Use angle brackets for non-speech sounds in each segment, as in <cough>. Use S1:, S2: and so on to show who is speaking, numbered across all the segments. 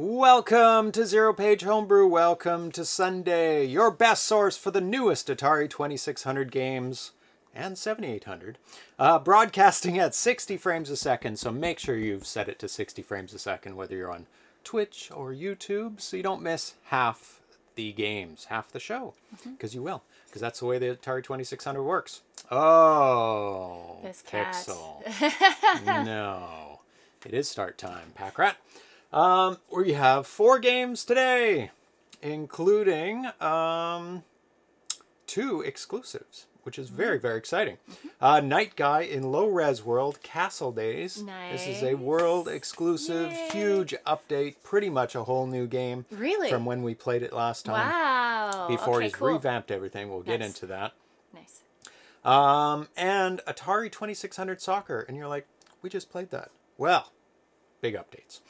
S1: Welcome to Zero Page Homebrew. Welcome to Sunday, your best source for the newest Atari 2600 games and 7800. Uh, broadcasting at 60 frames a second, so make sure you've set it to 60 frames a second, whether you're on Twitch or YouTube, so you don't miss half the games, half the show, because you will, because that's the way the Atari 2600 works. Oh,
S2: This cat.
S1: Pixel. <laughs> no, it is start time, Pack Rat. Um, we have four games today, including um, two exclusives, which is very, very exciting. Uh, Knight Guy in Low Res World Castle Days. This is a world exclusive,
S2: Yay.
S1: huge update, pretty much a whole new game
S2: Really?
S1: from when we played it last time.
S2: Wow.
S1: Before
S2: okay,
S1: he's
S2: cool.
S1: revamped everything, we'll get into that.
S2: Nice.
S1: Um, and Atari 2600 Soccer. And you're like, we just played that. Well, big updates.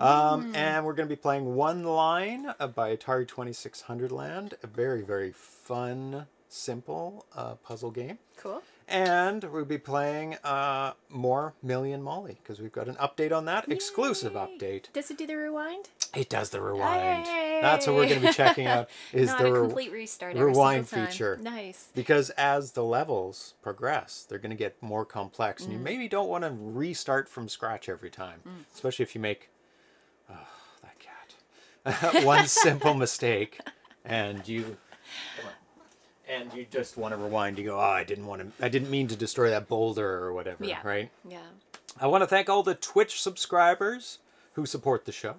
S1: Um, and we're going to be playing One Line uh, by Atari 2600 Land. A very, very fun, simple uh, puzzle game.
S2: Cool.
S1: And we'll be playing uh, more Millie and Molly because we've got an update on that. Exclusive update.
S2: Does it do the rewind?
S1: It does the rewind. That's what we're going to be checking out <laughs> is
S2: Not
S1: the
S2: a
S1: re-
S2: complete restart.
S1: rewind feature.
S2: Nice.
S1: because as the levels progress, they're going to get more complex,
S2: Mm.
S1: and you maybe don't want to restart from scratch every time,
S2: Mm.
S1: especially if you make <laughs> one simple mistake, and you and you just want to rewind. You go, oh, I didn't want to, I didn't mean to destroy that boulder or whatever,
S2: Yeah.
S1: right?
S2: Yeah.
S1: I want to thank all the Twitch subscribers who support the show.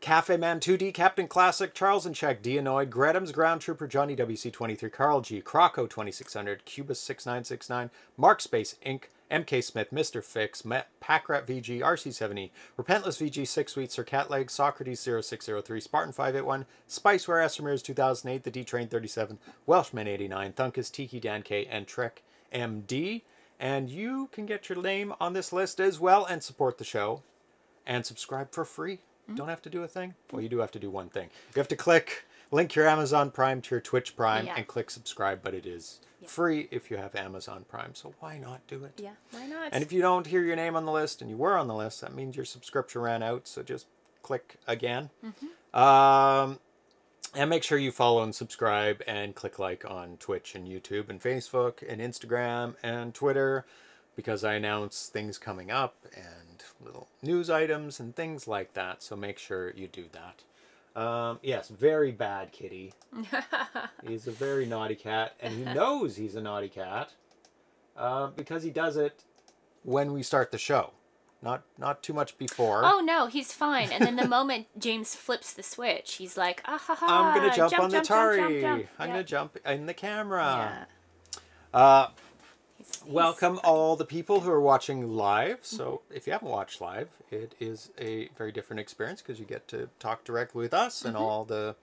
S1: Cafe Man 2D, Captain Classic, Charles and Check, Dianoid, Gretham's Ground Trooper, Johnny WC23, Carl G, Croco 2600, Cubus 6969, Mark Space Inc., MK Smith, Mr. Fix, Packrat VG, RC70, Repentless VG, Six Sweet, Sir Catleg, Socrates 0603, Spartan 581, Spiceware, Estromers 2008, The D Train 37, Welshman 89, Thunkus, Tiki Dan K, and Trek MD. And you can get your name on this list as well and support the show and subscribe for free. Hmm? Don't have to do a thing. Well, you do have to do one thing. You have to click, link your Amazon Prime to your Twitch Prime,
S2: Yeah.
S1: and click subscribe. But it is
S2: Yeah.
S1: free if you have Amazon Prime. So why not do it?
S2: Yeah. Why not?
S1: And if you don't hear your name on the list and you were on the list, that means your subscription ran out. So just click again. Um, and make sure you follow and subscribe and click like on Twitch and YouTube and Facebook and Instagram and Twitter because I announce things coming up and little news items and things like that. So make sure you do that. Um, yes, very bad kitty. <laughs> he's a very naughty cat, and he <laughs> knows he's a naughty cat uh, because he does it when we start the show, not not too much before.
S2: Oh no, he's fine. And then the moment <laughs> James flips the switch, he's like, ah ha ha.
S1: I'm gonna jump, on the
S2: jump, jump,
S1: Atari.
S2: jump, jump."
S1: I'm
S2: Yeah.
S1: gonna jump in the camera.
S2: Yeah.
S1: Uh, welcome all the people who are watching live. So if you haven't watched live, it is a very different experience because you get to talk directly with us
S2: Mm-hmm.
S1: and all the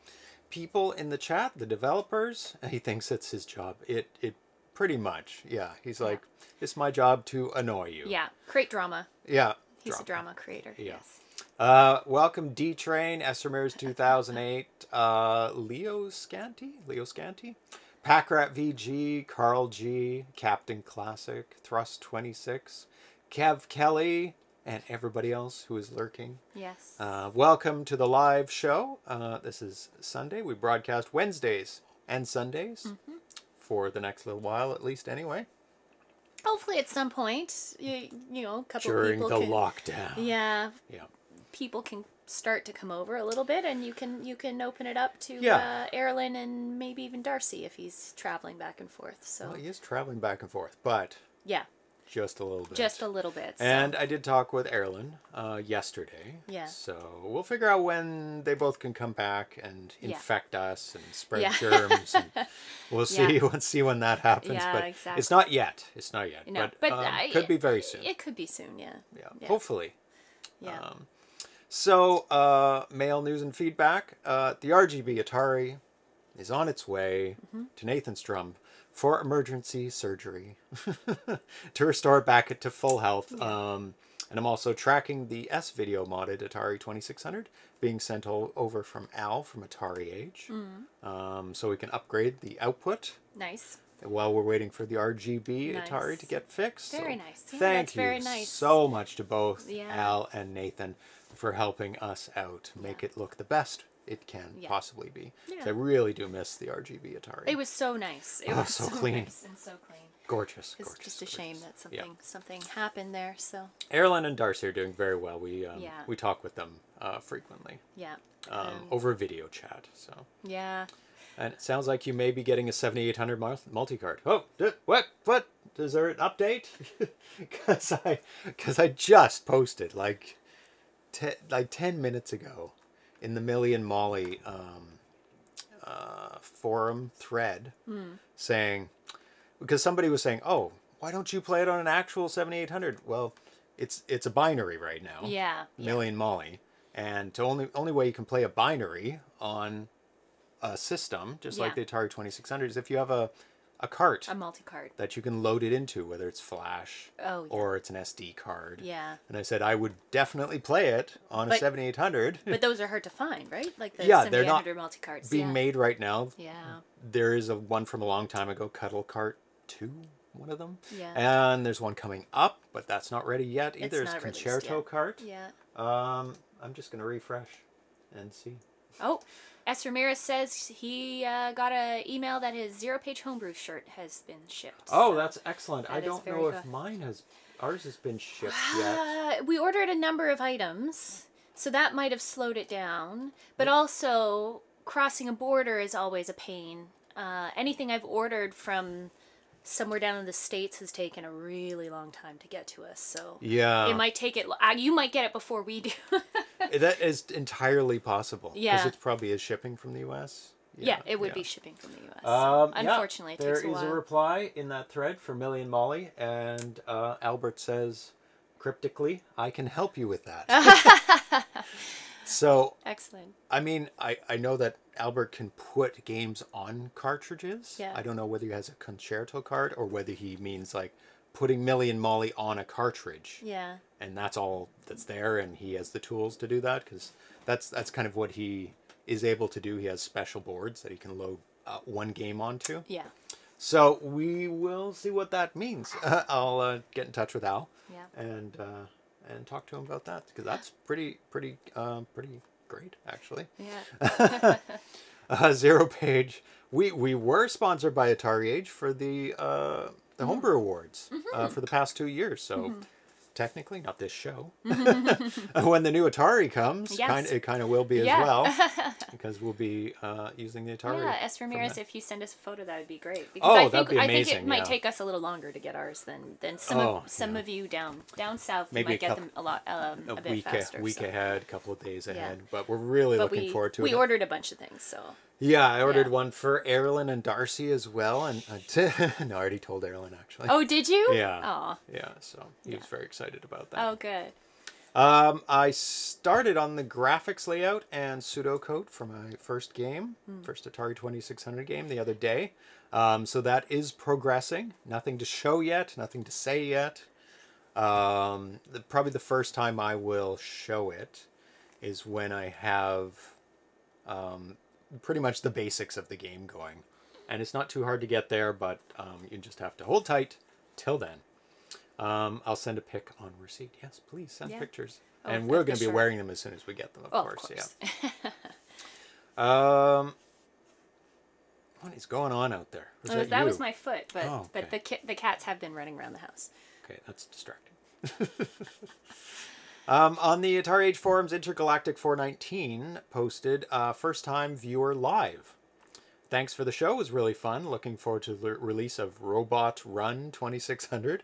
S1: people in the chat, the developers. <laughs> He thinks it's his job. It it pretty much, yeah. He's like, it's my job to annoy you.
S2: Yeah. Create drama.
S1: Yeah.
S2: He's
S1: drama.
S2: a drama creator.
S1: Yeah.
S2: Yes.
S1: Uh, welcome D Train, Esmer's 2008, uh, Leo Scanty, Leo Scanty, Packrat VG, Carl G, Captain Classic, Thrust 26, Kev Kelly, and everybody else who is lurking.
S2: Yes.
S1: Uh, welcome to the live show. Uh, this is Sunday. We broadcast Wednesdays and Sundays
S2: Mm-hmm.
S1: for the next little while, at least, anyway.
S2: Hopefully, at some point, you, you know, a couple
S1: During
S2: people
S1: the
S2: can,
S1: lockdown.
S2: Yeah,
S1: Yeah.
S2: people can start to come over a little bit, and you can you can open it up to
S1: Yeah.
S2: uh, Erlen and maybe even Darcy if he's traveling back and forth. So
S1: Well, he is traveling back and forth, but
S2: yeah,
S1: just a little bit.
S2: just a little bit. so-
S1: And I did talk with Erlen uh, yesterday.
S2: Yeah.
S1: So we'll figure out when they both can come back and
S2: Yeah.
S1: infect us and spread
S2: Yeah.
S1: germs. And <laughs> we'll see.
S2: Yeah. <laughs>
S1: We'll see when that happens.
S2: Yeah,
S1: but
S2: exactly.
S1: it's not yet. It's not yet.
S2: no,
S1: but,
S2: but,
S1: um,
S2: I-
S1: could be very soon.
S2: It could be soon. Yeah.
S1: yeah.
S2: yeah.
S1: Hopefully.
S2: Yeah.
S1: Um, so uh, mail news and feedback. Uh, the RGB Atari is on its way
S2: Mm-hmm.
S1: to Nathan Strum for emergency surgery <laughs> to restore it back to full health. Um, and I'm also tracking the S video modded Atari 2600 being sent o- over from Al from Atari Age.
S2: Mm.
S1: Um, so we can upgrade the output
S2: nice.
S1: while we're waiting for the RGB
S2: Nice.
S1: Atari to get fixed.
S2: Very
S1: So
S2: nice. Yeah,
S1: thank you
S2: very nice.
S1: so much to both
S2: Yeah.
S1: Al and Nathan for helping us out, make it look the best it can
S2: Yeah.
S1: possibly be.
S2: Yeah.
S1: I really do miss the RGB Atari.
S2: It was so nice. It
S1: Oh,
S2: was
S1: so clean.
S2: nice and so clean.
S1: gorgeous.
S2: It's
S1: gorgeous,
S2: just a shame
S1: gorgeous.
S2: that
S1: Yeah.
S2: something something happened there. So
S1: Erilyn and Darcy are doing very well. We um,
S2: Yeah.
S1: we talk with them uh, frequently
S2: yeah,
S1: um,
S2: Um,
S1: over video chat. So
S2: yeah.
S1: and it sounds like you may be getting a 7800 multi card. Oh, what what is there an update? <laughs> Because I because I just posted like te- like 10 minutes ago in the Millie and Molly um, uh, forum thread
S2: Hmm.
S1: saying because somebody was saying, "Oh, why don't you play it on an actual 7800?" Well, it's it's a binary right now.
S2: Yeah, yeah.
S1: and Molly, and the only only way you can play a binary on a system, just like the Atari Twenty Six Hundred, is if you have a a cart
S2: A multi card.
S1: that you can load it into, whether it's flash
S2: Oh, yeah.
S1: or it's an SD card.
S2: Yeah.
S1: And I said I would definitely play it on a seventy eight hundred.
S2: But those are hard to find, right? Like the <laughs>
S1: Yeah, they're not
S2: 7800 multi cards.
S1: Being
S2: yeah.
S1: made right now.
S2: Yeah.
S1: There is a one from a long time ago, Cuttle Cart Two, one of them.
S2: Yeah.
S1: And there's one coming up, but that's not ready yet either. It's,
S2: not released
S1: Concerto. Cart.
S2: Yeah.
S1: Um, I'm just gonna refresh and see.
S2: Oh, S. Ramirez says he uh, got an email that his zero page homebrew shirt has been shipped.
S1: Oh,
S2: so-
S1: that's excellent. I don't know if
S2: good.
S1: mine has. Ours has been shipped yet.
S2: Uh, we ordered a number of items, so that might have slowed it down. But also, crossing a border is always a pain. Uh, anything I've ordered from somewhere down in the states has taken a really long time to get to us. So
S1: Yeah,
S2: it might take it. Uh, you might get it before we do. <laughs>
S1: that is entirely possible. because
S2: Yeah.
S1: it probably is shipping from the U.S.
S2: yeah, it would
S1: yeah.
S2: be shipping from the U.S.
S1: Um, yeah,
S2: Unfortunately, it
S1: there
S2: takes a
S1: is
S2: while.
S1: reply in that thread from Millie and Molly, and uh, Albert says cryptically, "I can help you with that." <laughs> so,
S2: Excellent.
S1: I mean, I, I know that Albert can put games on cartridges.
S2: Yeah.
S1: I don't know whether he has a concerto card or whether he means like putting Millie and Molly on a cartridge.
S2: Yeah.
S1: and that's all that's there and he has the tools to do that because that's that's kind of what he is able to do he has special boards that he can load uh, one game onto
S2: Yeah.
S1: so we will see what that means <laughs> i'll uh, get in touch with al
S2: Yeah.
S1: and uh, and talk to him about that because that's pretty pretty um, pretty great actually
S2: Yeah. <laughs>
S1: uh, zero page we we were sponsored by atari age for the uh, the homebrew awards uh, for the past two years so technically not this show <laughs> <laughs> when the new atari comes
S2: Yes.
S1: kind it kind of will be as well <laughs> because we'll be uh, using the atari
S2: Yeah, S. Ramirez, if you send us a photo, that would be great. Because
S1: Oh,
S2: I
S1: that'd
S2: think
S1: be
S2: I think it might
S1: yeah.
S2: take us a little longer to get ours than than some
S1: Oh,
S2: of some
S1: yeah.
S2: of you down down south.
S1: Maybe
S2: might
S1: a
S2: get
S1: couple-
S2: them a lot um, a,
S1: a
S2: bit
S1: week,
S2: faster.
S1: a week
S2: so.
S1: ahead, a couple of days
S2: Yeah.
S1: ahead. But we're really
S2: But
S1: looking
S2: we
S1: forward to
S2: we
S1: it.
S2: We ordered a bunch of things, so
S1: yeah, I ordered
S2: Yeah.
S1: one for Erilyn and Darcy as well, and uh, <laughs> no, I already told Erilyn actually.
S2: oh, did you?
S1: Yeah.
S2: Oh,
S1: Yeah, so he was very excited about that.
S2: oh, good.
S1: Um, I started on the graphics layout and pseudocode for my first game,
S2: Hmm.
S1: first Atari 2600 game the other day. Um, so that is progressing. Nothing to show yet, nothing to say yet. Um, the, probably the first time I will show it is when I have um, pretty much the basics of the game going. And it's not too hard to get there, but um, you just have to hold tight till then. Um, I'll send a pic on receipt. Yes, please send
S2: Yeah.
S1: pictures.
S2: Oh,
S1: and we're going to be
S2: sure.
S1: wearing them as soon as we get them, of
S2: Oh,
S1: course.
S2: of course.
S1: Yeah. <laughs> Um, what is going on out there? Was
S2: Oh,
S1: that
S2: that was my foot, but
S1: Oh,
S2: but the ki- the cats have been running around the house.
S1: Okay, that's distracting. <laughs> um, on the Atari Age forums, Intergalactic 419 posted uh, first time viewer live. Thanks for the show. It was really fun. Looking forward to the release of Robot Run 2600.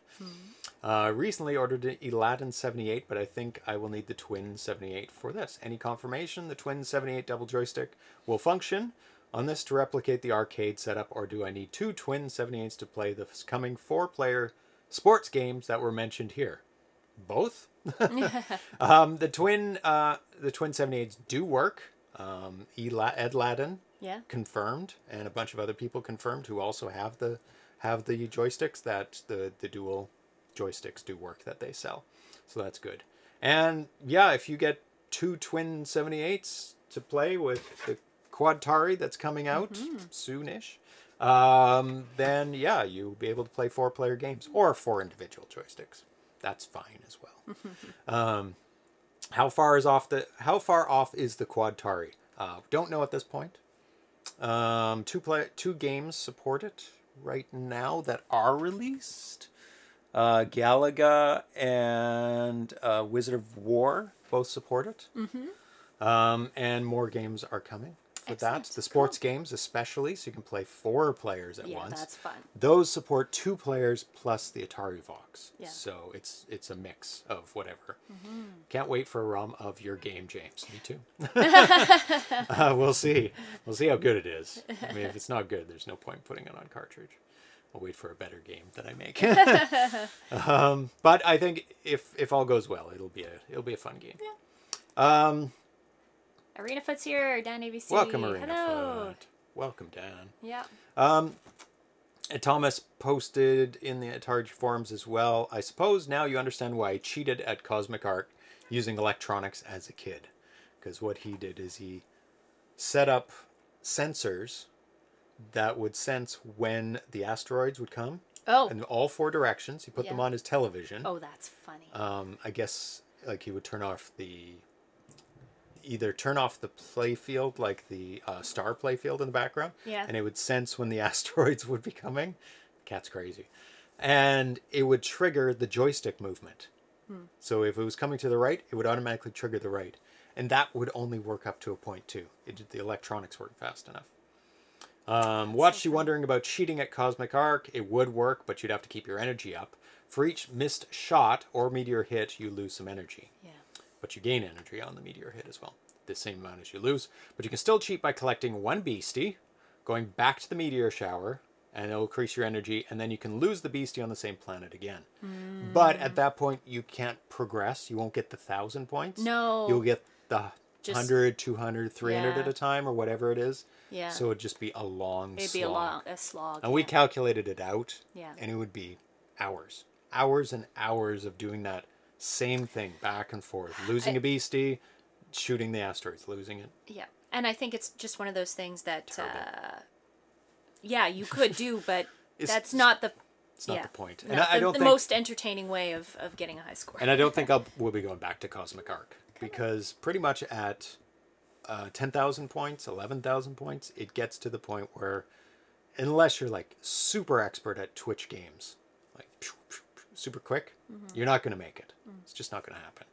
S1: Uh, recently ordered an Aladdin 78, but I think I will need the Twin 78 for this. Any confirmation the Twin 78 double joystick will function on this to replicate the arcade setup, or do I need two Twin 78s to play the coming four player sports games that were mentioned here? Both? <laughs> um, the twin uh, the twin 78s do work. Um, Edladdin
S2: Yeah.
S1: confirmed, and a bunch of other people confirmed who also have the have the joysticks that the the dual joysticks do work that they sell. So that's good. And yeah, if you get two twin 78s to play with the Quadtari that's coming out soonish, um, then yeah, you'll be able to play four player games or four individual joysticks. That's fine as well. Um, how far is off the how far off is the Quadtari? Uh, don't know at this point. Um, two play two games support it right now that are released. Uh, Galaga and uh, Wizard of War both support it. Mm-hmm. Um, and more games are coming for
S2: Excellent.
S1: that. The sports games, especially, so you can play four players at
S2: Yeah,
S1: once.
S2: that's fun.
S1: Those support two players plus the Atari Vox.
S2: Yeah.
S1: So it's it's a mix of whatever.
S2: Mm-hmm.
S1: Can't wait for a ROM of your game, James. Me too. <laughs> <laughs> uh, we'll see. We'll see how good it is. I mean, if it's not good, there's no point putting it on cartridge. I'll wait for a better game that I make. <laughs> um, but I think if if all goes well, it'll be a it'll be a fun game. Um,
S2: Arena Foot's here, Dan ABC.
S1: welcome, Arena
S2: Hello.
S1: Foot. Welcome, Dan.
S2: Yeah.
S1: Um, Thomas posted in the Atari forums as well. I suppose now you understand why I cheated at Cosmic Ark using electronics as a kid. Because what he did is he set up sensors that would sense when the asteroids would come
S2: Oh.
S1: in all four directions. He put them on his television.
S2: Oh, that's funny.
S1: Um, I guess like he would turn off the either turn off the play field, like the uh, star play field in the background,
S2: Yeah.
S1: and it would sense when the <laughs> asteroids would be coming. Cat's crazy, and it would trigger the joystick movement. So if it was coming to the right, it would automatically trigger the right, and that would only work up to a point too. It did, the electronics weren't fast enough. Um, watched you wondering about cheating at Cosmic Ark. It would work, but you'd have to keep your energy up. For each missed shot or meteor hit, you lose some energy.
S2: yeah.
S1: But you gain energy on the meteor hit as well. The same amount as you lose. But you can still cheat by collecting one beastie, going back to the meteor shower, and it'll increase your energy, and then you can lose the beastie on the same planet again. Hmm. But at that point, you can't progress. You won't get the thousand points.
S2: No.
S1: You'll get the
S2: Just-
S1: 100, 200, 300
S2: Yeah.
S1: at a time, or whatever it is.
S2: Yeah.
S1: So it'd just be a long
S2: It'd be a long a slog.
S1: And we calculated it out.
S2: Yeah.
S1: And it would be hours. Hours and hours of doing that same thing back and forth. <sighs> Losing
S2: I-
S1: a beastie, shooting the asteroids, losing it.
S2: Yeah, and I think it's just one of those things that, uh, yeah, you could do, <laughs> but that's not the.
S1: It's not
S2: yeah,
S1: the point.
S2: not
S1: And I, I
S2: the,
S1: don't
S2: the
S1: think
S2: most entertaining way of, of getting a high score.
S1: and I don't think <laughs> I'll we'll be going back to Cosmic Ark because pretty much at uh, 10,000 points, 11,000 points, it gets to the point where unless you're like super expert at Twitch games, super quick, mm-hmm. you're not going to make it. Mm. It's just not going to happen.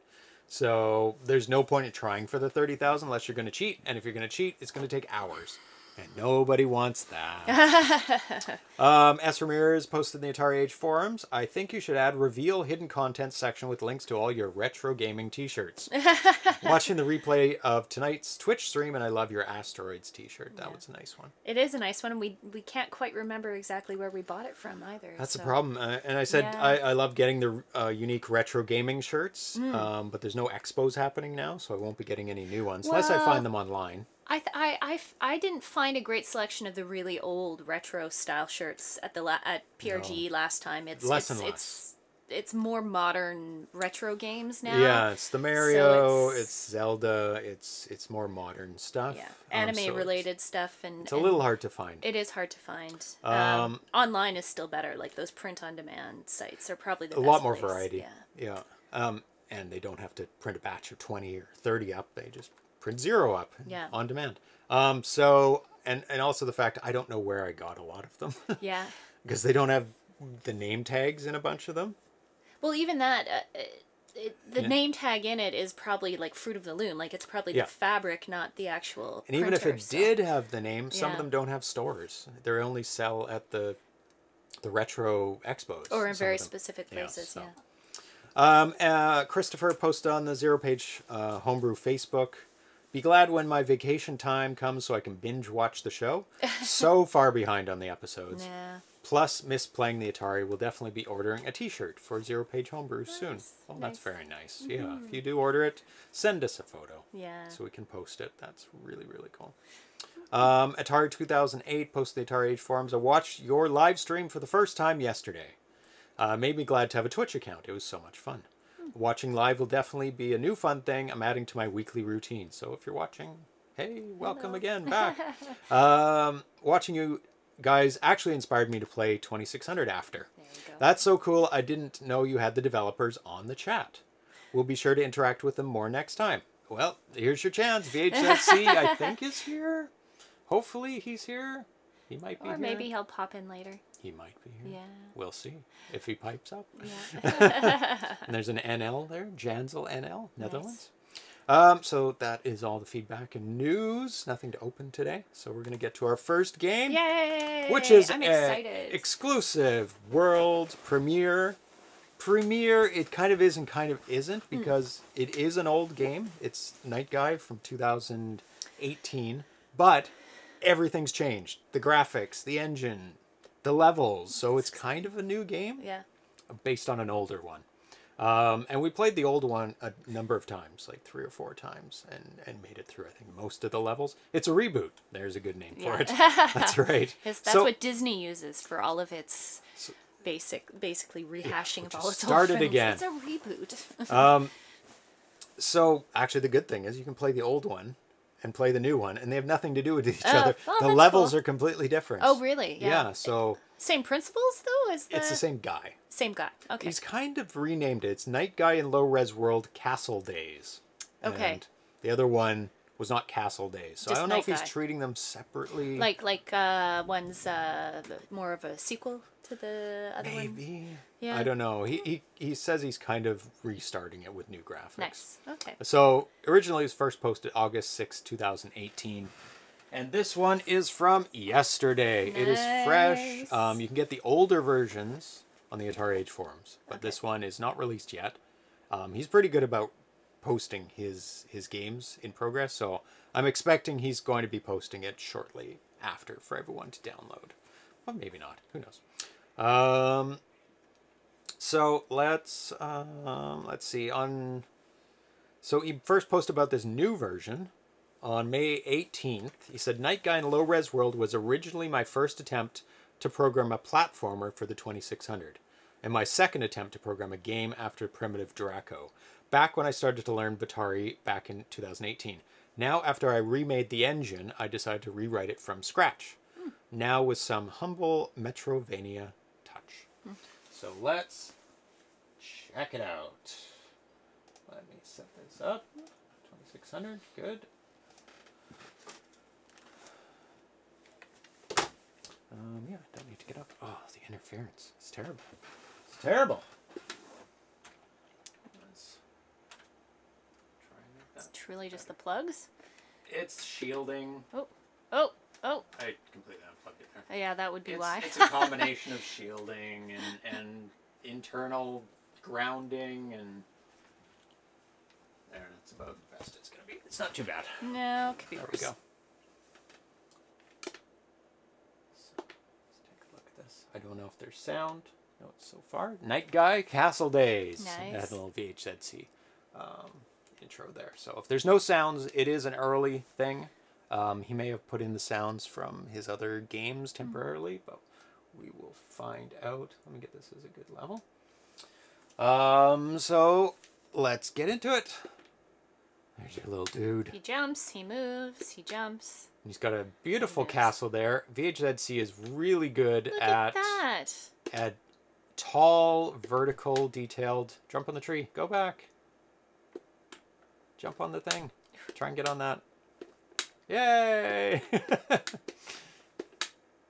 S1: So there's no point in trying for the 30,000 unless you're going to cheat. And if you're going to cheat, it's going to take hours. And nobody wants that. <laughs> um, S. Ramirez posted in the Atari Age forums. I think you should add reveal hidden content section with links to all your retro gaming t-shirts. <laughs> Watching the replay of tonight's Twitch stream, and I love your asteroids t-shirt. That was a nice one.
S2: it is a nice one. and We we can't quite remember exactly where we bought it from either.
S1: That's
S2: so.
S1: the problem. Uh, and I said
S2: Yeah.
S1: I, I love getting the uh, unique retro gaming shirts,
S2: Hmm.
S1: um, but there's no expos happening now, so I won't be getting any new ones unless I find them online.
S2: I, th- I, I, f- I didn't find a great selection of the really old retro style shirts at the la- at PRG last time. It's
S1: Less
S2: it's,
S1: and
S2: it's it's more modern retro games now.
S1: Yeah, it's the Mario,
S2: it's-
S1: it's... Zelda, it's it's more modern stuff.
S2: Yeah,
S1: Um,
S2: anime
S1: so it's-
S2: related stuff and
S1: It's a little hard to find.
S2: It is hard to find. Um,
S1: Um,
S2: online is still better. Like those print on demand sites are probably the
S1: a lot more
S2: place.
S1: variety.
S2: Yeah.
S1: Yeah. Um, and they don't have to print a batch of 20 or 30 up. They just print zero up
S2: Yeah.
S1: on demand. Um, so, and, and also the fact I don't know where I got a lot of them <laughs>
S2: Yeah.
S1: because they don't have the name tags in a bunch of them.
S2: Well, even that. Uh, it, the
S1: Yeah.
S2: name tag in it is probably like Fruit of the Loom. Like it's probably
S1: Yeah.
S2: the fabric, not the actual.
S1: And even if it
S2: so-
S1: did have the name, some of them don't have stores. They only sell at the the retro expos.
S2: or in very specific
S1: Yeah,
S2: places,
S1: so.
S2: yeah.
S1: Um, uh, Christopher posted on the Zero Page uh, Homebrew Facebook. Be glad when my vacation time comes so I can binge watch the show. so <laughs> far behind on the episodes.
S2: Yeah.
S1: Plus, miss playing the Atari. Will definitely be ordering a T-shirt for Zero Page Homebrew soon.
S2: Nice,
S1: Oh, that's
S2: nice. Mm-hmm.
S1: very nice. Yeah, if you do order it, send us a photo
S2: Yeah.
S1: so we can post it. That's really really cool. Um, Atari 2008 posted the Atari Age forums. I watched your live stream for the first time yesterday. Uh, made me glad to have a Twitch account. It was so much fun. Watching live will definitely be a new fun thing I'm adding to my weekly routine. So if you're watching, hey, welcome again <laughs> back. um, watching you guys actually inspired me to play 2600 after.
S2: There you go.
S1: That's so cool. I didn't know you had the developers on the chat. We'll be sure to interact with them more next time. Well, here's your chance. VHZC, I think, is here. <laughs> Hopefully, he's here. He might be
S2: Or
S1: here.
S2: maybe he'll pop in later.
S1: He might be here.
S2: Yeah.
S1: We'll see if he pipes up.
S2: Yeah.
S1: And <laughs> there's an NL there, Jansel NL, Netherlands. Um, so that is all the feedback and news. Nothing to open today. So we're going to get to our first game.
S2: Yay!
S1: which is
S2: I'm excited.
S1: exclusive world premiere. Premiere, it kind of is and kind of isn't
S2: Hmm.
S1: because it is an old game. It's Knight Guy from 2018, but everything's changed. The graphics, the engine, the levels. So it's kind of a new game
S2: yeah.
S1: based on an older one. Um, and we played the old one a number of times, like three or four times, and, and made it through, I think, most of the levels. It's a reboot. There's a good name for it.
S2: Yeah. <laughs>
S1: That's right. <laughs>
S2: that's
S1: So-
S2: what Disney uses for all of its basic, basically rehashing
S1: which
S2: of all its
S1: started
S2: old films.
S1: again.
S2: It's a reboot. <laughs>
S1: Um, so actually, the good thing is you can play the old one and play the new one, and they have nothing to do with <laughs> each
S2: Oh,
S1: other.
S2: well,
S1: the levels
S2: cool.
S1: are completely different.
S2: oh, really?
S1: Yeah. So
S2: Same principles though as the
S1: it's the same guy.
S2: same guy. Okay.
S1: He's kind of renamed it. It's Knight Guy in Low Res World Castle Days.
S2: Okay.
S1: And the other one was not Castle Days. So I don't know if he's
S2: Guy.
S1: treating them separately.
S2: Like like uh one's uh more of a sequel to the other one.
S1: maybe.
S2: Yeah.
S1: I don't know. He, he he says he's kind of restarting it with new graphics.
S2: Nice. Okay.
S1: So originally it was first posted August 6, 2018. And this one is from yesterday. It is fresh. Um, you can get the older versions on the Atari Age forums, but
S2: Okay.
S1: this one is not released yet. Um, he's pretty good about posting his his games in progress, so I'm expecting he's going to be posting it shortly after for everyone to download. Well, maybe not. Who knows? Um, so let's um, let's see on. So he first posted about this new version on May 18th. He said, Knight Guy in Low Res World was originally my first attempt to program a platformer for the 2600, and my second attempt to program a game after Primitive Draco, back when I started to learn Batari back in 2018. Now, after I remade the engine, I decided to rewrite it from scratch. Now with some humble Metroidvania touch. So let's check it out. Let me set this up. 2600, good. Um, yeah, I don't need to get up. Oh, the interference. It's terrible. It's terrible. Let's try and make
S2: It's
S1: that.
S2: truly just the plugs.
S1: It's shielding.
S2: Oh, oh, oh.
S1: I completely unplugged it there.
S2: Yeah, that would be
S1: It's,
S2: why.
S1: it's a <laughs> combination of shielding and, and internal grounding and there that's about the best it's gonna be. It's not too bad.
S2: no, it could be
S1: There
S2: worse.
S1: we go. So, let's take a look at this. I don't know if there's sound. No, it's so far. Knight Guy Castle Days.
S2: Nice.
S1: had a little VHZC um, intro there. So if there's no sounds, it is an early thing. Um, he may have put in the sounds from his other games temporarily, but we will find out. Let me get this as a good level. Um, so let's get into it. There's your little dude.
S2: He jumps, he moves, he jumps.
S1: He's got a beautiful castle there. VHZC is really good
S2: Look
S1: at
S2: at that.
S1: at tall, vertical, detailed. Jump on the tree. Go back. Jump on the thing. Try and get on that. Yay! <laughs>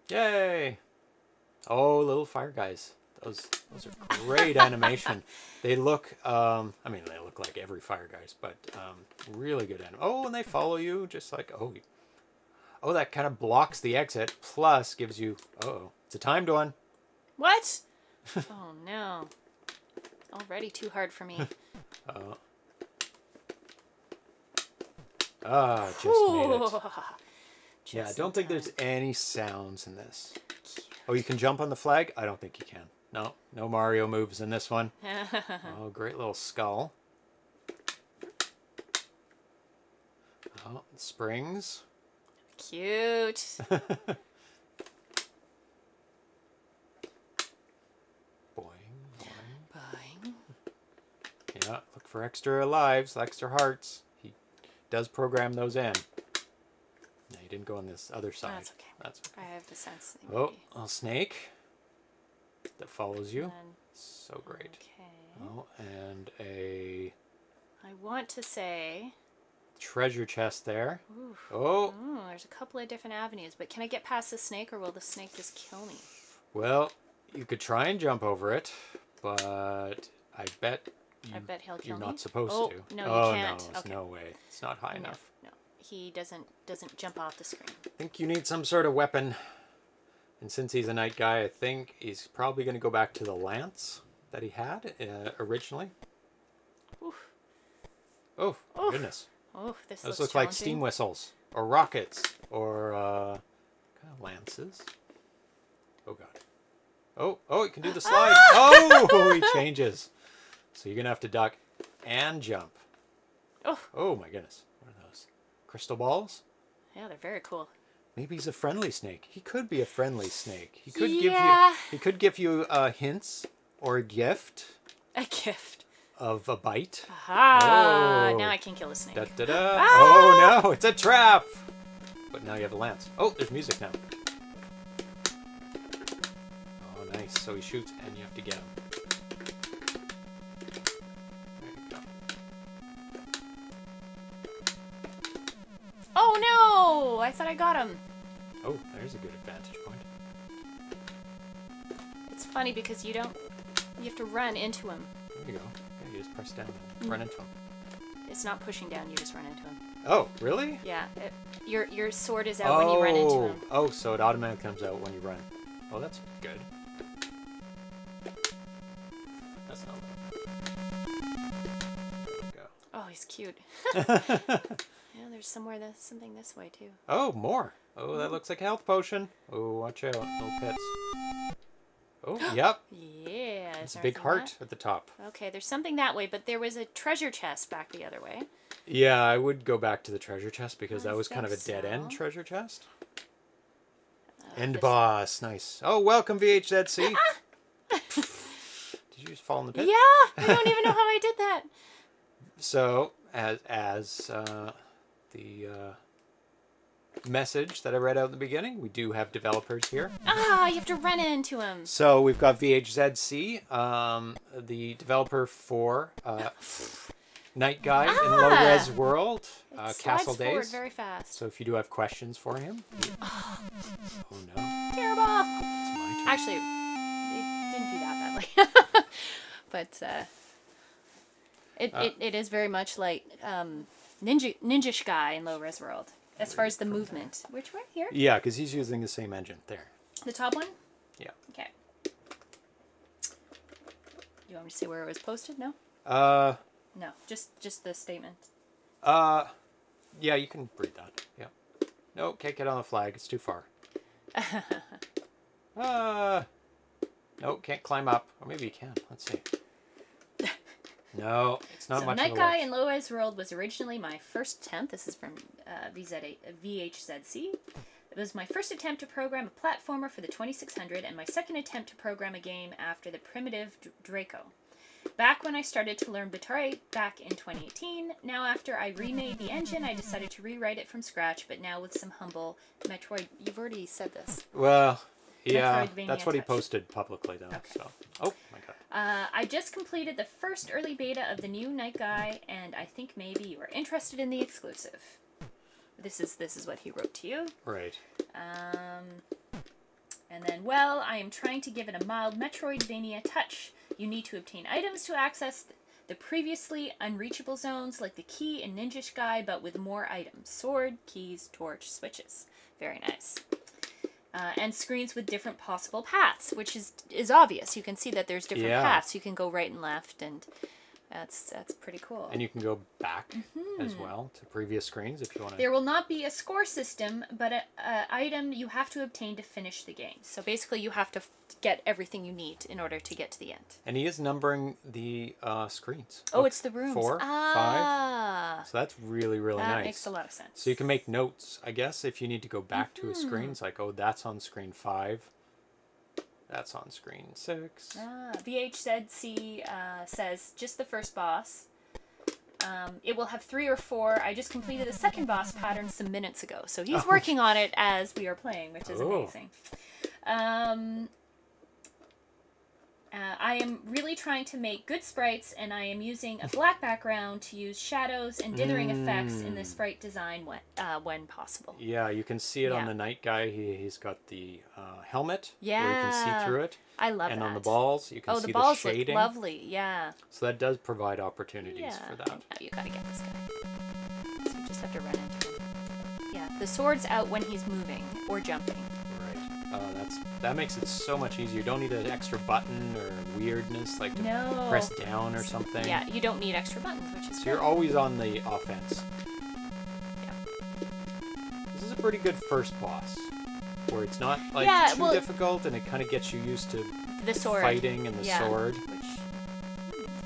S1: Yay! Oh, little fire guys. Those those are great animation. They look um I mean they look like every fire guys, but um really good anim. Oh, and they follow you just like oh Oh, that kind of blocks the exit plus gives you oh, it's a timed one.
S2: What? <laughs> oh no. Already too hard for me. <laughs>
S1: Uh, ah, just made it. <laughs>
S2: Ooh.
S1: Yeah, I don't think there's any sounds in this. Oh, you can jump on the flag? I don't think you can. No, no Mario moves in this one. <laughs> Oh, great little skull. Oh, springs.
S2: Cute. <laughs>
S1: Boing, boing.
S2: Boing.
S1: Yeah, look for extra lives, extra hearts. Does program those in. No, he didn't go on this other side.
S2: That's okay.
S1: That's okay.
S2: I have the sense.
S1: Oh, a snake that follows you.
S2: and-
S1: So great.
S2: Okay.
S1: Oh, and a
S2: I want to say.
S1: Treasure chest there.
S2: Oof.
S1: Oh,
S2: Oh, there's a couple of different avenues, but can I get past the snake or will the snake just kill me?
S1: well, you could try and jump over it, but I bet you,
S2: I bet he'll kill
S1: you're
S2: me.
S1: not supposed
S2: oh,
S1: to.
S2: No, you
S1: oh,
S2: can't.
S1: no, there's
S2: okay.
S1: no way. It's not high
S2: No,
S1: enough.
S2: no. He doesn't doesn't jump off the screen.
S1: I think you need some sort of weapon. And since he's a knight guy, I think he's probably going to go back to the lance that he had uh, originally.
S2: Oof.
S1: Oh,
S2: Oof.
S1: goodness.
S2: Oh, this
S1: Those
S2: looks
S1: look like steam whistles or rockets or uh, kind of lances. Oh god. Oh, oh, he can do the slide. oh, he <laughs> changes. So you're gonna have to duck and jump.
S2: Oh,
S1: Oh my goodness. What are those? Crystal balls?
S2: yeah, they're very cool.
S1: Maybe he's a friendly snake. He could be a friendly snake. He could give
S2: Yeah.
S1: you. He could give you uh, hints or a gift
S2: A gift.
S1: of a bite.
S2: Aha!
S1: Oh.
S2: Now I can kill a snake.
S1: Da, da, da.
S2: Ah!
S1: Oh no, it's a trap! But now you have a lance. Oh, there's music now. Oh, nice. So he shoots and you have to get him.
S2: No! I thought I got him.
S1: Oh, there's a good advantage point.
S2: It's funny because you don't. You have to run into him.
S1: There you go. Yeah, you just press down and mm. run into him.
S2: It's not pushing down. You just run into him.
S1: Oh, really?
S2: Yeah. It, your your sword is out when you run into
S1: Oh.
S2: him.
S1: Oh, so it automatically comes out when you run. Oh, that's good. That's not bad.
S2: Oh, he's cute. <laughs> <laughs>
S1: There we go.
S2: Yeah, there's somewhere this something this way too.
S1: Oh, more. Oh, that looks like a health potion. Oh, watch out. No pits. Oh, <gasps> yep.
S2: Yeah.
S1: It's a big heart at the top.
S2: Okay, there's something that way, but there was a treasure chest back the other way.
S1: Yeah, I would go back to the treasure chest because
S2: I
S1: that was kind of a dead end treasure chest.
S2: Uh,
S1: End boss. Nice. Oh, welcome, VHZC. <laughs> Did you just fall in the pit?
S2: Yeah, I don't even know how I did that. <laughs>
S1: So, as as uh, the uh, message that I read out in the beginning, we do have developers here.
S2: Ah, you have to run into him.
S1: So we've got VHZC, um, the developer for uh, <sighs> Knight Guy in Low
S2: Ah!
S1: Res World, uh, Castle Days.
S2: very fast.
S1: So if you do have questions for him, <gasps> oh no,
S2: Tear him off.
S1: it's my turn.
S2: Actually, it didn't do that badly. <laughs> but uh, it,
S1: Uh,
S2: it, it is very much like um, Ninja Ninjish Guy in Low Res World as far as the movement. Which one here?
S1: Yeah, because he's using the same engine there.
S2: The top one.
S1: Yeah.
S2: Okay. You want me to say where it was posted? No.
S1: Uh,
S2: No. Just just the statement.
S1: uh, yeah, you can read that. Yeah. No, can't get on the flag. It's too far. <laughs> uh, no, can't climb up. Or maybe you can. Let's see. No, it's not
S2: so
S1: much Knight
S2: Guy in Low Res World was originally my first attempt. This is from uh, VZ, VHZC. It was my first attempt to program a platformer for the 2600 and my second attempt to program a game after the primitive D- Draco. Back when I started to learn Batari back in 2018, now after I remade the engine, I decided to rewrite it from scratch, but now with some humble Metroid. You've already said this.
S1: Well, yeah, that's what he posted publicly though. So, oh my god.
S2: Uh, I just completed the first early beta of the new Knight Guy, and I think maybe you are interested in the exclusive. This is this is what he wrote to you.
S1: Right.
S2: Um, and then, well, I am trying to give it a mild Metroidvania touch. You need to obtain items to access the previously unreachable zones, like the key in Ninjish Guy, but with more items: sword, keys, torch, switches. Very nice. Uh, and screens with different possible paths, which is is obvious. You can see that there's different
S1: Yeah.
S2: paths. You can go right and left, and that's that's pretty cool.
S1: And you can go back as well to previous screens if you want to.
S2: There will not be a score system, but a, a item you have to obtain to finish the game. So basically, you have to f- get everything you need in order to get to the end.
S1: And he is numbering the uh, screens.
S2: Oh,
S1: Look,
S2: it's the rooms.
S1: Four, five.
S2: ah,
S1: So that's really, really
S2: that
S1: nice.
S2: makes a lot of sense.
S1: So you can make notes, I guess, if you need to go back to a screen. It's like, oh, that's on screen five. That's on screen six.
S2: Ah, VHZC uh, says just the first boss. Um, it will have three or four. I just completed the second boss pattern some minutes ago, so he's
S1: Oh.
S2: working on it as we are playing, which is
S1: Oh.
S2: amazing. Um, uh, I am really trying to make good sprites, and I am using a black background to use shadows and dithering effects in the
S1: Mm.
S2: sprite design when, uh, when possible.
S1: Yeah, you can see it on the Knight Guy. He, he's got the uh, helmet where you can see through it.
S2: I love it.
S1: and
S2: that.
S1: on the balls, you can
S2: Oh,
S1: see
S2: the balls
S1: the
S2: look
S1: shading.
S2: lovely. Yeah.
S1: So that does provide opportunities
S2: Yeah.
S1: for that.
S2: and now you gotta get this guy. So you just have to run into him. Yeah. The sword's out when he's moving or jumping.
S1: Uh, that's that makes it so much easier. You don't need an extra button or weirdness like to
S2: No.
S1: press down or something.
S2: Yeah, you don't need extra buttons, which is
S1: So you're always on the offense.
S2: Yeah.
S1: This is a pretty good first boss, where it's not like
S2: Yeah,
S1: too
S2: well-
S1: difficult and it kind of gets you used to
S2: the sword.
S1: fighting and the
S2: yeah,
S1: sword.
S2: Which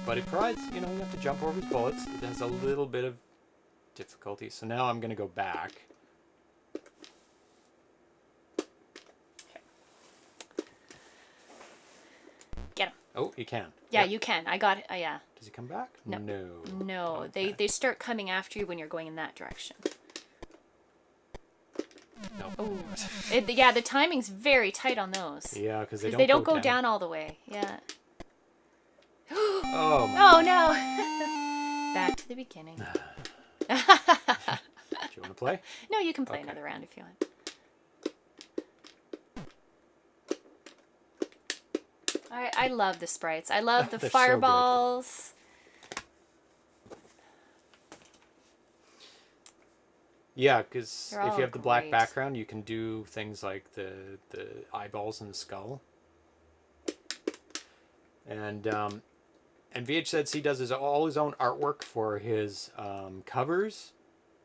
S1: But it provides, you know, you have to jump over his bullets. It has a little bit of difficulty. So now I'm gonna go back.
S2: get him.
S1: Oh, he can.
S2: Yeah,
S1: Yep.
S2: you can. I got it. Uh, yeah.
S1: Does he come back?
S2: No.
S1: No.
S2: No, they
S1: Okay.
S2: they start coming after you when you're going in that direction.
S1: No.
S2: Oh, it, yeah. The timing's very tight on those.
S1: Yeah, because they don't.
S2: they don't go down. all the way. Yeah.
S1: Oh. <gasps> My.
S2: Oh no. <laughs> Back to the beginning. <sighs> <laughs>
S1: Do you want to play?
S2: no, you can play
S1: Okay.
S2: another round if you want. I I love the sprites. I love <laughs> the
S1: They're so
S2: fireballs.
S1: Yeah, because if you have the black
S2: great.
S1: background, you can do things like the the eyeballs and the skull. And um, and VHZC does his all his own artwork for his um, covers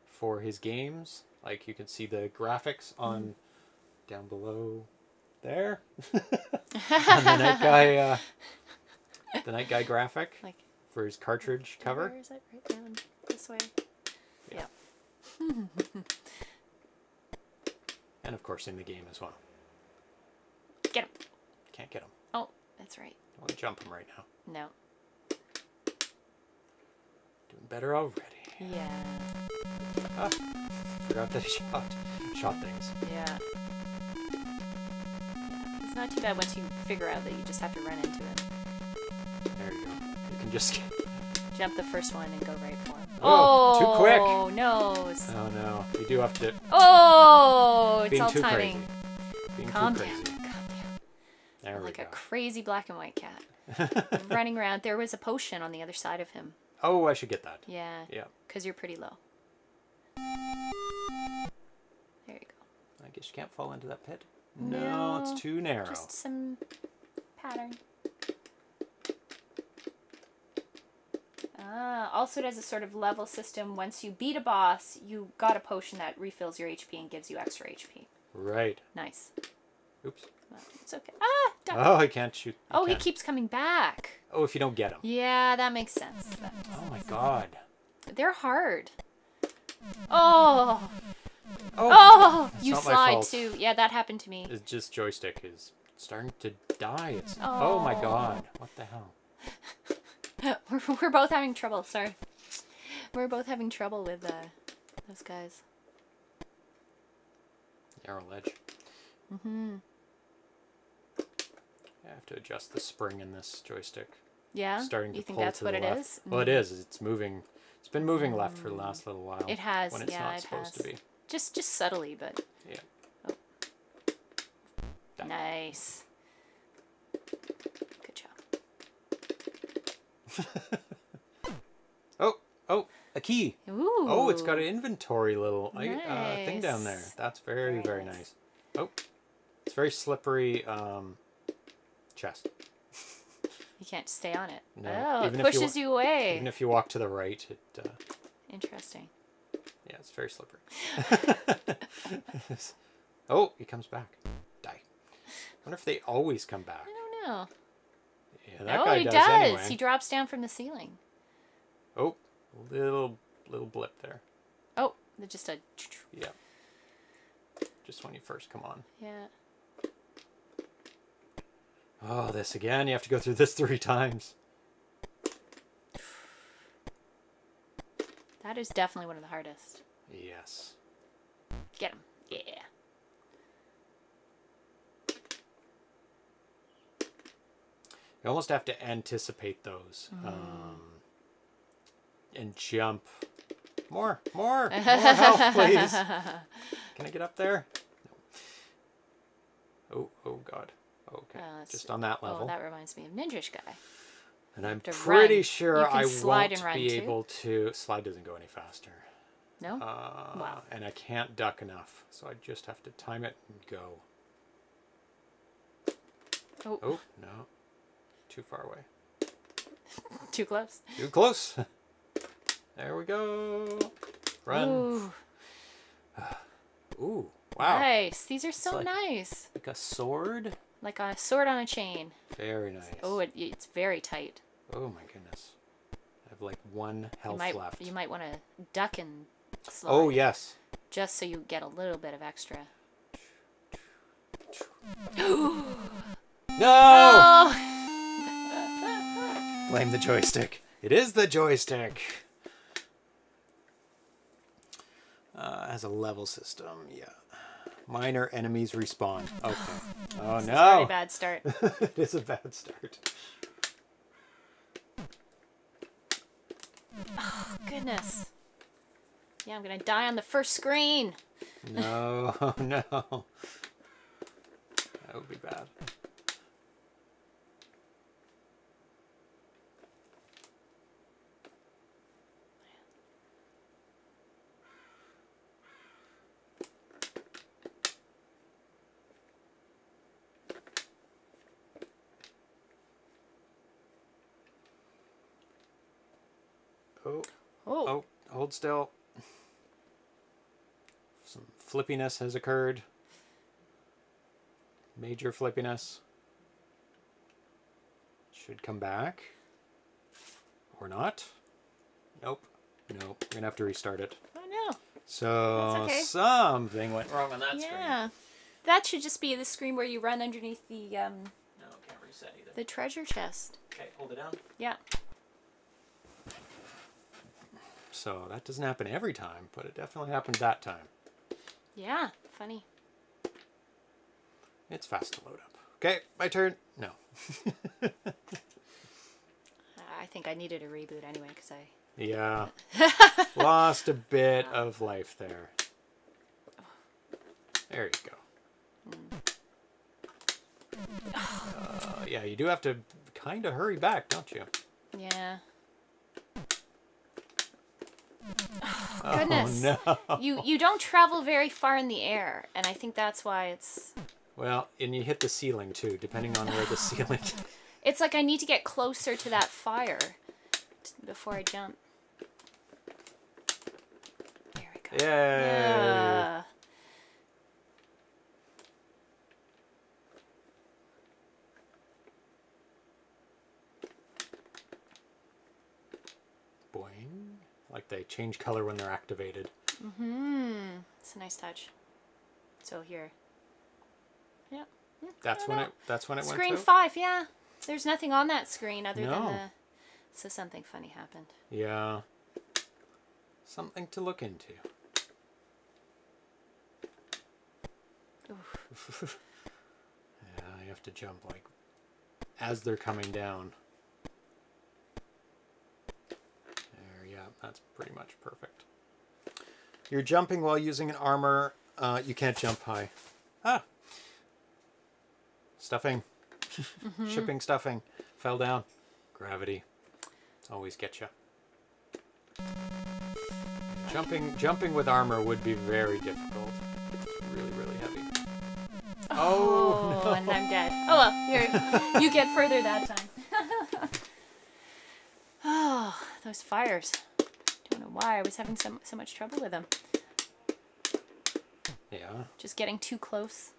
S1: for his games. Like you can see the graphics on
S2: Mm.
S1: down below there. <laughs> <laughs> the Knight Guy uh, the Knight Guy graphic
S2: like
S1: for his cartridge cover.
S2: Where is it? Right down this way.
S1: Yeah. And of course in the game as well.
S2: Get him.
S1: Can't get him.
S2: Oh, that's right.
S1: I want to jump him right now.
S2: No.
S1: Doing better already.
S2: Yeah.
S1: Ah, forgot that he shot, shot things.
S2: Yeah. It's not too bad once you figure out that you just have to run into him.
S1: There you go. You can just. <laughs>
S2: Jump the first one and go right for him.
S1: Oh, too quick.
S2: Oh, nose.
S1: Oh no, you do have to.
S2: Oh, it's
S1: being
S2: all timing. Calm
S1: too
S2: down. Calm down.
S1: There
S2: like
S1: we
S2: a
S1: go.
S2: crazy black and white cat <laughs> running around. There was a potion on the other side of him.
S1: oh, I should get that.
S2: Yeah.
S1: Yeah.
S2: Because you're pretty low. There you go.
S1: I guess you can't fall into that pit. No,
S2: No,
S1: it's too narrow.
S2: Just some pattern. Ah, also it has a sort of level system. Once you beat a boss, you got a potion that refills your HP and gives you extra HP.
S1: Right.
S2: Nice.
S1: Oops.
S2: Well, It's okay. Ah! duck.
S1: Oh, I can't shoot. you
S2: oh, he
S1: can't.
S2: keeps coming back.
S1: Oh, if you don't get him.
S2: Yeah, that makes sense. That makes
S1: Oh my
S2: sense.
S1: god.
S2: They're hard. Oh,
S1: Oh.
S2: oh! You slide too. Yeah, that happened to me.
S1: It's just joystick is starting to die. It's. Oh my
S2: Oh.
S1: god. What the hell? <laughs>
S2: we're, we're both having trouble. Sorry. We're both having trouble with uh, those guys.
S1: Narrow ledge.
S2: Mm-hmm.
S1: I have to adjust the spring in this joystick.
S2: Yeah.
S1: starting to
S2: you think
S1: pull
S2: that's
S1: to
S2: what
S1: the
S2: it
S1: left.
S2: is?
S1: Well, it
S2: Mm.
S1: is. It's moving. It's been moving left for the last little while.
S2: It has,
S1: When it's
S2: yeah,
S1: not
S2: it
S1: supposed
S2: has.
S1: to be.
S2: Just just subtly, but
S1: Yeah.
S2: Oh. Nice. Good job. <laughs>
S1: Oh, oh, a key.
S2: Ooh.
S1: Oh, it's got an inventory little uh, thing down there. That's very,
S2: Very
S1: very
S2: nice.
S1: nice. Oh, it's very slippery um, chest.
S2: You can't stay on it.
S1: No,
S2: Oh,
S1: even
S2: it
S1: if you
S2: pushes you, away.
S1: Even if you walk to the right, it uh,
S2: Interesting.
S1: Yeah, it's very slippery. <laughs> oh, he comes back. Die. I wonder if they always come back.
S2: I don't know.
S1: Yeah, that
S2: oh,
S1: guy
S2: he
S1: does,
S2: does.
S1: anyway.
S2: He drops down from the ceiling.
S1: Oh, little little blip there.
S2: Oh, they're just a.
S1: Yeah. Just when you first come on.
S2: Yeah.
S1: Oh, this again. You have to go through this three times.
S2: That is definitely one of the hardest.
S1: Yes.
S2: Get him. Yeah.
S1: You almost have to anticipate those. Um, and jump. More, more, more health, <laughs> please. Can I get up there? No. Oh, oh God. Okay,
S2: Uh,
S1: just on that level.
S2: Oh, that reminds me of Ninjish guy.
S1: and I'm pretty
S2: run.
S1: sure I won't be
S2: too?
S1: able to. Slide doesn't go any faster.
S2: No?
S1: Uh,
S2: Wow.
S1: And I can't duck enough, so I just have to time it and go.
S2: oh,
S1: Oh no, too far away. <laughs>
S2: too close.
S1: Too close. <laughs> There we go. Run. Ooh, <sighs>
S2: Ooh,
S1: wow.
S2: nice. These are so
S1: like-
S2: nice.
S1: Like a sword.
S2: Like a sword on a chain.
S1: Very nice.
S2: Oh, it, it's very tight.
S1: Oh my goodness. I have like one
S2: You
S1: health
S2: might
S1: left.
S2: you might want to duck and slide.
S1: oh yes.
S2: Just so you get a little bit of extra.
S1: No.
S2: Oh,
S1: Blame the joystick. It is the joystick. Uh, has a level system. Yeah. Minor enemies respawn. <sighs> Okay. Oh no.
S2: very
S1: a
S2: bad start. <laughs>
S1: it is a bad start.
S2: Oh goodness. Yeah, I'm gonna die on the first screen.
S1: No, <laughs> no. That would be bad. Oh.
S2: Oh,
S1: Oh, hold still. Some flippiness has occurred. Major flippiness. Should come back. Or not. Nope. Nope. We're gonna have to restart it.
S2: I know.
S1: So
S2: That's okay.
S1: something went wrong on that screen.
S2: Yeah. That should just be the screen where you run underneath the um
S1: No, can't reset either.
S2: the treasure chest.
S1: Okay, hold it down.
S2: Yeah.
S1: So that doesn't happen every time, but it definitely happened that time.
S2: Yeah. Funny.
S1: It's fast to load up. Okay, my turn. No. <laughs>
S2: I think I needed a reboot anyway because I.
S1: Yeah. <laughs> Lost a bit of life there. There you go. Uh, yeah, you do have to kind of hurry back, don't you?
S2: Yeah.
S1: Oh, oh,
S2: Goodness.
S1: no.
S2: You you don't travel very far in the air, and I think that's why it's.
S1: Well, and you hit the ceiling too, depending on where the <sighs> ceiling.
S2: It's like I need to get closer to that fire t- before I jump. There we go.
S1: Yay!
S2: Yeah.
S1: Like they change color when they're activated. Mm-hmm.
S2: It's a nice touch. So here. Yeah.
S1: That's when it. That's when it
S2: Screen
S1: went to.
S2: five, yeah. There's nothing on that screen other than
S1: No.
S2: the. So something funny happened.
S1: Yeah. Something to look into. <laughs> yeah, you have to jump like as they're coming down. There, yeah, that's pretty much perfect. You're jumping while using an armor. Uh, you can't jump high. Ah. Stuffing. Shipping stuffing. Fell down. Gravity. Always get you. Jumping, jumping with armor would be very difficult. It's really, really heavy. Oh, no. <laughs>
S2: and I'm dead. Oh well, here <laughs> you get further that time. <laughs> oh, those fires. Why I was having so so much trouble with them.
S1: Yeah.
S2: Just getting too close.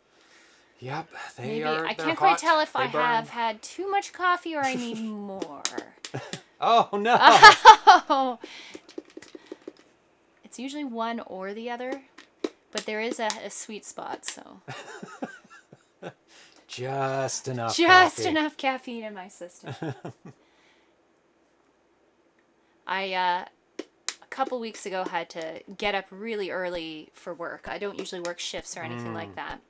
S1: Yep. They
S2: Maybe
S1: are.
S2: I can't quite
S1: hot.
S2: tell if
S1: They
S2: I
S1: burn.
S2: have had too much coffee or I <laughs> need more.
S1: Oh no!
S2: oh. <laughs> It's usually one or the other, but there is a, a sweet spot, so <laughs>
S1: Just enough.
S2: just
S1: coffee.
S2: enough caffeine in my system. I uh, couple weeks ago had to get up really early for work. I don't usually work shifts or anything like that.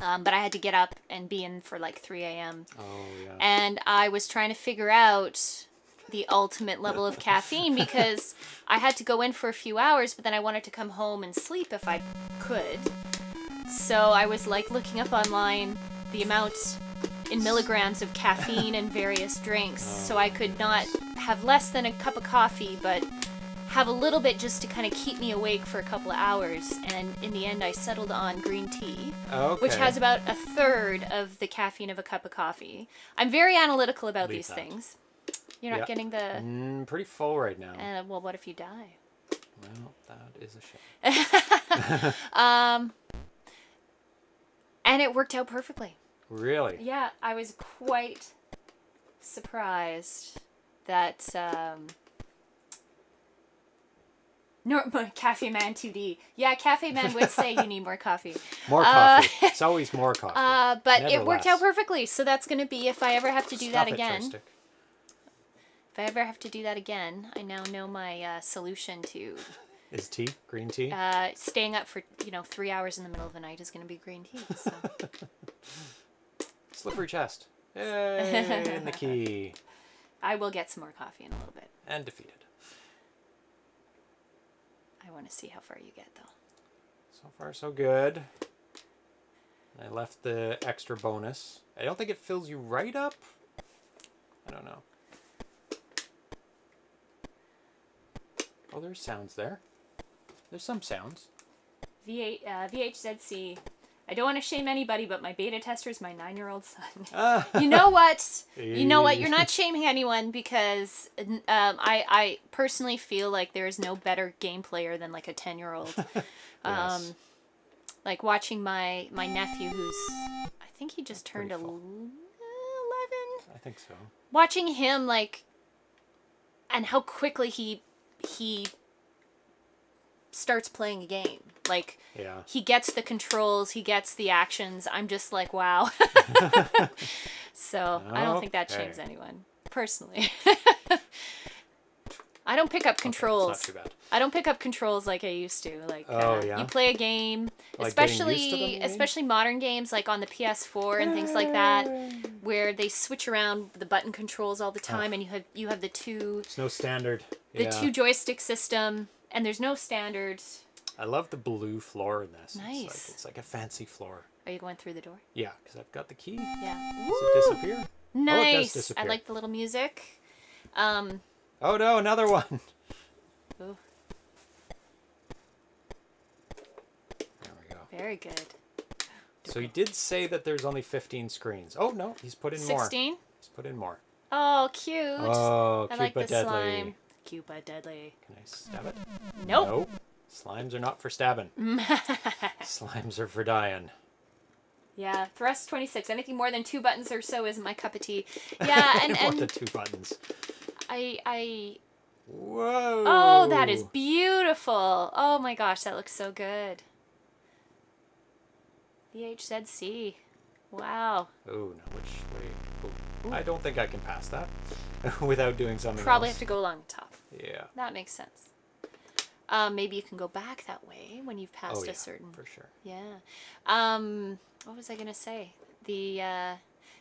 S2: Um, but I had to get up and be in for like 3 a.m.
S1: Oh yeah.
S2: and I was trying to figure out the ultimate level of caffeine <laughs> because I had to go in for a few hours, but then I wanted to come home and sleep if I could. So I was like looking up online the amount in milligrams of caffeine in various drinks so I could not have less than a cup of coffee, but have a little bit just to kind of keep me awake for a couple of hours. And in the end, I settled on green tea
S1: okay.
S2: which has about a third of the caffeine of a cup of coffee. I'm very analytical about
S1: Leave
S2: these
S1: that.
S2: things. You're not
S1: Yeah.
S2: getting the.
S1: Mm, pretty full right now.
S2: Uh, well, what if you die?
S1: well, that is a shame. <laughs>
S2: Um. And it worked out perfectly.
S1: Really?
S2: Yeah, I was quite surprised that. Um, Nor- Cafe Man 2D. Yeah, Cafe Man would say you need more coffee. <laughs>
S1: More
S2: Uh,
S1: coffee. it's <laughs> always more coffee.
S2: Uh, but it worked out perfectly. So that's going to be if I ever have to do that
S1: Stop it,
S2: again.
S1: Joystick.
S2: If I ever have to do that again, I now know my uh, solution to <laughs>
S1: Is tea green tea?
S2: uh, staying up for you know three hours in the middle of the night is going to be green tea. So
S1: Slippery chest. Yay! and the key.
S2: I will get some more coffee in a little bit.
S1: And defeated.
S2: I want to see how far you get though.
S1: So far, so good. I left the extra bonus. I don't think it fills you right up. I don't know. Oh, there's sounds there. There's some sounds.
S2: V8, uh, VHZC. I don't want to shame anybody, but my beta tester is my nine-year-old son.
S1: Ah, <laughs>
S2: you know what? You know what? You're not <laughs> shaming anyone because um, I I personally feel like there is no better game player than like a ten year old. <laughs>
S1: yes.
S2: Um, like watching my my nephew, who's I think he just turned
S1: pretty
S2: eleven.
S1: I think so.
S2: Watching him like, and how quickly he he starts playing a game. Like
S1: Yeah.
S2: he gets the controls, he gets the actions. I'm just like, wow. <laughs> so I don't think that
S1: Okay.
S2: shames anyone personally. <laughs> I don't pick up controls.
S1: It's not too bad.
S2: I don't pick up controls like I used to. Like,
S1: Oh,
S2: uh,
S1: yeah?
S2: you play a game,
S1: Like getting used to them,
S2: especially especially modern games like on the PS4 and things like that, where they switch around the button controls all the time, and you have you have the two
S1: It's no standard.
S2: the
S1: yeah.
S2: two joystick system, and there's no standard.
S1: I love the blue floor in this. It's like,
S2: Nice.
S1: it's like a fancy floor.
S2: Are you going through the door?
S1: Yeah, because I've got the key.
S2: Yeah.
S1: Does it disappear? Oh, it does
S2: Nice. I like the little music. Um.
S1: Oh no, another one. <laughs>
S2: ooh,
S1: There we go.
S2: very good.
S1: So he did say that there's only 15 screens. Oh no, he's put in more.
S2: Sixteen.
S1: He's put in more.
S2: Oh, cute.
S1: Oh,
S2: I
S1: cute
S2: like
S1: but
S2: the
S1: deadly.
S2: slime. But deadly.
S1: Can I stab it?
S2: Nope.
S1: Nope. Slimes are not for stabbing. <laughs> Slimes are for dying.
S2: Yeah, thrust 26. Anything more than two buttons or so is my cup of tea. <laughs> Yeah, and,
S1: want the two buttons.
S2: I I
S1: Whoa.
S2: Oh, that is beautiful. Oh my gosh, that looks so good. VHZC. Wow.
S1: Oh no, which way? Oh, I don't think I can pass that <laughs> without doing something
S2: Probably
S1: else.
S2: have to go along the top.
S1: Yeah.
S2: That makes sense. Um, maybe you can go back that way when you've passed
S1: oh yeah,
S2: a certain
S1: for sure.
S2: Yeah. Um, what was I gonna say? The uh,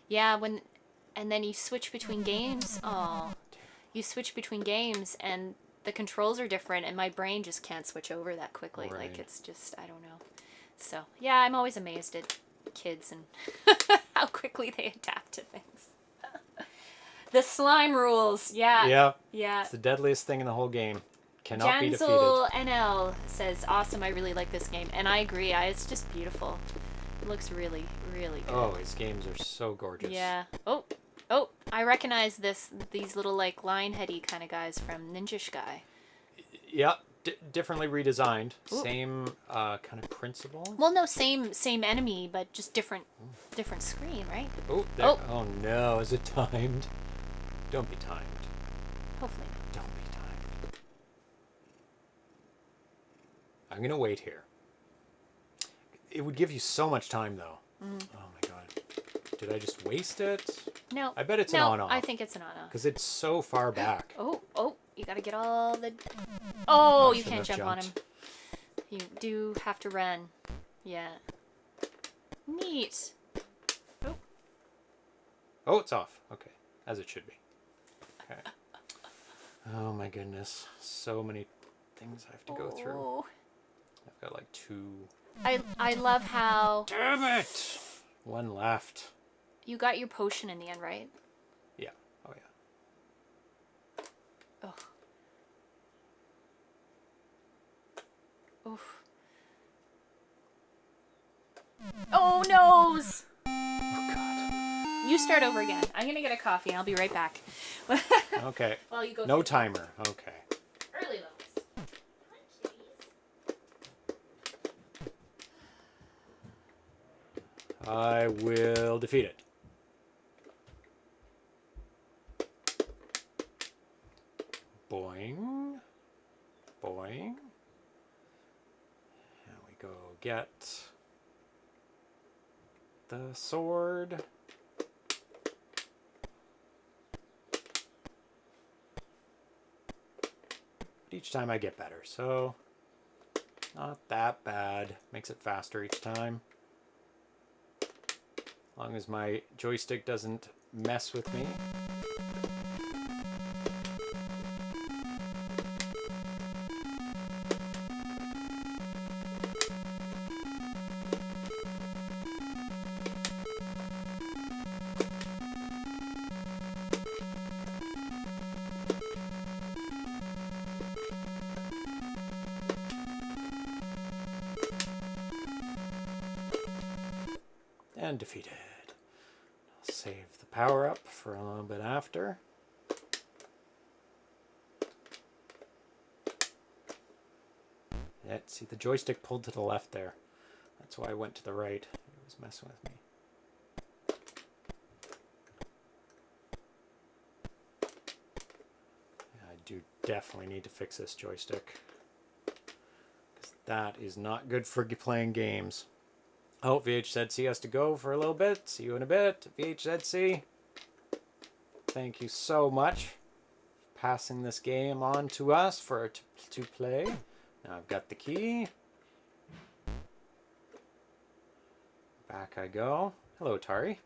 S2: yeah when, and then you switch between games. Oh, you switch between games and the controls are different, and my brain just can't switch over that quickly.
S1: Right.
S2: Like it's just I don't know. So yeah, I'm always amazed at kids and <laughs> how quickly they adapt to things. The slime rules. Yeah.
S1: Yeah.
S2: Yeah.
S1: It's the deadliest thing in the whole game. Cannot be defeated.
S2: Jansel NL says, "Awesome! I really like this game," and I agree. I, it's just beautiful. It looks really, really good.
S1: Oh, his games are so gorgeous.
S2: Yeah. Oh, oh! I recognize this. These little like lion heady kind of guys from Ninjish Guy.
S1: Yeah. D- differently redesigned.
S2: Ooh.
S1: Same uh, kind of principle.
S2: Well, no, same same enemy, but just different different screen, right?
S1: Oh.
S2: Oh.
S1: Oh. no, is it timed? Don't be timed.
S2: Hopefully.
S1: Don't be timed. I'm gonna wait here. It would give you so much time though.
S2: Mm.
S1: Oh my god. Did I just waste it?
S2: No.
S1: I bet it's an
S2: no,
S1: on-off.
S2: I think it's an on-off.
S1: Because it's so far back. <gasps>
S2: Oh, oh! You gotta get all the. Oh,
S1: I
S2: you can't jump
S1: have
S2: on him. You do have to run. Yeah. Neat. Oh,
S1: Oh, it's off. Okay, as it should be. Okay. Oh my goodness, so many things I have to go through.
S2: Oh.
S1: I've got like two.
S2: I I love how
S1: Damn it! One left.
S2: you got your potion in the end, right?
S1: Yeah. Oh yeah.
S2: Oh. Oof. Oh noes! <laughs> You start over again. I'm gonna get a coffee. and I'll be right back. <laughs>
S1: Okay.
S2: While you go.
S1: No timer. Okay.
S2: Early levels.
S1: I will defeat it. Boing. Boing. Here we go. Get the sword. Each time I get better, so not that bad. Makes it faster each time. As long as my joystick doesn't mess with me. Joystick pulled to the left there. That's why I went to the right. It was messing with me. I do definitely need to fix this joystick. 'Cause that is not good for playing games. Oh, VHZC has to go for a little bit. See you in a bit, VHZC. Thank you so much for passing this game on to us for to, to play. Now I've got the key. I go. Hello, Tari.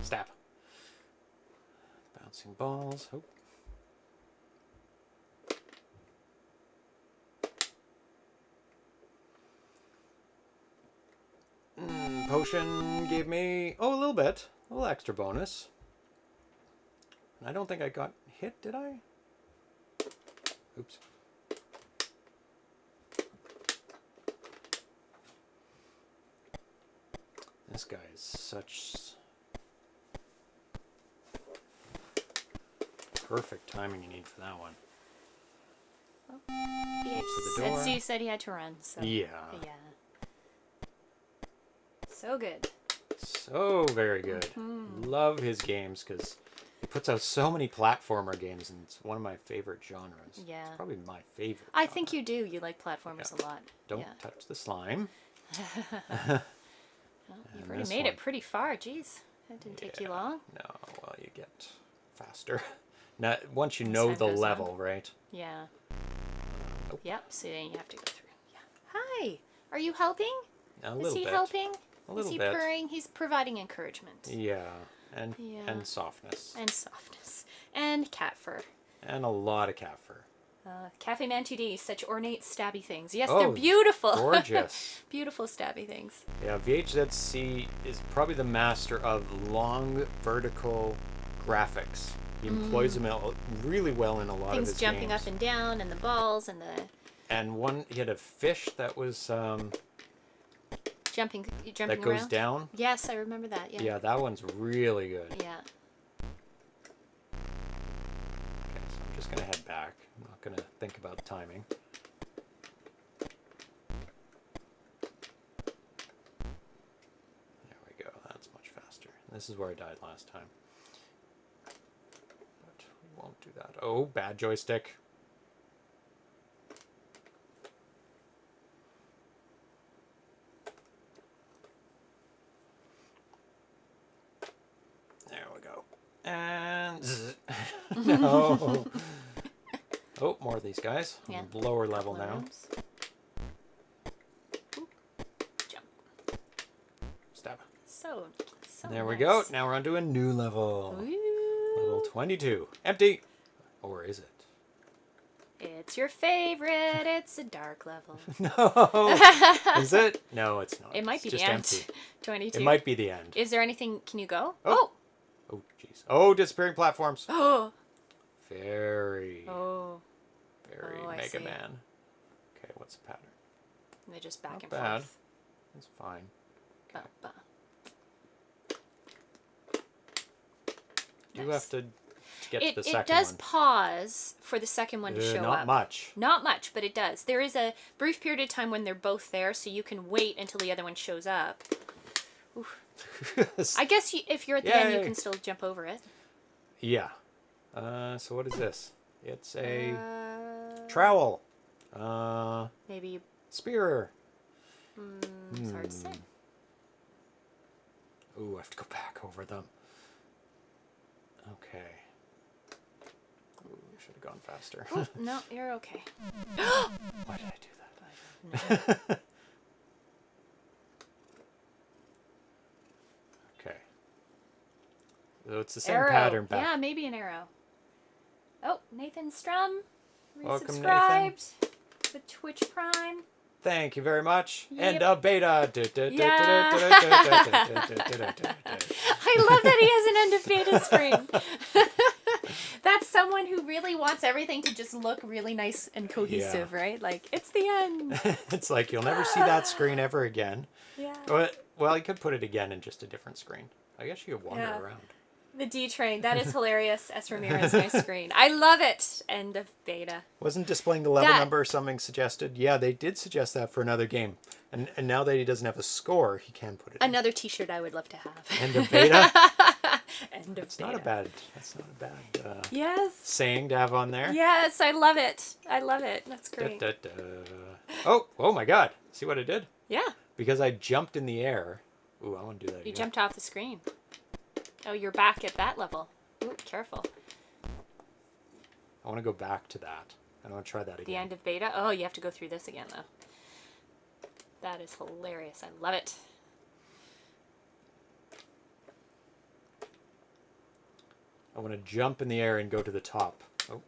S1: Stab. Bouncing balls. Oh. Gave me oh a little bit, a little extra bonus. And I don't think I got hit, did I? Oops. This guy is such perfect timing you need for that one. the door.
S2: Etsy said he had to run. So
S1: Yeah.
S2: yeah. So good.
S1: So very good. Mm-hmm. Love his games because he puts out so many platformer games, and it's one of my favorite genres.
S2: Yeah.
S1: It's probably my favorite.
S2: I
S1: genre.
S2: think you do. You like platformers a lot.
S1: Don't
S2: Yeah.
S1: touch the slime. <laughs> <laughs>
S2: Well, you've already made
S1: one.
S2: it pretty far. Jeez, that didn't take you long.
S1: No, well, you get faster. <laughs> Now, once you know the
S2: goes on.
S1: level, right?
S2: Yeah.
S1: Nope.
S2: Yep. So then you have to go through. Yeah. Hi. Are you helping?
S1: A
S2: Is he
S1: bit.
S2: helping?
S1: A little
S2: Is he
S1: bit.
S2: purring? He's providing encouragement
S1: Yeah, and
S2: Yeah.
S1: and softness,
S2: and softness and cat fur.
S1: and a lot of cat fur.
S2: Uh, Cafe Man 2D, such ornate stabby things. Yes,
S1: Oh,
S2: they're beautiful.
S1: Gorgeous. <laughs>
S2: beautiful stabby things.
S1: Yeah, VHZC is probably the master of long vertical graphics. He employs them really well in a lot of
S2: Mm. Things
S1: his
S2: jumping
S1: games.
S2: up and down, and the balls, and the
S1: and one he had a fish that was um,
S2: jumping, jumping
S1: that goes
S2: around.
S1: down.
S2: Yes, I remember that. Yeah.
S1: Yeah, that one's really good.
S2: Yeah.
S1: Okay, so I'm just gonna head back. I'm not gonna think about timing. There we go. That's much faster. This is where I died last time. But we won't do that. Oh, bad joystick. No. <laughs> <laughs> Oh. Oh, oh, more of these guys.
S2: Yeah.
S1: Lower level now.
S2: Jump.
S1: Stab.
S2: So, so
S1: There we go. Now we're on to a new level.
S2: Ooh.
S1: Level 22. Empty. Or is it?
S2: It's your favorite. It's a dark level. <laughs>
S1: No. is it? No, it's not.
S2: It might
S1: It's
S2: be the
S1: empty.
S2: end. 22.
S1: It might be the end.
S2: Is there anything? Can you go?
S1: Oh. Oh, jeez. Oh, disappearing platforms. <gasps>
S2: Oh.
S1: Very,
S2: Oh.
S1: very
S2: Oh,
S1: Mega. Man. Okay, what's the pattern?
S2: They're just back
S1: Not
S2: and
S1: bad.
S2: forth.
S1: It's fine.
S2: Ba, ba.
S1: You
S2: Nice.
S1: have to get
S2: It,
S1: to the
S2: it
S1: second
S2: does
S1: one.
S2: pause for the second one to
S1: Uh,
S2: show
S1: not
S2: up.
S1: Not much.
S2: Not much, but it does. There is a brief period of time when they're both there, so you can wait until the other one shows up. <laughs> I guess you, if you're at the end, you can still jump over it.
S1: yeah. Uh, so what is this? It's a
S2: Uh,
S1: trowel. Uh,
S2: maybe you.
S1: spear.
S2: Mm, it's hard to say.
S1: Hmm. Ooh, I have to go back over them. Okay. Ooh, I should have gone faster.
S2: Oh, <laughs> no, you're okay. <gasps>
S1: Why did I do that? okay. <laughs> So it's the same
S2: arrow.
S1: pattern back.
S2: Yeah, maybe an arrow. Oh, Nathan Strum
S1: Welcome,
S2: resubscribed with Twitch Prime.
S1: Thank you very much. End
S2: Yep.
S1: of beta.
S2: Yeah. I love that he has an end of beta screen. That's someone who really wants everything to just look really nice and cohesive, right? Like it's the end.
S1: it's like you'll never see that screen ever again.
S2: Yeah.
S1: Well, well, you could put it again in just a different screen. I guess you could wander
S2: Yeah.
S1: around.
S2: The D train. That is <laughs> hilarious. S Ramirez, my <laughs> screen. I love it. End of beta.
S1: Wasn't displaying the level
S2: That-
S1: number something suggested? Yeah, they did suggest that for another game. And and now that he doesn't have a score, he can put it in.
S2: Another T-shirt I would love to have.
S1: End of beta. <laughs>
S2: End of
S1: It's
S2: beta.
S1: not a bad. That's not a bad uh,
S2: Yes.
S1: saying to have on there.
S2: Yes, I love it. I love it. That's
S1: Da,
S2: great.
S1: da, da. Oh, oh my God! See what I did?
S2: Yeah.
S1: Because I jumped in the air. Ooh, I want to do that.
S2: You
S1: again.
S2: jumped off the screen. Oh, you're back at that level. Ooh, careful.
S1: I want to go back to that. I want to try that again.
S2: The end of beta. Oh, you have to go through this again though. That is hilarious. I love it.
S1: I want to jump in the air and go to the top. Oh.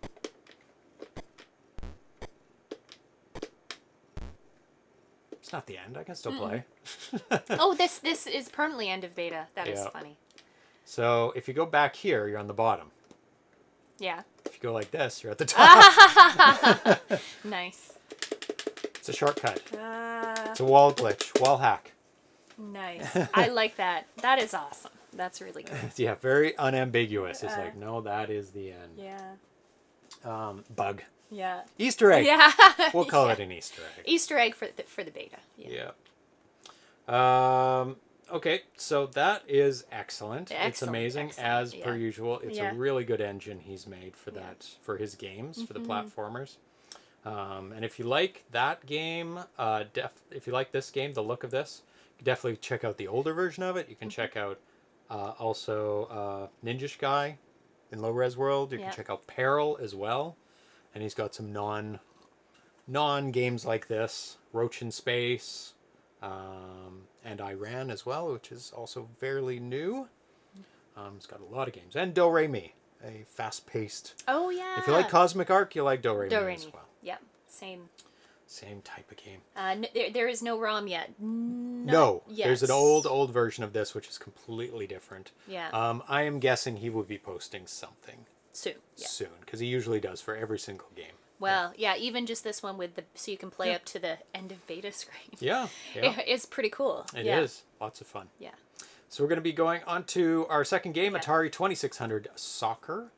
S1: It's not the end. I can still play. <laughs>
S2: oh, this this is permanently end of beta. That is
S1: Yeah.
S2: funny.
S1: So if you go back here, you're on the bottom.
S2: Yeah.
S1: If you go like this, you're at the <laughs> top. <laughs>
S2: Nice.
S1: it's a shortcut.
S2: Uh,
S1: It's a wall glitch, wall hack.
S2: nice. <laughs> I like that. That is awesome. That's really good.
S1: Yeah, very unambiguous. It's
S2: Uh,
S1: like, no, that is the end.
S2: Yeah.
S1: Um, bug.
S2: Yeah.
S1: Easter egg.
S2: Yeah.
S1: We'll call
S2: Yeah.
S1: it an Easter egg.
S2: Easter egg for the, for the beta. Yeah.
S1: Yeah. Um, okay, so that is excellent. it's amazing
S2: excellent,
S1: as per usual. It's
S2: Yeah.
S1: a really good engine he's made for
S2: Yeah. Mm-hmm.
S1: that for his games for the platformers. Um, and if you like that game, uh, def if you like this game, the look of this, definitely check out the older version of it. You
S2: Mm-hmm.
S1: can check out uh, also uh, Ninjish Guy in Low Res World. You
S2: Yeah.
S1: can check out Peril as well, and he's got some non non games like this, Roach in Space, um, and Iran as well, which is also fairly new. Um, it's got a lot of games, and Do Re Mi, a fast paced.
S2: Oh yeah.
S1: If you like Cosmic Ark, you like Do Re Mi as well.
S2: Yep. Same.
S1: Same type of game.
S2: Uh, n- there, there is no ROM yet. Not
S1: no, there's an old old version of this which is completely different.
S2: Yeah.
S1: Um, I am guessing he will be posting something
S2: Soon. Yeah.
S1: soon because he usually does for every single game.
S2: Well, yeah. Even just this one with the so you can play up to the end of beta screen. <laughs>
S1: Yeah, yeah,
S2: It- It's pretty cool.
S1: it
S2: yeah.
S1: is lots of fun.
S2: Yeah.
S1: So we're going to be going on to our second game,
S2: Yeah.
S1: Atari 2600 Soccer.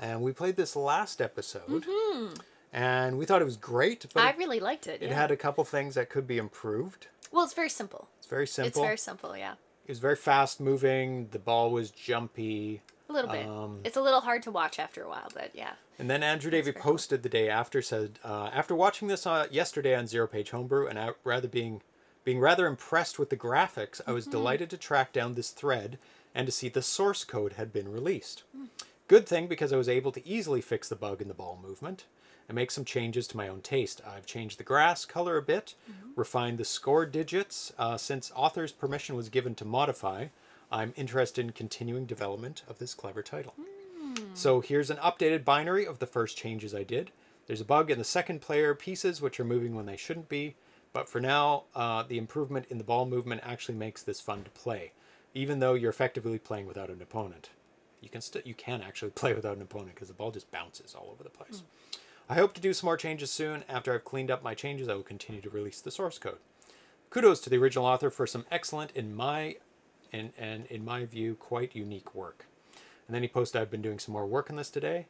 S1: And we played this last episode. And we thought it was great, but
S2: Mm-hmm. I
S1: it,
S2: really liked it.
S1: it
S2: yeah.
S1: had a couple things that could be improved.
S2: Well, it's very simple.
S1: It's very simple.
S2: It's very simple. Yeah.
S1: It was very fast moving. The ball was jumpy.
S2: A little bit.
S1: Um,
S2: it's a little hard to watch after a while, but yeah.
S1: And then Andrew
S2: Davie
S1: posted the day after said, uh, after watching this uh, yesterday on Zero Page Homebrew and out rather being being rather impressed with the graphics, I
S2: Mm-hmm.
S1: was delighted to track down this thread and to see the source code had been released.
S2: Hmm.
S1: Good thing because I was able to easily fix the bug in the ball movement and make some changes to my own taste. I've changed the grass color a bit, refined the score digits. Uh, since author's permission was given to modify, I'm interested in continuing development of this clever title. So here's an updated binary of the first changes I did. There's a bug in the second player pieces which are moving when they shouldn't be, but for now, uh, the improvement in the ball movement actually makes this fun to play, even though you're effectively playing without an opponent. You can still you can actually <laughs> play without an opponent because the ball just bounces all over the place. I hope to do some more changes soon. After I've cleaned up my changes, I will continue to release the source code. Kudos to the original author for some excellent, in my and, and in my view, quite unique work. And then he posted, I've been doing some more work on this today.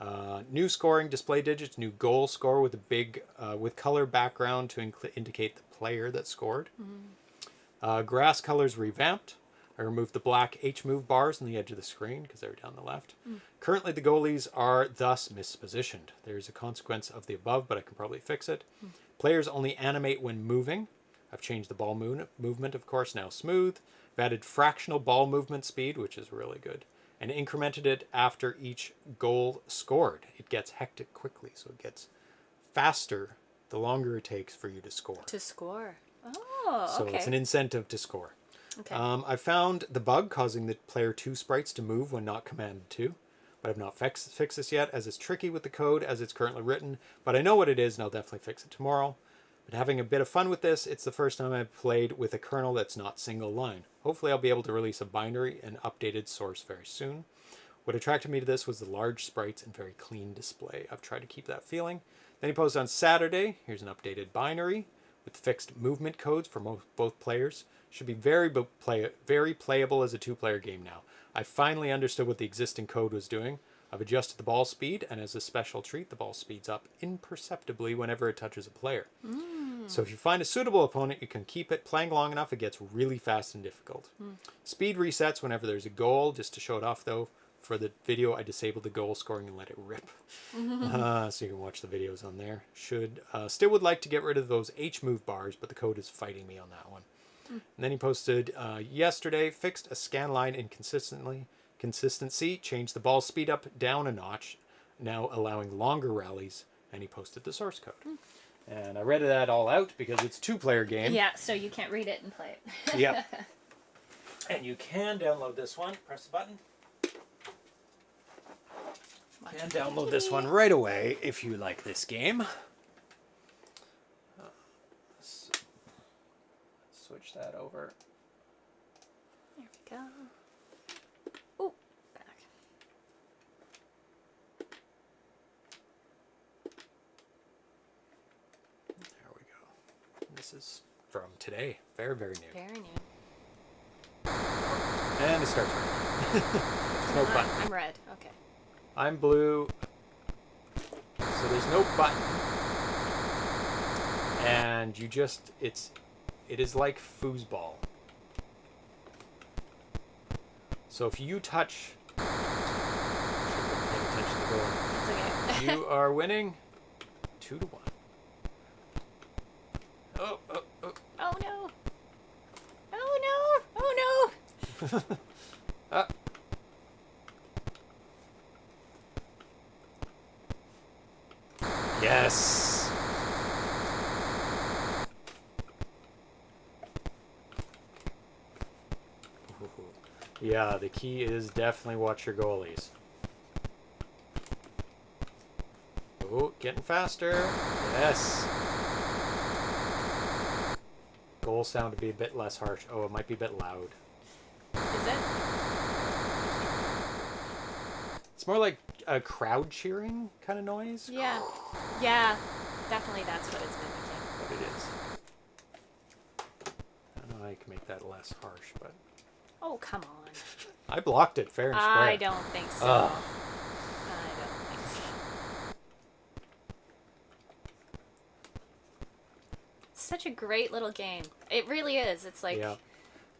S1: Uh, new scoring display digits, new goal score with a big, uh, with color background to inc- indicate the player that scored. Uh, grass colors revamped. I removed the black H move bars on the edge of the screen because they were down the left. Currently, the goalies are thus mispositioned. There's a consequence of the above, but I can probably fix it. Players only animate when moving. I've changed the ball moon- movement, of course, now smooth. I've added fractional ball movement speed, which is really good, and incremented it after each goal scored. It gets hectic quickly, so it gets faster the longer it takes for you to score.
S2: To score. Oh,
S1: So
S2: okay.
S1: it's an incentive to score.
S2: okay.
S1: Um, I found the bug causing the player 2 sprites to move when not commanded to, but I've not fix, fixed this yet as it's tricky with the code as it's currently written, but I know what it is and I'll definitely fix it tomorrow. But having a bit of fun with this, it's the first time I've played with a kernel that's not single line. Hopefully I'll be able to release a binary and updated source very soon. What attracted me to this was the large sprites and very clean display. I've tried to keep that feeling. Then he posted on Saturday, here's an updated binary with fixed movement codes for mo- both players. Should be very play- very playable as a two-player game now. I finally understood what the existing code was doing. I've adjusted the ball speed, and as a special treat, the ball speeds up imperceptibly whenever it touches a player. So if you find a suitable opponent, you can keep it playing long enough, it gets really fast and difficult. Speed resets whenever there's a goal, just to show it off though. For the video, I disabled the goal scoring and let it rip. <laughs> uh, so you can watch the videos on there. Should uh, still would like to get rid of those H move bars, but the code is fighting me on that one. And then he posted uh, yesterday, fixed a scan line inconsistently consistency, changed the ball speed up down a notch, now allowing longer rallies, and he posted the source code. And I read that all out because it's two player game.
S2: yeah, so you can't read it and play it. <laughs>
S1: Yep. <laughs> And you can download this one. Press the button. You can download this one right away if you like this game. Uh, Switch that over.
S2: There we go. Oh, back.
S1: There we go. This is from today. Very, very new.
S2: Very new.
S1: And it starts right. There's <laughs> no
S2: I'm,
S1: button.
S2: I'm red. Okay.
S1: I'm blue. So there's no button. And you just it's it is like foosball. So if you touch should have been paying attention to goal.
S2: That's okay.
S1: You <laughs> are winning two to one. Oh, oh, oh.
S2: oh no. Oh no. Oh no. <laughs>
S1: Ah. Yes. Yeah, the key is definitely watch your goalies. Oh, getting faster. Yes. Goal sound to be a bit less harsh. Oh, it might be a bit loud.
S2: Is it?
S1: It's more like a crowd cheering kind of noise.
S2: Yeah. Yeah. Definitely that's what it's mimicking.
S1: But it is. I don't know how you can make that less harsh, but
S2: Oh, come on. <laughs>
S1: I blocked it fair and square.
S2: I don't think so.
S1: Ugh.
S2: I don't think so. It's such a great little game. It really is. It's like
S1: yeah.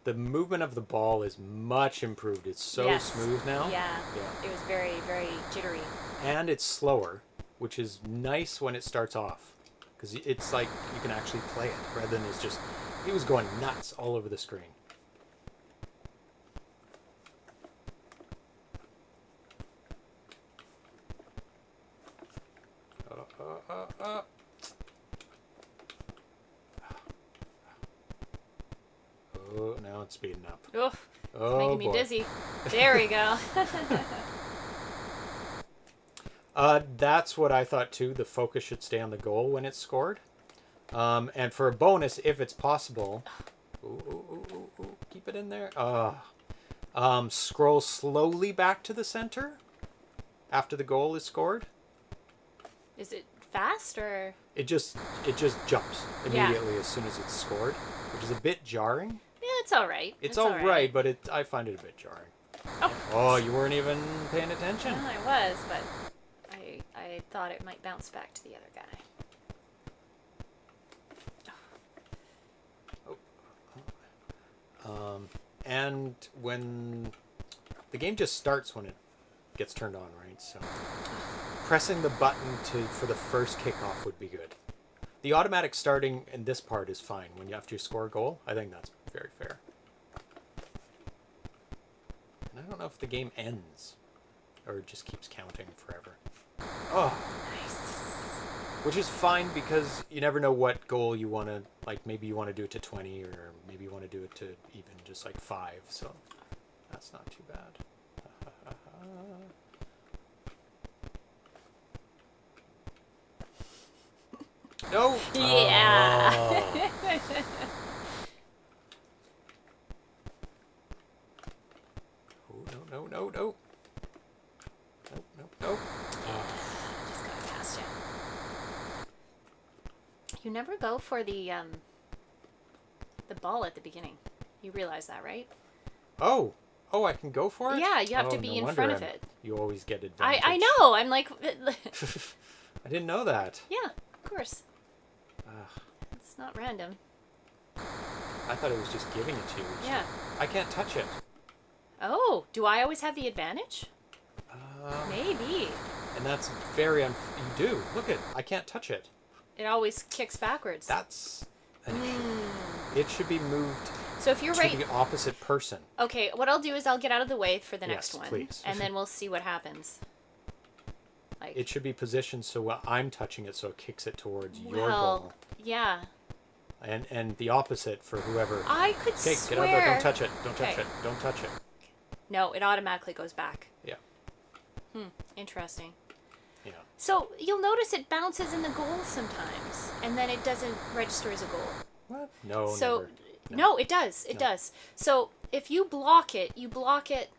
S1: The movement of the ball is much improved. It's so
S2: Yes.
S1: smooth now.
S2: Yeah.
S1: Yeah.
S2: It was very, very jittery.
S1: And it's slower, which is nice when it starts off. Because it's like you can actually play it rather than it's just. He was going nuts all over the screen. not speeding up.
S2: Oof,
S1: Oh,
S2: making me
S1: boy.
S2: dizzy. There we go. <laughs>
S1: Uh, that's what I thought too. The focus should stay on the goal when it's scored. Um, and for a bonus, if it's possible, ooh, ooh, ooh, ooh, ooh, keep it in there. Uh, um, scroll slowly back to the center after the goal is scored.
S2: Is it fast or?
S1: It just it just jumps
S2: Yeah.
S1: immediately as soon as it's scored, which is a bit jarring.
S2: Yeah, it's all right.
S1: It's, all right, but it I find it a bit jarring.
S2: Oh.
S1: Oh, you weren't even paying attention.
S2: Well, I was, but I I thought it might bounce back to the other guy.
S1: Um, and when the game just starts when it gets turned on, right? So pressing the button to for the first kickoff would be good. The automatic starting in this part is fine when you have to score a goal. I think that's very fair. And I don't know if the game ends or just keeps counting forever. Oh,
S2: Nice.
S1: which is fine because you never know what goal you want to like maybe you want to do it to 20 or maybe you want to do it to even just like 5 so that's not too bad <laughs> no <laughs>
S2: Yeah.
S1: Oh. <laughs> Oh, no no no no no no no
S2: Just gotta it. You never go for the um the ball at the beginning. You realize that, right?
S1: Oh, oh, I can go for it.
S2: Yeah, you have to
S1: Oh,
S2: be
S1: no
S2: in front of
S1: I'm-
S2: it.
S1: You always get
S2: it.
S1: I.
S2: I know. I'm like <laughs>
S1: I didn't know that.
S2: Yeah, of course.
S1: Ugh,
S2: It's not random.
S1: I thought it was just giving it to you.
S2: Yeah.
S1: I can't touch it.
S2: Oh, do I always have the advantage?
S1: Um,
S2: Maybe.
S1: and that's very unf- you do. Look at I can't touch it.
S2: It always kicks backwards.
S1: That's an
S2: Hmm.
S1: it should be moved
S2: So if you're
S1: to
S2: right,
S1: the opposite person.
S2: okay. What I'll do is I'll get out of the way for the next
S1: Yes,
S2: one,
S1: please.
S2: and then we'll see what happens. Like,
S1: It should be positioned so while I'm touching it, so it kicks it towards your goal,
S2: yeah.
S1: and and the opposite for whoever.
S2: I could
S1: Okay,
S2: swear.
S1: get out there! Don't touch it! Don't touch
S2: Okay.
S1: it! Don't touch it!
S2: No, it automatically goes back.
S1: Yeah, Hmm.
S2: Interesting.
S1: yeah.
S2: So you'll notice it bounces in the goal sometimes, and then it doesn't register as a goal.
S1: What? No,
S2: so
S1: never.
S2: no. it does. It
S1: No.
S2: does. So if you block it, you block it.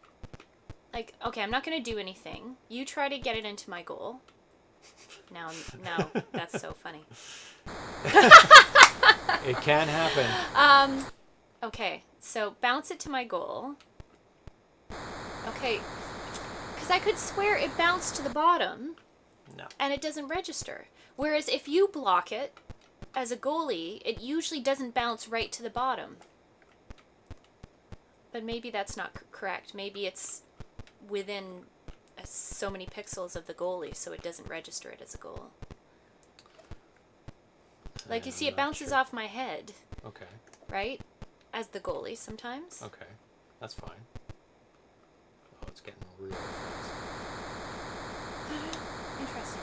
S2: Like okay, I'm not gonna do anything. You try to get it into my goal. Now, now that's so funny. <laughs>
S1: It can happen.
S2: Um, okay, so bounce it to my goal. Okay, because I could swear it bounced to the bottom
S1: No.
S2: and it doesn't register. Whereas if you block it as a goalie, it usually doesn't bounce right to the bottom. But maybe that's not c- correct. Maybe it's within so many pixels of the goalie, so it doesn't register it as a goal. Like you see, it bounces
S1: sure.
S2: off my head
S1: Okay.
S2: right? As the goalie sometimes.
S1: Okay. That's fine. It's getting real fast.
S2: Uh, interesting.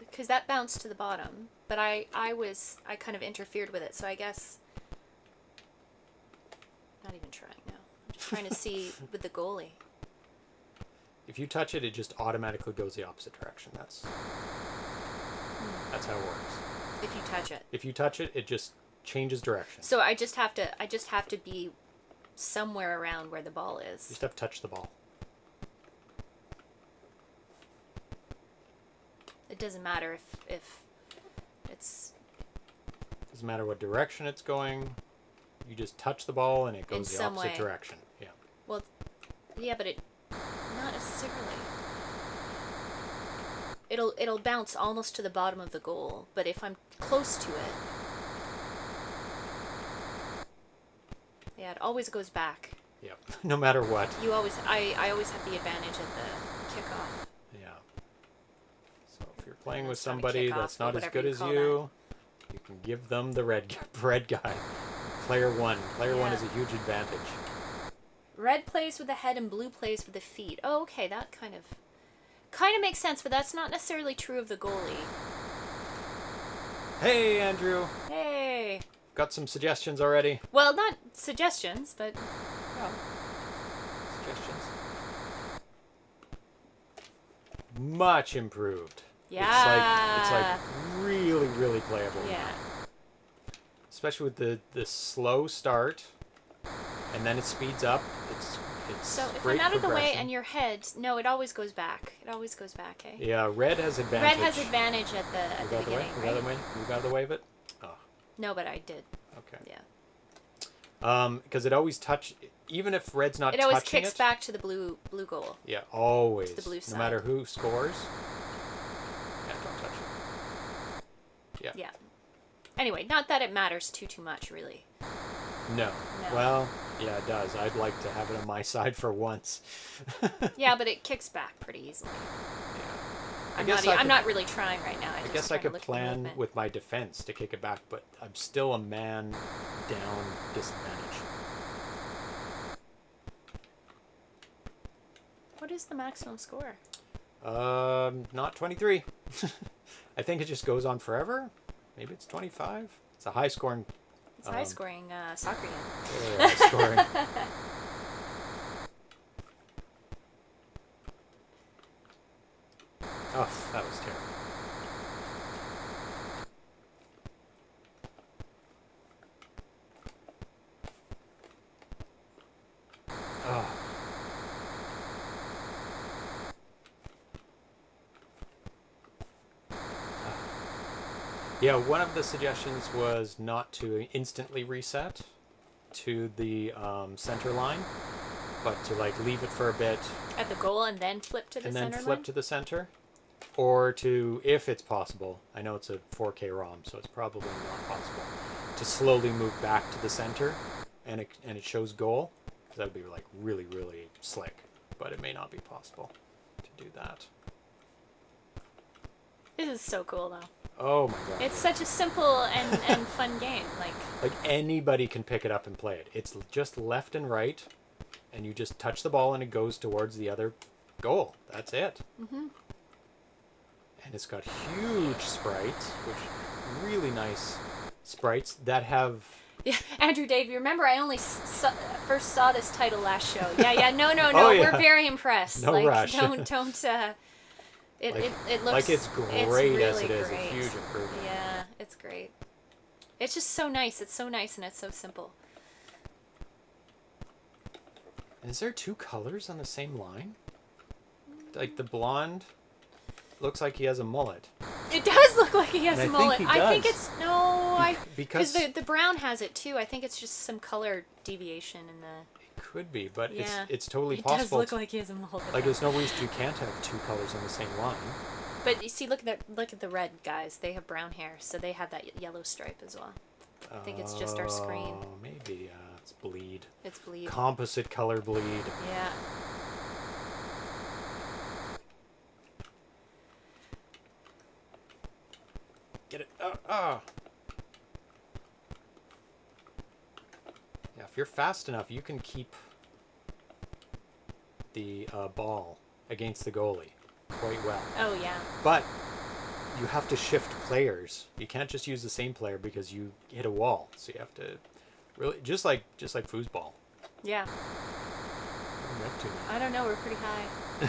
S2: Because that bounced to the bottom, but I I was I kind of interfered with it, so I guess not even trying now. I'm just trying to see <laughs> with the goalie.
S1: If you touch it, it just automatically goes the opposite direction. That's hmm. that's how it works.
S2: If you touch it,
S1: If you touch it, it just changes direction.
S2: so I just have to I just have to be somewhere around where the ball
S1: You
S2: is.
S1: just have to touch the ball.
S2: It doesn't matter if if it's
S1: Doesn't matter what direction it's going. You just touch the ball and it goes the opposite
S2: way.
S1: direction. Yeah.
S2: Well, yeah, but it not necessarily. It'll it'll bounce almost to the bottom of the goal, but if I'm close to it, yeah, it always goes back.
S1: Yeah. <laughs> no matter what.
S2: You always I I always have the advantage at the kickoff.
S1: Yeah. So if you're playing with
S2: not
S1: somebody that's not as good as you, you can give them the red <laughs> red guy. Player one. Player one is a huge advantage.
S2: Red plays with the head and blue plays with the feet. Oh, okay, that kind of Kind of makes sense, but that's not necessarily true of the goalie.
S1: Hey, Andrew.
S2: Hey.
S1: Got some suggestions already?
S2: Well, not suggestions, but oh.
S1: Suggestions? Much improved.
S2: yeah.
S1: It's like it's like really, really playable.
S2: yeah.
S1: Especially with the the slow start, and then it speeds up. It's it's
S2: So if I'm out of the way and your head, no, it always goes back. It always goes back, eh?
S1: yeah, red has advantage.
S2: Red has advantage at the at the
S1: out of the way.
S2: beginning,
S1: Move out of
S2: right?
S1: the way. Move out of the way of it. Oh,
S2: No, but I did.
S1: okay.
S2: Yeah.
S1: Um, because it always touch. Even if red's not
S2: It always kicks
S1: it,
S2: back to the blue blue goal.
S1: Yeah, always.
S2: the blue side.
S1: No matter who scores. Yeah, don't touch it. Yeah.
S2: Yeah. Anyway, not that it matters too too much, really.
S1: No.
S2: No.
S1: Well, yeah, it does. I'd like to have it on my <laughs> side for once. <laughs>
S2: Yeah, but it kicks back pretty easily.
S1: Yeah.
S2: I'm
S1: guess
S2: not.
S1: I
S2: I'm not really trying right now. I,
S1: I guess I could
S2: look at the
S1: plan with my defense to kick it back, but I'm still a man down disadvantage.
S2: What is the maximum score?
S1: Um, not 23. <laughs> I think it just goes on forever. Maybe it's 25. It's a high scoring.
S2: It's a high
S1: Um,
S2: scoring uh, soccer game.
S1: Scoring. <laughs> Oh, that was terrible. Yeah, one of the suggestions was not to instantly reset to the um, center line, but to like leave it for a bit
S2: At the goal and then flip to the center.
S1: and then
S2: center
S1: flip
S2: line.
S1: to the center, or to, if it's possible, I know it's a 4K ROM, so it's probably not possible, to slowly move back to the center, and it and it shows goal. That would be like really really slick, but it may not be possible to do that.
S2: This is so cool though.
S1: Oh my god!
S2: It's such a simple and, and fun game. Like
S1: like anybody can pick it up and play it. It's just left and right, and you just touch the ball and it goes towards the other goal. That's it.
S2: hmm
S1: And it's got huge sprites, which really nice sprites that have.
S2: Yeah, Andrew Davie, you remember I only saw, first saw this title last show. Yeah, yeah, no, no, <laughs> no.
S1: Oh, yeah.
S2: We're very impressed.
S1: No
S2: like,
S1: rush.
S2: Don't, don't. Uh, it,
S1: Like-
S2: it, it looks
S1: like it's great as
S2: really
S1: it is, a
S2: great.
S1: huge improvement.
S2: Yeah, it's great. It's just so nice. It's so nice and it's so simple.
S1: Is there two colors on the same line? Like the blonde looks like he has a mullet.
S2: It does look like he has
S1: And
S2: a
S1: I think
S2: mullet.
S1: he
S2: I think it's no, I
S1: because
S2: because the the brown has it too. I think it's just some color deviation in the.
S1: It could be, but
S2: Yeah.
S1: it's it's totally
S2: It
S1: possible.
S2: does look
S1: to-
S2: like he has a mullet.
S1: like there's no reason you can't have two colors on the same line.
S2: But you see, look at the look at the red guys. They have brown hair, so they have that yellow stripe as well.
S1: I
S2: think it's just our screen.
S1: Maybe uh, it's bleed.
S2: It's bleed.
S1: Composite color bleed.
S2: Yeah.
S1: Get it. Oh, oh. If you're fast enough, you can keep the uh, ball against the goalie quite well.
S2: Oh yeah.
S1: But you have to shift players. You can't just use the same player because you hit a wall. So you have to really just like just like foosball.
S2: Yeah.
S1: What up to?
S2: I don't know. We're pretty high.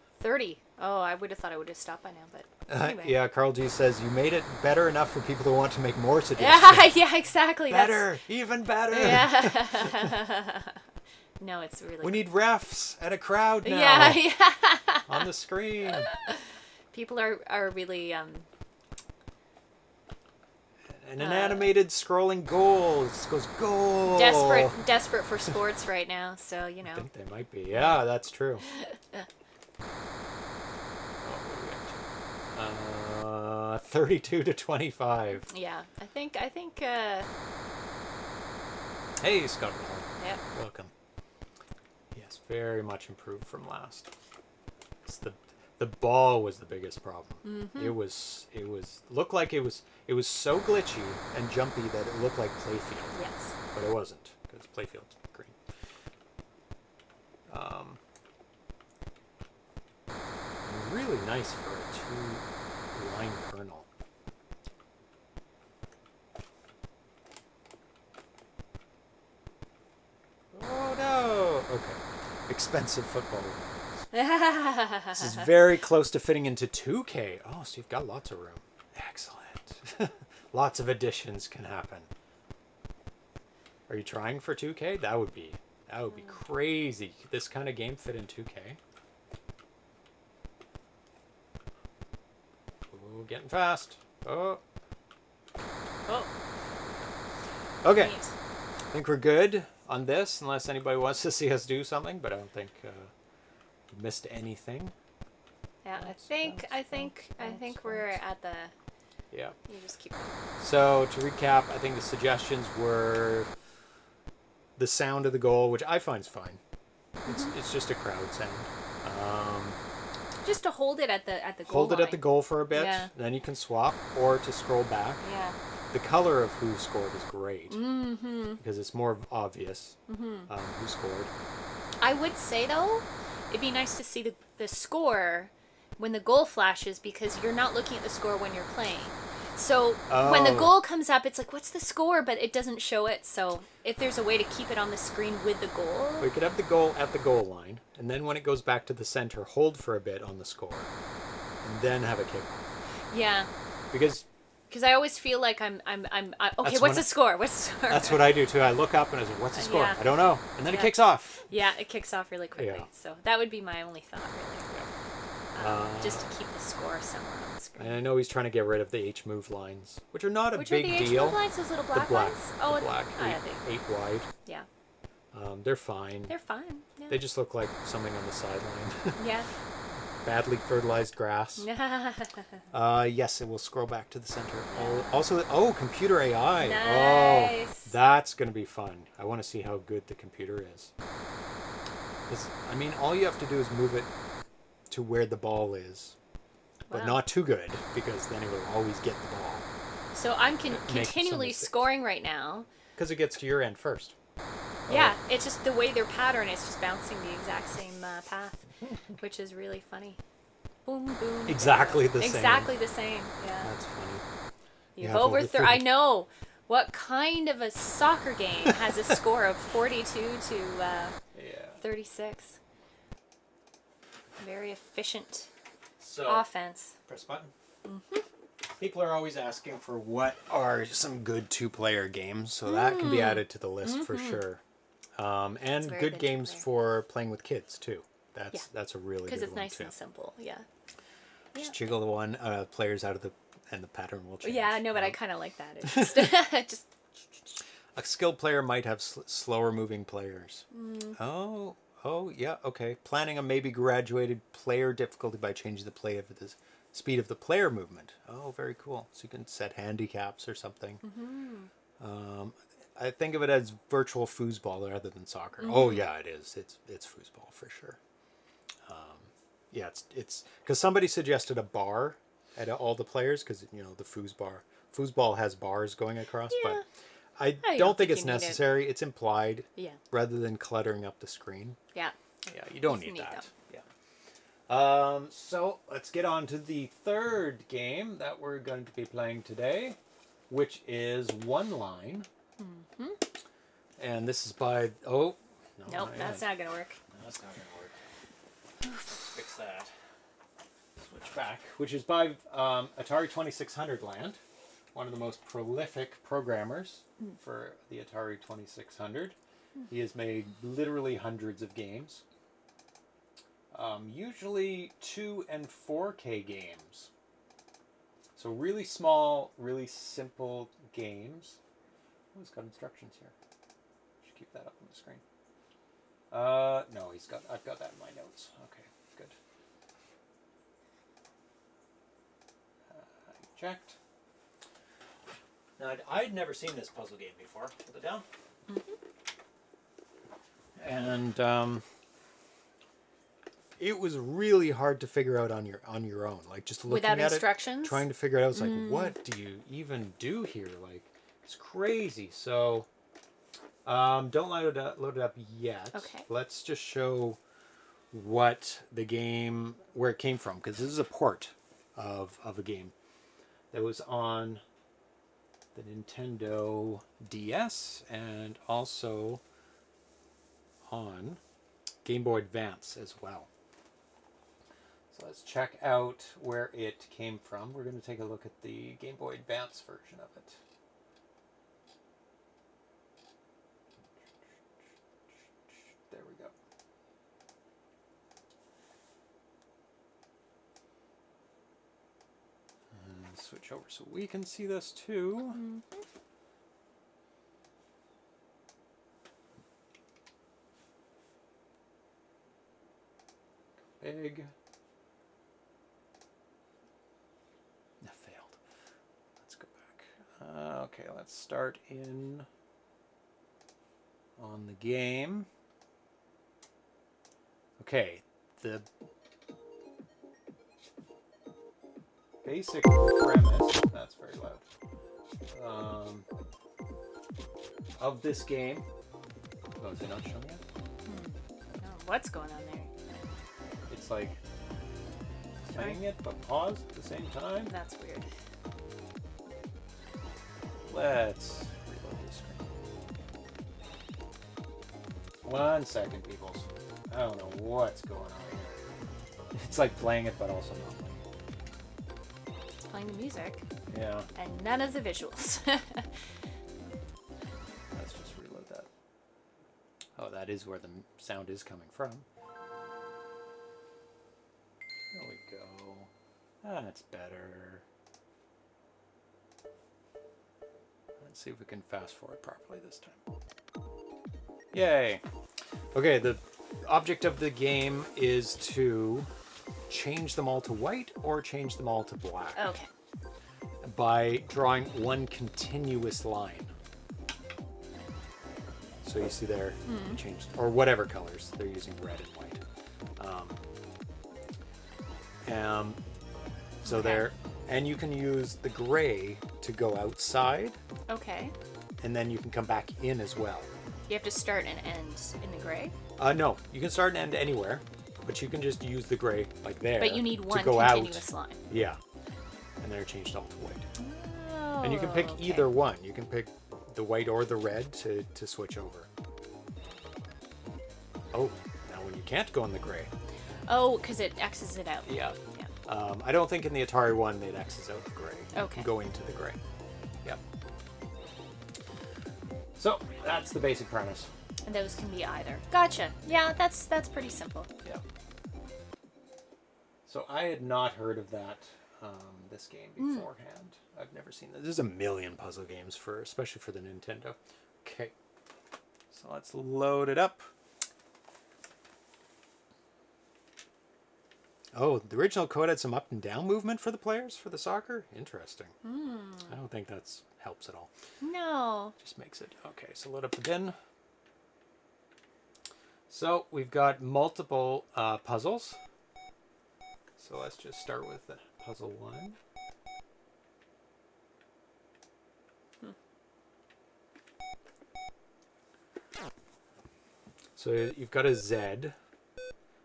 S2: <laughs> Thirty. Oh, I would have thought I would have stopped by now, but
S1: Uh, yeah, Carl G says you made it better enough for people who want to make more <laughs> suggestions.
S2: Yeah, yeah, exactly. that's-
S1: better, even better.
S2: Yeah. <laughs> no, it's really.
S1: We need refs and a crowd now
S2: Yeah, <laughs> yeah.
S1: on the screen.
S2: People are are really um.
S1: And an
S2: Uh,
S1: animated scrolling goal. It just goes goal.
S2: desperate desperate for sports right now so you
S1: I
S2: know
S1: think they might be. Yeah, that's true. Oh, what are we up to? Uh, 32 to 25.
S2: yeah i think i think uh
S1: Hey, Scott
S2: yep
S1: Welcome. Yes, very much improved from last. It's the the ball was the biggest problem.
S2: Mm-hmm.
S1: It was it was looked like it was it was so glitchy and jumpy that it looked like playfield,
S2: yes
S1: but it wasn't because playfield's green. Um, really nice for a two-line kernel. Oh no! Okay. Expensive football. This is <laughs> very close to fitting into 2K. Oh, so you've got lots of room. Excellent. <laughs> lots of additions can happen. Are you trying for 2K? That would be that would be mm. crazy. Could this kind of game fit in 2K? Getting fast. Oh.
S2: oh,
S1: Okay.
S2: neat.
S1: I think we're good on this, unless anybody wants to <laughs> see us do something, but I don't think uh, we missed anything.
S2: Yeah, I think I think I think we're at the.
S1: Yeah.
S2: You just keep.
S1: So to recap, I think the suggestions were the sound of the goal, which I find is fine. It's,
S2: Mm-hmm.
S1: it's just a crowd sound. Um,
S2: Just to hold it at the at the goal
S1: hold it at the goal for a bit,
S2: Yeah.
S1: then you can swap, or to scroll back.
S2: Yeah.
S1: The color of who scored is great
S2: Mm-hmm.
S1: because it's more obvious um, who scored.
S2: I would say though, it'd be nice to see the the score when the goal flashes because you're not looking at the score when you're playing. So when the
S1: Oh.
S2: goal comes up, it's like, what's the score? But it doesn't show it. So if there's a way to keep it on the screen with the goal,
S1: We could have the goal at the goal line, and then when it goes back to the center, hold for a bit on the score, and then have a kickoff.
S2: yeah.
S1: Because
S2: Because I always feel like I'm, I'm, I'm. I, okay, what's the
S1: I-
S2: score? What's the score?
S1: that's what I do too. I look up and I say, "What's the uh, score?"
S2: Yeah.
S1: I don't know, and then it kicks off.
S2: Yeah, it kicks off really quickly.
S1: Yeah.
S2: So that would be my only thought, really. Um,
S1: Uh,
S2: just to keep the score somewhere on the screen.
S1: And I know he's trying to get rid of the H move lines, which are not a
S2: Which
S1: big
S2: are the H
S1: deal.
S2: move lines? Those little black,
S1: The
S2: black, lines? Oh,
S1: the black,
S2: I
S1: eight,
S2: think.
S1: eight wide.
S2: Yeah,
S1: Um, they're fine.
S2: they're fine. Yeah.
S1: They just look like something on the sideline. <laughs>
S2: yeah.
S1: Badly fertilized grass. <laughs> Uh, yes, it will scroll back to the center. Oh, also, oh, computer AI. Oh,
S2: Nice.
S1: that's going to be fun. I want to see how good the computer is. I mean, all you have to do is move it to where the ball is, but
S2: Wow.
S1: not too good because then it will always get the ball
S2: so I'm con- continually scoring right now.
S1: because it gets to your end first.
S2: Yeah, it's just the way their pattern is just bouncing the exact same uh, path, which is really funny. Boom, boom.
S1: Exactly the same.
S2: Exactly the same. Yeah.
S1: That's funny.
S2: You've
S1: have over
S2: overthrown. I know. What kind of a soccer game has a score of 42 to uh, <laughs>
S1: Yeah.
S2: 36? Very efficient
S1: So
S2: offense.
S1: press button. People are always asking for what are some good two-player games, so that can be added to the list for sure. Um, and good
S2: good
S1: games for playing with kids too. That's
S2: Yeah.
S1: that's a really
S2: Because it's nice
S1: too.
S2: and simple. Yeah.
S1: Just jiggle the one uh, players out of the and the pattern will change.
S2: Yeah, I know, but I kind of like that. It's <laughs> just, <laughs> just
S1: a skilled player might have sl- slower moving players.
S2: Mm.
S1: Oh, oh yeah, okay. Planning a maybe graduated player difficulty by changing the play of the speed of the player movement. Oh, very cool. So you can set handicaps or something.
S2: Mm-hmm.
S1: Um, I think of it as virtual foosball rather than soccer. Oh
S2: Mm-hmm.
S1: yeah, it is. It's it's foosball for sure. Um, yeah, it's it's because somebody suggested a bar at all the players because you know the foosbar foosball has bars going across,
S2: Yeah.
S1: but I don't,
S2: don't
S1: think
S2: think
S1: it's
S2: you need it.
S1: necessary. It's implied
S2: yeah,
S1: rather than cluttering up the screen.
S2: yeah.
S1: Yeah, you don't need
S2: need
S1: that. Yeah. Um, so let's get on to the third game that we're going to be playing today, which is One Line.
S2: Mm-hmm.
S1: And this is by oh no,
S2: Nope, that's
S1: yet.
S2: not gonna work.
S1: That's not gonna work. Fix that. Switch back, which is by um, Atari Twenty Six Hundred Land, one of the most prolific programmers for the Atari Twenty Six Hundred. He has made literally hundreds of games. Um, usually two and four K games. So really small, really simple games. Oh, he's got instructions here. Should keep that up on the screen. Uh, no, he's got. I've got that in my notes. Okay, good. Uh, checked. Now, I'd, I'd never seen this puzzle game before. Put it down. And um, it was really hard to figure out on your on your own. Like just looking
S2: Without
S1: at
S2: instructions?
S1: it, trying to figure it out. It's like, what do you even do here? Like, it's crazy. So, um, don't load it up, load it up yet.
S2: Okay.
S1: Let's just show what the game where it came from because this is a port of of a game that was on the Nintendo DS and also on Game Boy Advance as well. So let's check out where it came from. We're going to take a look at the Game Boy Advance version of it. There we go. And switch over so we can see this too. Big. That failed. Let's go back. Uh, okay, let's start in on the game. Okay, the basic premise, that's very loud, um, of this game. Oh, is it not yet?
S2: Oh, what's going on there?
S1: It's like playing it but paused at the same time.
S2: That's weird.
S1: Let's reload this screen. One second, peoples. I don't know what's going on here. It's like playing it but also not playing it.
S2: It's playing the music
S1: Yeah,
S2: and none of the visuals. <laughs>
S1: let's just reload that. Oh, that is where the sound is coming from. There we go. That's better. Let's see if we can fast forward properly this time. Yay! Okay, the object of the game is to change them all to white or change them all to black
S2: okay.
S1: by drawing one continuous line. So you see there, they changed, or whatever colors they're using, red and white. Um, um, so
S2: Okay.
S1: there, and you can use the gray to go outside,
S2: Okay.
S1: and then you can come back in as well.
S2: You have to start and end in the gray.
S1: Uh, no, you can start and end anywhere, but you can just use the gray like there.
S2: But you need one to
S1: go
S2: continuous
S1: out.
S2: line.
S1: Yeah, and they're changed all to white.
S2: Oh,
S1: And you can pick
S2: okay.
S1: either one. You can pick the white or the red to, to switch over. Oh, now when you can't go in the gray.
S2: Oh, because it X's it out.
S1: Yeah.
S2: Yeah.
S1: Um, I don't think in the Atari one they'd X's out the gray.
S2: Okay.
S1: can go into the gray. Yep. So that's the basic premise.
S2: And those can be either. Gotcha. Yeah, that's that's pretty simple.
S1: So I had not heard of that um, this game beforehand. I've never seen this. There's a million puzzle games for, especially for the Nintendo. Okay. So let's load it up. Oh, the original code had some up and down movement for the players for the soccer. Interesting. I don't think that's helps at all.
S2: No.
S1: Just makes it okay. So load up the bin. So we've got multiple uh, puzzles. So let's just start with the puzzle one. So you've got a Z,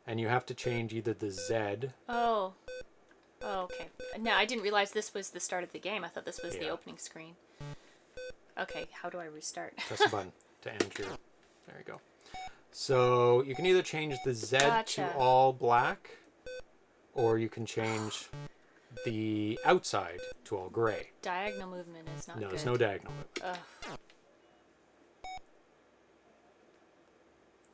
S1: and you have to change either the Z.
S2: Oh. Oh, okay. No, I didn't realize this was the start of the game. I thought this was the opening screen. Okay, how do I restart?
S1: Press the button <laughs> to end your. There you go. So you can either change the Z
S2: Gotcha.
S1: to all black, or you can change the outside to all gray.
S2: Diagonal movement is not
S1: no,
S2: good.
S1: there's no diagonal movement.
S2: Ugh.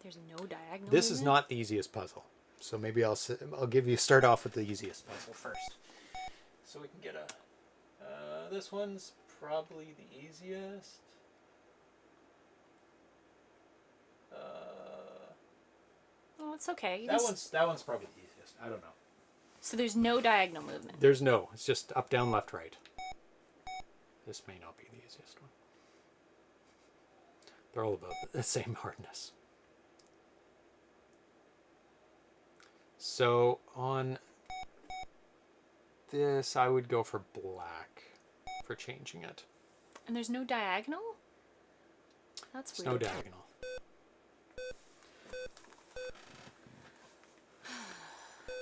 S2: There's no diagonal
S1: This is
S2: movement?
S1: not the easiest puzzle, so maybe I'll s- I'll give you start off with the easiest puzzle first, so we can get a. Uh, this one's probably the easiest. Uh,
S2: Oh, it's okay. You
S1: that
S2: s-
S1: one's that one's probably the easiest. I don't know.
S2: So there's no diagonal movement.
S1: There's no. It's just up, down, left, right. This may not be the easiest one. They're all about the <laughs> same hardness. So on this, I would go for black for changing it.
S2: And there's no diagonal? That's
S1: There's
S2: weird.
S1: no diagonal.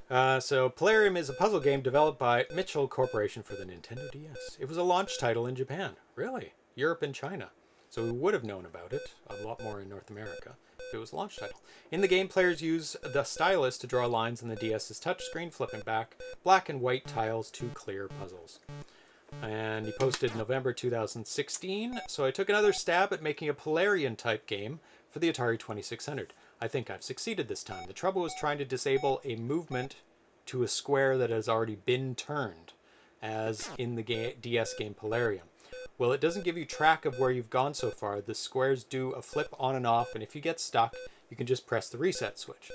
S1: Uh, so, Polarium is a puzzle game developed by Mitchell Corporation for the Nintendo DS. It was a launch title in Japan, really, Europe and China. So we would have known about it a lot more in North America if it was a launch title. In the game, players use the stylus to draw lines on the DS's touchscreen, flipping back black and white tiles to clear puzzles. And he posted November 2016, so I took another stab at making a Polarium type game for the Atari 2600. I think I've succeeded this time. The trouble was trying to disable a movement to a square that has already been turned, as in the ga- DS game Polarium. Well, it doesn't give you track of where you've gone so far. The squares do a flip on and off, and if you get stuck, you can just press the reset switch.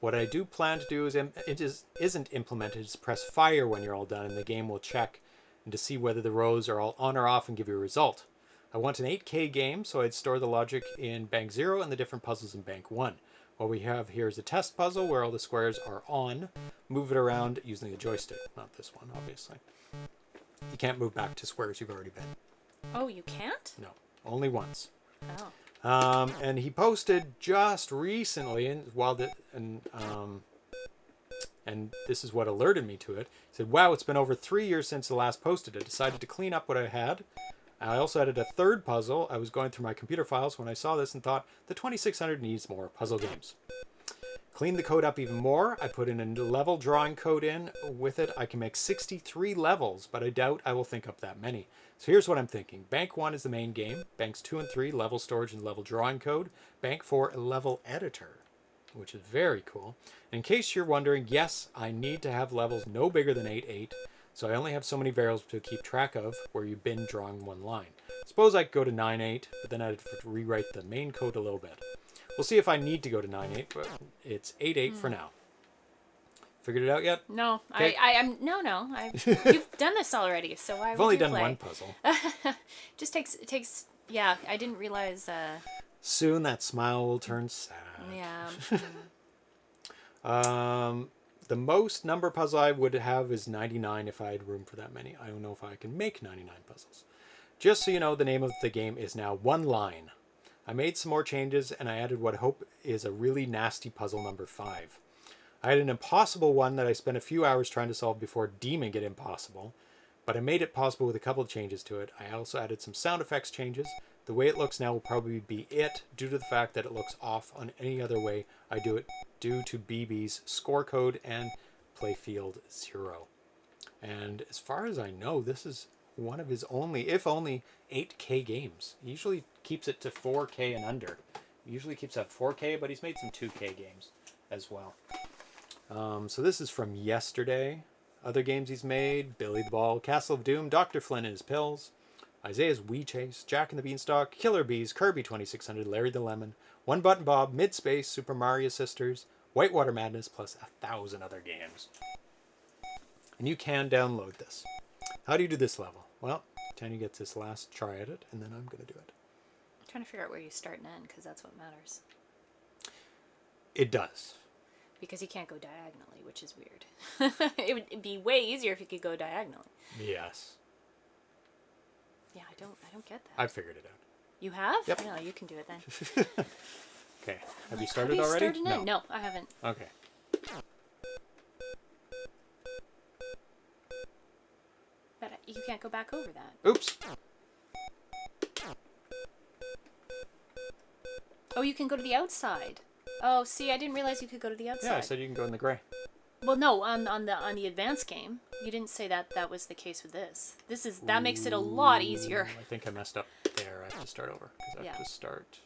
S1: What I do plan to do is it is, isn't implemented is press fire when you're all done, and the game will check and to see whether the rows are all on or off and give you a result. I want an 8K game, so I'd store the logic in Bank 0 and the different puzzles in Bank 1. What we have here is a test puzzle where all the squares are on. Move it around using the joystick, not this one, obviously. You can't move back to squares you've already been.
S2: Oh, you can't?
S1: No, only once.
S2: Oh.
S1: Um, and he posted just recently, and while the and um, and this is what alerted me to it. He said, "Wow, it's been over three years since the last posted. I decided to clean up what I had. I also added a third puzzle. I was going through my computer files when I saw this and thought the 2600 needs more puzzle games. Clean the code up even more. I put in a level drawing code in. With it, I can make 63 levels, but I doubt I will think up that many. So here's what I'm thinking. Bank 1 is the main game. Banks 2 and 3, level storage and level drawing code. Bank 4, a level editor, which is very cool. In case you're wondering, yes, I need to have levels no bigger than 8, 8. So I only have so many variables to keep track of where you've been drawing one line. Suppose I could go to 9, 8, but then I'd have to rewrite the main code a little bit. We'll see if I need to go to 9.8, but it's 8.8 for now. Figured it out yet?
S2: No,
S1: Okay.
S2: I, I am no, no. I <laughs> you've done this already, so why
S1: I've only done
S2: play?
S1: one puzzle. <laughs>
S2: Just takes it takes. Yeah, I didn't realize. Uh,
S1: Soon that smile will turn sad.
S2: yeah. <laughs>
S1: Um, the most number puzzle I would have is 99 if I had room for that many. I don't know if I can make 99 puzzles. Just so you know, the name of the game is now One Line. I made some more changes and I added what I hope is a really nasty puzzle number 5. I had an impossible one that I spent a few hours trying to solve before deeming it impossible, but I made it possible with a couple of changes to it. I also added some sound effects changes. The way it looks now will probably be it due to the fact that it looks off on any other way I do it due to BB's score code and playfield 0. And as far as I know, this is one of his only, if only, 8K games. He usually keeps it to 4K and under. He usually keeps at 4K, but he's made some 2K games as well. Um, so this is from yesterday. Other games he's made: Billy the Ball, Castle of Doom, Doctor Flynn and His Pills, Isaiah's Wee Chase, Jack and the Beanstalk, Killer Bees, Kirby 2600, Larry the Lemon, One Button Bob, Mid Space, Super Mario Sisters, Whitewater Madness, plus a thousand other games. And you can download this. How do you do this level? Well, Tanya gets this last try at it, and then I'm going to do it.
S2: trying to figure out where you start and end because that's what matters.
S1: It does.
S2: Because you can't go diagonally, which is weird. <laughs> it would be way easier if you could go diagonally.
S1: Yes.
S2: Yeah, I don't. I don't get that.
S1: I figured it out.
S2: You have?
S1: Yep.
S2: No, you can do it then. <laughs>
S1: Okay. Have you
S2: Have
S1: started
S2: you
S1: already?
S2: started it? No, I haven't.
S1: Okay.
S2: But you can't go back over that.
S1: Oops.
S2: Oh, you can go to the outside. Oh, see, I didn't realize you could go to the outside.
S1: Yeah, I said you can go in the gray.
S2: Well, no, on on the on the advanced game, you didn't say that that was the case with this. This is that makes it a lot easier.
S1: I think I messed up have to start over because I have
S2: Yeah.
S1: to start.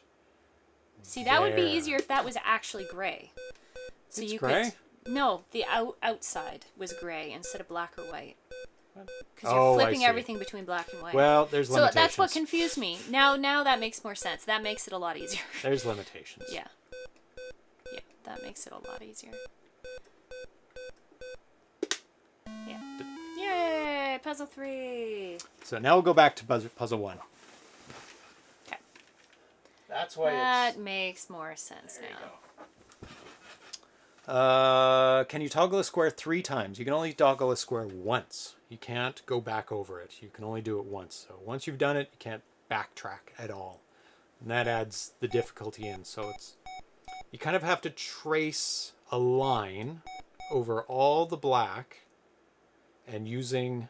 S2: See, that would be easier if that was actually gray. So
S1: It's
S2: you
S1: gray?
S2: could No, the out, outside was gray instead of black or white. Because
S1: Oh,
S2: you're
S1: I
S2: flipping everything between black and white.
S1: Well, there's limitations.
S2: so that's what confused me. Now, now that makes more sense. That makes it a lot easier. <laughs>
S1: There's limitations.
S2: yeah, yeah, that makes it a lot easier. Yeah. Yay! Puzzle three.
S1: So now we'll go back to puzzle, puzzle one. That's why
S2: That makes more sense
S1: There
S2: now.
S1: Uh, can you toggle a square three times? You can only toggle a square once. You can't go back over it. You can only do it once. So once you've done it, you can't backtrack at all. And that adds the difficulty in. So it's you kind of have to trace a line over all the black and using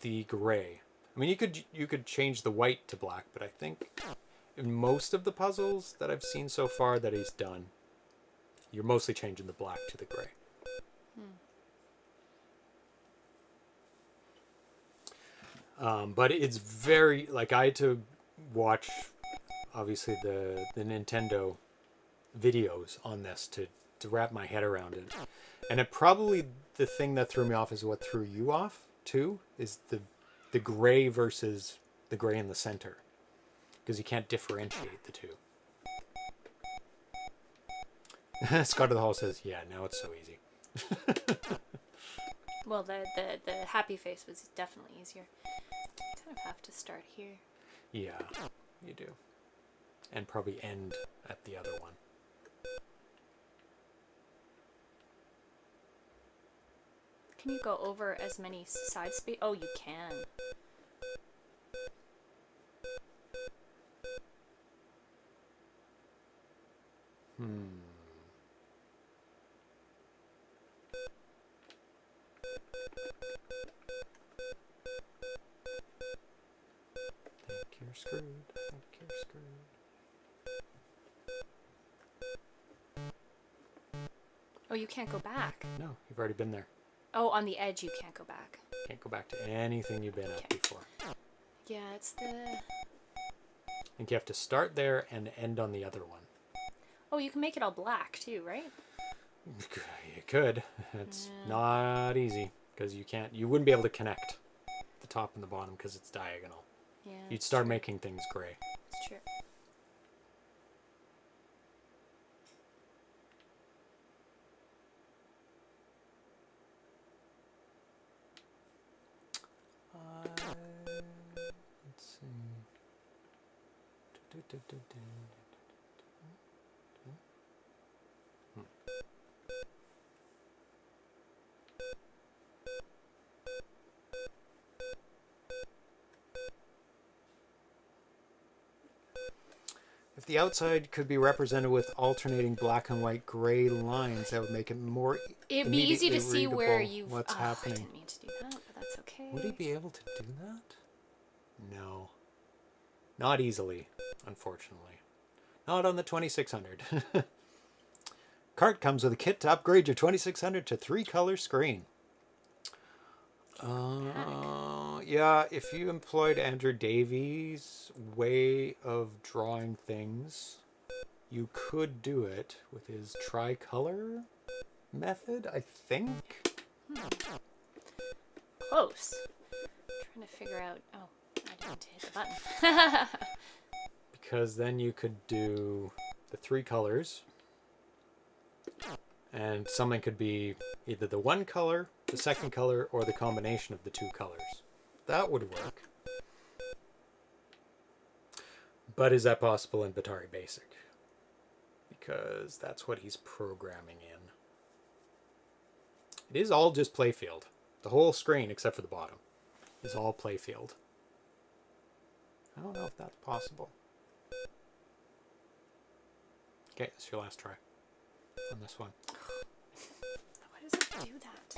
S1: the gray. I mean, you could you could change the white to black, but I think in most of the puzzles that I've seen so far that he's done, you're mostly changing the black to the gray. Um, but it's very like I had to watch obviously the the Nintendo videos on this to to wrap my head around it. And it probably the thing that threw me off is what threw you off too is the the gray versus the gray in the center because you can't differentiate the two. <laughs> Scott of the Hall says, "Yeah, now it's so easy." <laughs>
S2: Well, the, the, the happy face was definitely easier. You kind of have to start here.
S1: Yeah, you do, and probably end at the other one.
S2: Can you go over as many side space? Oh, you can.
S1: Hmm. Think you're screwed. Think you're screwed.
S2: Oh, you can't go back.
S1: No, you've already been there.
S2: Oh, on the edge you can't go back.
S1: Can't go back to anything you've been at before.
S2: Yeah, it's the.
S1: I think you have to start there and end on the other one.
S2: Oh, you can make it all black too, right?
S1: You could. It's
S2: Yeah.
S1: not easy because you can't. You wouldn't be able to connect the top and the bottom because it's diagonal.
S2: Yeah.
S1: You'd start
S2: true.
S1: making things gray.
S2: It's true.
S1: Uh, let's see. If the outside could be represented with alternating black and white gray lines, that would make it more.
S2: It'd be easy to see where you've.
S1: what's
S2: oh,
S1: happening.
S2: I didn't mean to do that, but that's okay.
S1: Would he be able to do that? No. Not easily, unfortunately. Not on the 2600. <laughs> Cart comes with a kit to upgrade your 2600 to three color screen. Uh, yeah, if you employed Andrew Davie's way of drawing things, you could do it with his tricolor method, I think.
S2: Close. trying to figure out. Oh, I didn't hit the button. <laughs>
S1: because then you could do the three colors and something could be either the one color the second color or the combination of the two colors that would work. But is that possible in batari basic? Because that's what he's programming in. It is all just playfield the whole screen except for the bottom is all playfield i don't know if that's possible. Okay, it's your last try on this one.
S2: Why does it do that?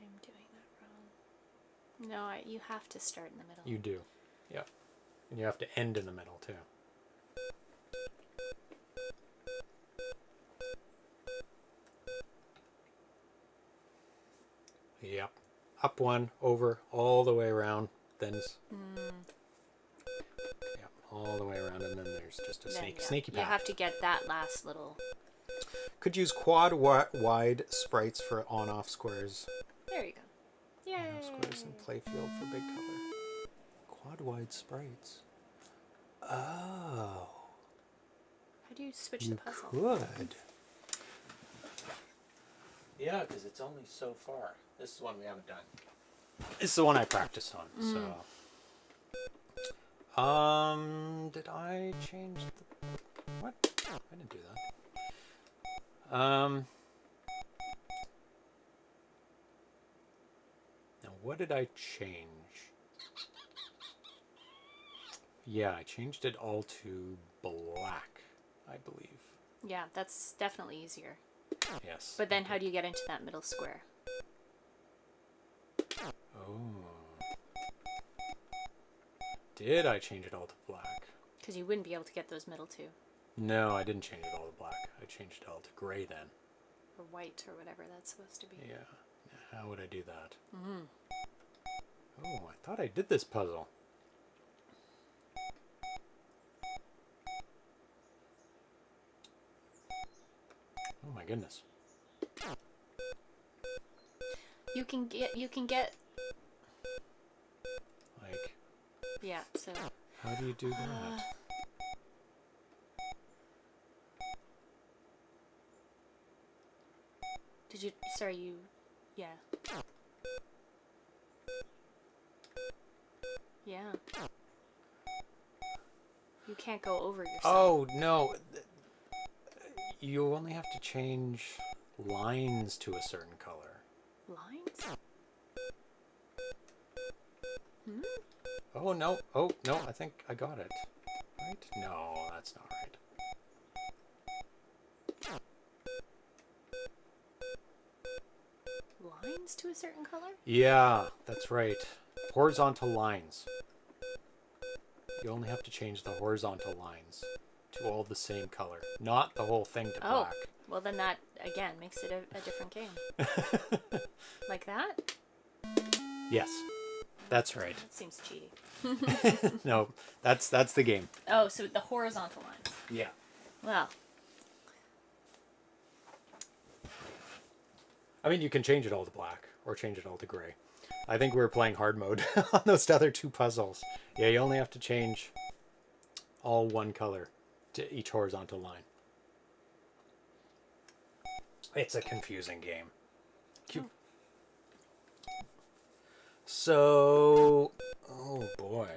S2: Maybe I'm doing that wrong. No, I, you have to start in the middle.
S1: You do. Yeah. And you have to end in the middle too. Yep. Up one, over, all the way around, then.
S2: Mm,
S1: Yep, all the way around, and then there's just a
S2: then,
S1: snake,
S2: yeah,
S1: snaky
S2: You have to get that last little.
S1: Could use quad wi- wide sprites for on-off squares.
S2: There you go. Yay!
S1: On-off squares and playfield for big color. Quad wide sprites. Oh.
S2: How do you switch
S1: You
S2: the puzzle?
S1: could. Yeah, because it's only so far. This is the one we haven't done. This is the one I practiced on. So, um, did I change the what? I didn't do that. Um, what did I change? Yeah, I changed it all to black, I believe.
S2: Yeah, that's definitely easier.
S1: Yes.
S2: But then how do you get into that middle square?
S1: Oh. Did I change it all to black?
S2: Because you wouldn't be able to get those middle two.
S1: No, I didn't change it all to black. I changed it all to gray then.
S2: Or white or whatever that's supposed to be.
S1: Yeah. How would I do that? Mm-hmm. Oh, I thought I did this puzzle. Oh my goodness.
S2: You can get you can get
S1: Like,
S2: yeah, so
S1: how do you do that?
S2: did you sorry you yeah. Yeah. You can't go over yourself.
S1: Oh, no. You only have to change lines to a certain color.
S2: Lines? Hmm?
S1: Oh, no. Oh, no, I think I got it. Right? No, that's not right.
S2: Lines to a certain color?
S1: Yeah, that's right. Horizontal lines. You only have to change the horizontal lines to all the same color, not the whole thing to
S2: Oh.
S1: black.
S2: Well then that again makes it a, a different game. <laughs> like that?
S1: Yes, that's right.
S2: That seems cheating. <laughs>
S1: No, that's that's the game.
S2: Oh, so the horizontal lines.
S1: Yeah.
S2: Well,
S1: I mean, you can change it all to black or change it all to gray. I think we were playing hard mode <laughs> on those other two puzzles. Yeah, you only have to change all one color to each horizontal line. It's a confusing game. Cute. Oh. So, oh boy.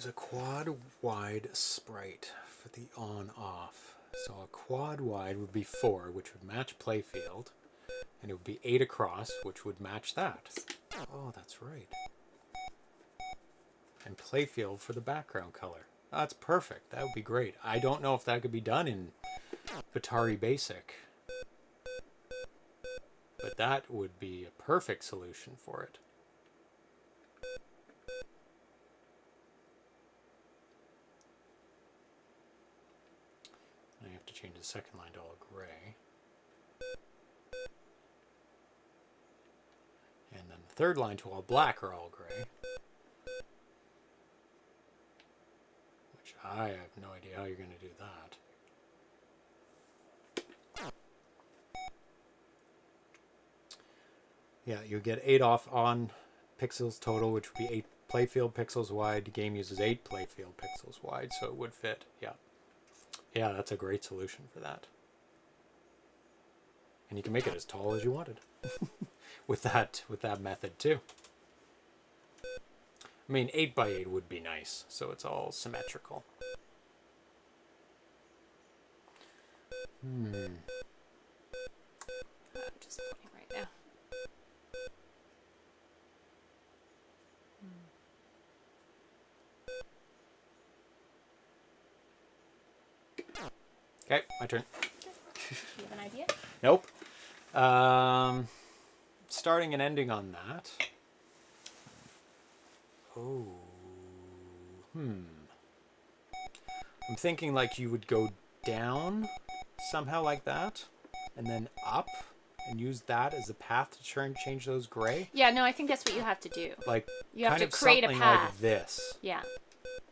S1: Use a quad wide sprite for the on off. So a quad wide would be four, which would match playfield, and it would be eight across, which would match that. Oh, that's right. And playfield for the background color. That's perfect. That would be great. I don't know if that could be done in Batari Basic. But that would be a perfect solution for it. Now you have to change the second line to all gray. And then the third line to all black or all gray. Which I have no idea how you're going to do that. Yeah, you get 8 off on pixels total, which would be 8 playfield pixels wide. The game uses 8 playfield pixels wide, so it would fit. Yeah. Yeah, that's a great solution for that. And you can make it as tall as you wanted <laughs> with that with that method too. I mean, 8 by 8 would be nice, so it's all symmetrical. Hmm.
S2: I'm just looking right now.
S1: Okay, my turn.
S2: Do you have an idea?
S1: Nope. Um, starting and ending on that. Oh. Hmm. I'm thinking like you would go down somehow like that, and then up, and use that as a path to turn change those gray.
S2: Yeah, no, I think that's what you have to do.
S1: Like
S2: You have to create a path.
S1: like this.
S2: Yeah.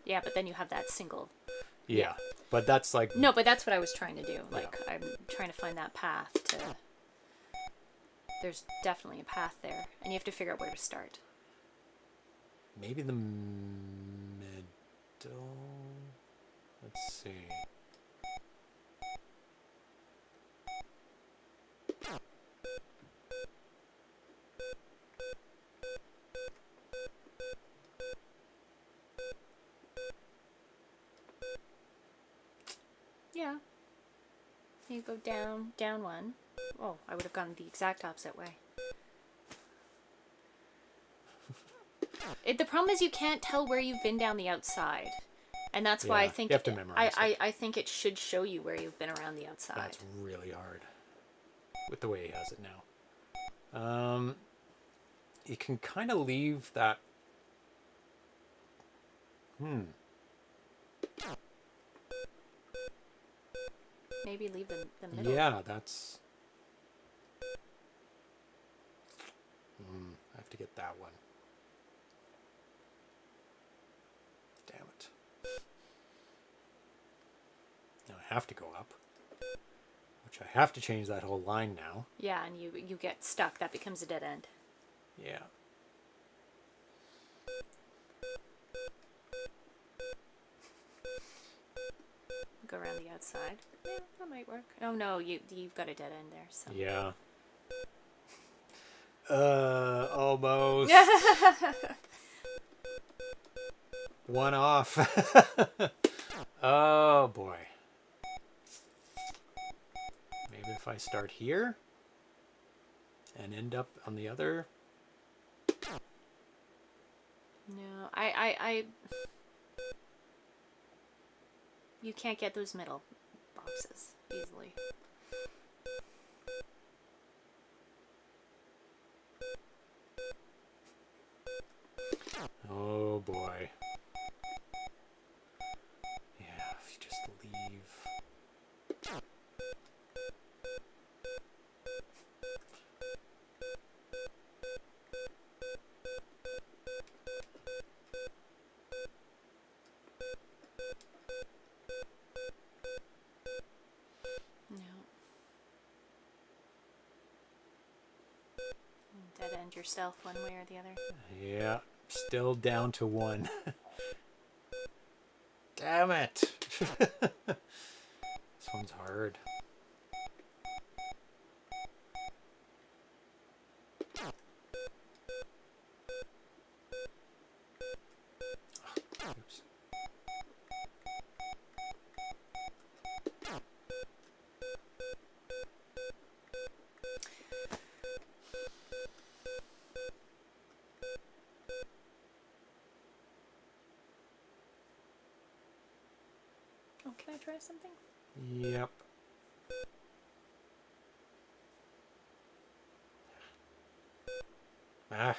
S2: Yeah, but then you have that single.
S1: Yeah. But that's like
S2: No, but that's what I was trying to do. Like I'm trying to find that path to There's definitely a path there, and you have to figure out where to start.
S1: maybe the middle. Let's see.
S2: Yeah. You go down, down one. Oh, I would have gone the exact opposite way. <laughs> It, the problem is you can't tell where you've been down the outside. And that's why I think
S1: you have to
S2: I,
S1: memorize
S2: I, I think it should show you where you've been around the outside.
S1: That's really hard with the way he has it now. Um, you can kind of leave that. Hmm.
S2: Maybe leave the, the middle.
S1: Yeah, that's. Hmm. I have to get that one. Damn it. Now I have to go up. Which I have to change that whole line now.
S2: Yeah, and you you get stuck. That becomes a dead end.
S1: Yeah.
S2: Go around the outside. Yeah, that might work. Oh no, you you've got a dead end there. So.
S1: Yeah. <laughs> Uh, almost. <laughs> One off. <laughs> oh boy. Maybe if I start here and end up on the other.
S2: No, I, I, I. You can't get those middle boxes easily.
S1: Oh boy. Yeah, if you just leave.
S2: No. Dead end yourself one way or the other.
S1: Yeah, still down to one. <laughs> Damn it. <laughs> this one's hard. Oops.
S2: Oh, can I try something?
S1: Yep. Ah.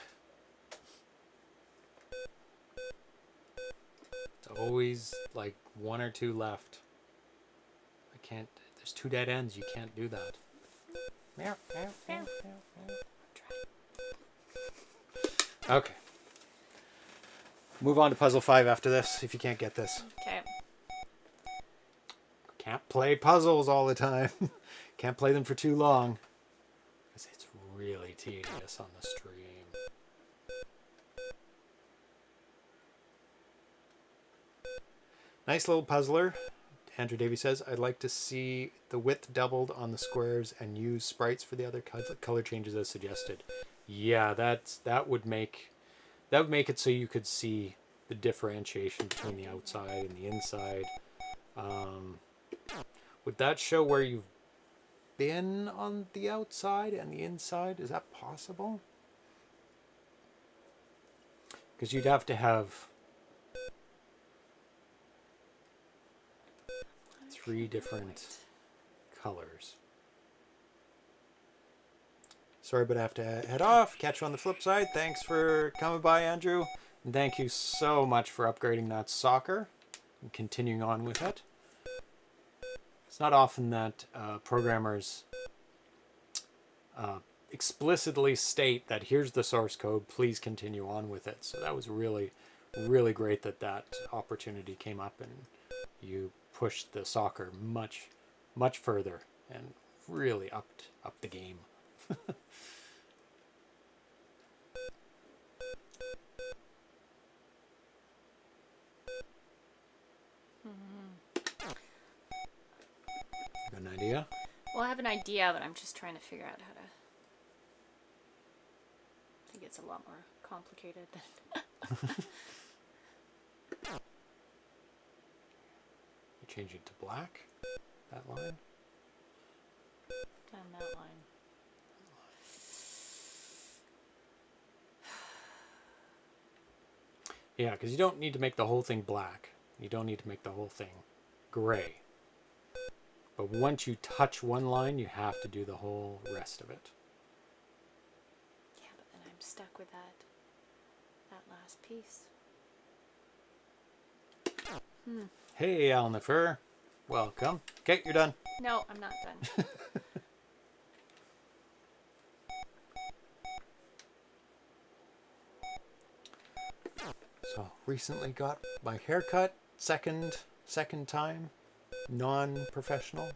S1: It's always like one or two left. I can't. There's two dead ends. You can't do that. Meow, meow, meow, meow, meow. Okay. Move on to puzzle five after this if you can't get this.
S2: Okay.
S1: Can't play puzzles all the time. <laughs> Can't play them for too long. Because it's really tedious on the stream. Nice little puzzler. Andrew Davie says, I'd like to see the width doubled on the squares and use sprites for the other color changes as suggested. Yeah, that's that would make that would make it so you could see the differentiation between the outside and the inside. Um, would that show where you've been on the outside and the inside? Is that possible? Because you'd have to have three different colors. Sorry, but I have to head off. Catch you on the flip side. Thanks for coming by, Andrew. And thank you so much for upgrading that soccer and continuing on with it. It's not often that uh, programmers uh, explicitly state that here's the source code, please continue on with it. So that was really, really great that that opportunity came up and you pushed the soccer much, much further and really upped up the game. <laughs> idea?
S2: Well, I have an idea, but I'm just trying to figure out how to. I think it's a lot more complicated than. <laughs>
S1: You change it to black, that line.
S2: Down that line.
S1: Yeah, because you don't need to make the whole thing black. You don't need to make the whole thing gray. But once you touch one line, you have to do the whole rest of it.
S2: Yeah, but then I'm stuck with that that last piece. Hmm.
S1: Hey, Alan the Fur. Welcome. Okay, you're done.
S2: No, I'm not done. <laughs>
S1: So recently got my haircut, second second time, non-professional.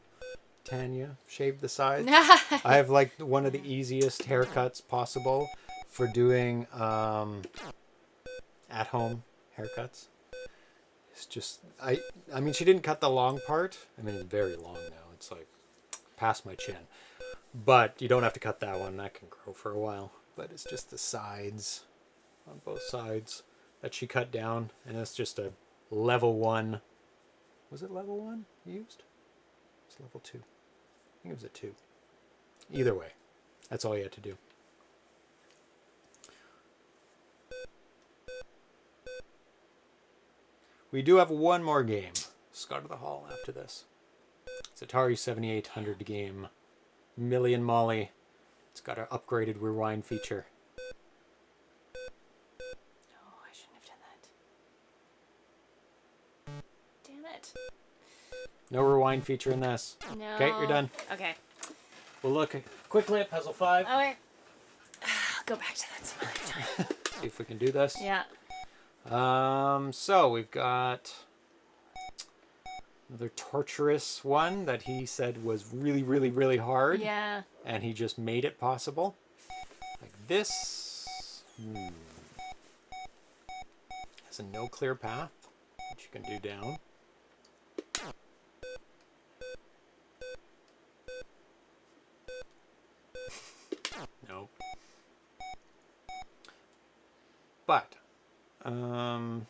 S1: Tanya shaved the sides. <laughs> I have like one of the easiest haircuts possible for doing um, at home haircuts. It's just I I mean she didn't cut the long part. I mean it's very long now. It's like past my chin. But you don't have to cut that one. That can grow for a while. But it's just the sides on both sides that she cut down and it's just a level 1 was it level 1 used? It's level 2. I think it was a 2. Either way, that's all you had to do. We do have one more game. Scott of the Hall after this. It's Atari 7800 game. Millie and Molly. It's got an upgraded rewind feature. No rewind feature in this.
S2: No.
S1: Okay, you're done.
S2: Okay.
S1: We'll look quickly at puzzle 5.
S2: Okay. I'll <sighs> go back to that some other time. <laughs>
S1: See if we can do this.
S2: yeah.
S1: Um, so we've got another torturous one that he said was really, really, really hard.
S2: Yeah.
S1: And he just made it possible. Like this. Hmm. Has a no clear path, which you can do down. nope. But, um,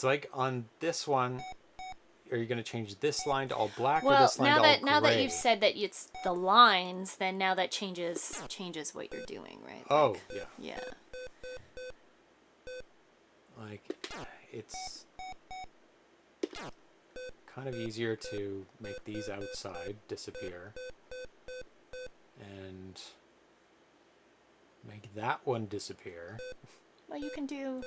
S1: it's like on this one. Are you going to change this line to all black or
S2: Well,
S1: this line
S2: now
S1: to
S2: that
S1: all
S2: now that you've said that it's the lines, then now that changes changes what you're doing, right?
S1: Oh,
S2: Like,
S1: yeah.
S2: yeah.
S1: like it's kind of easier to make these outside disappear and make that one disappear
S2: Well, you can do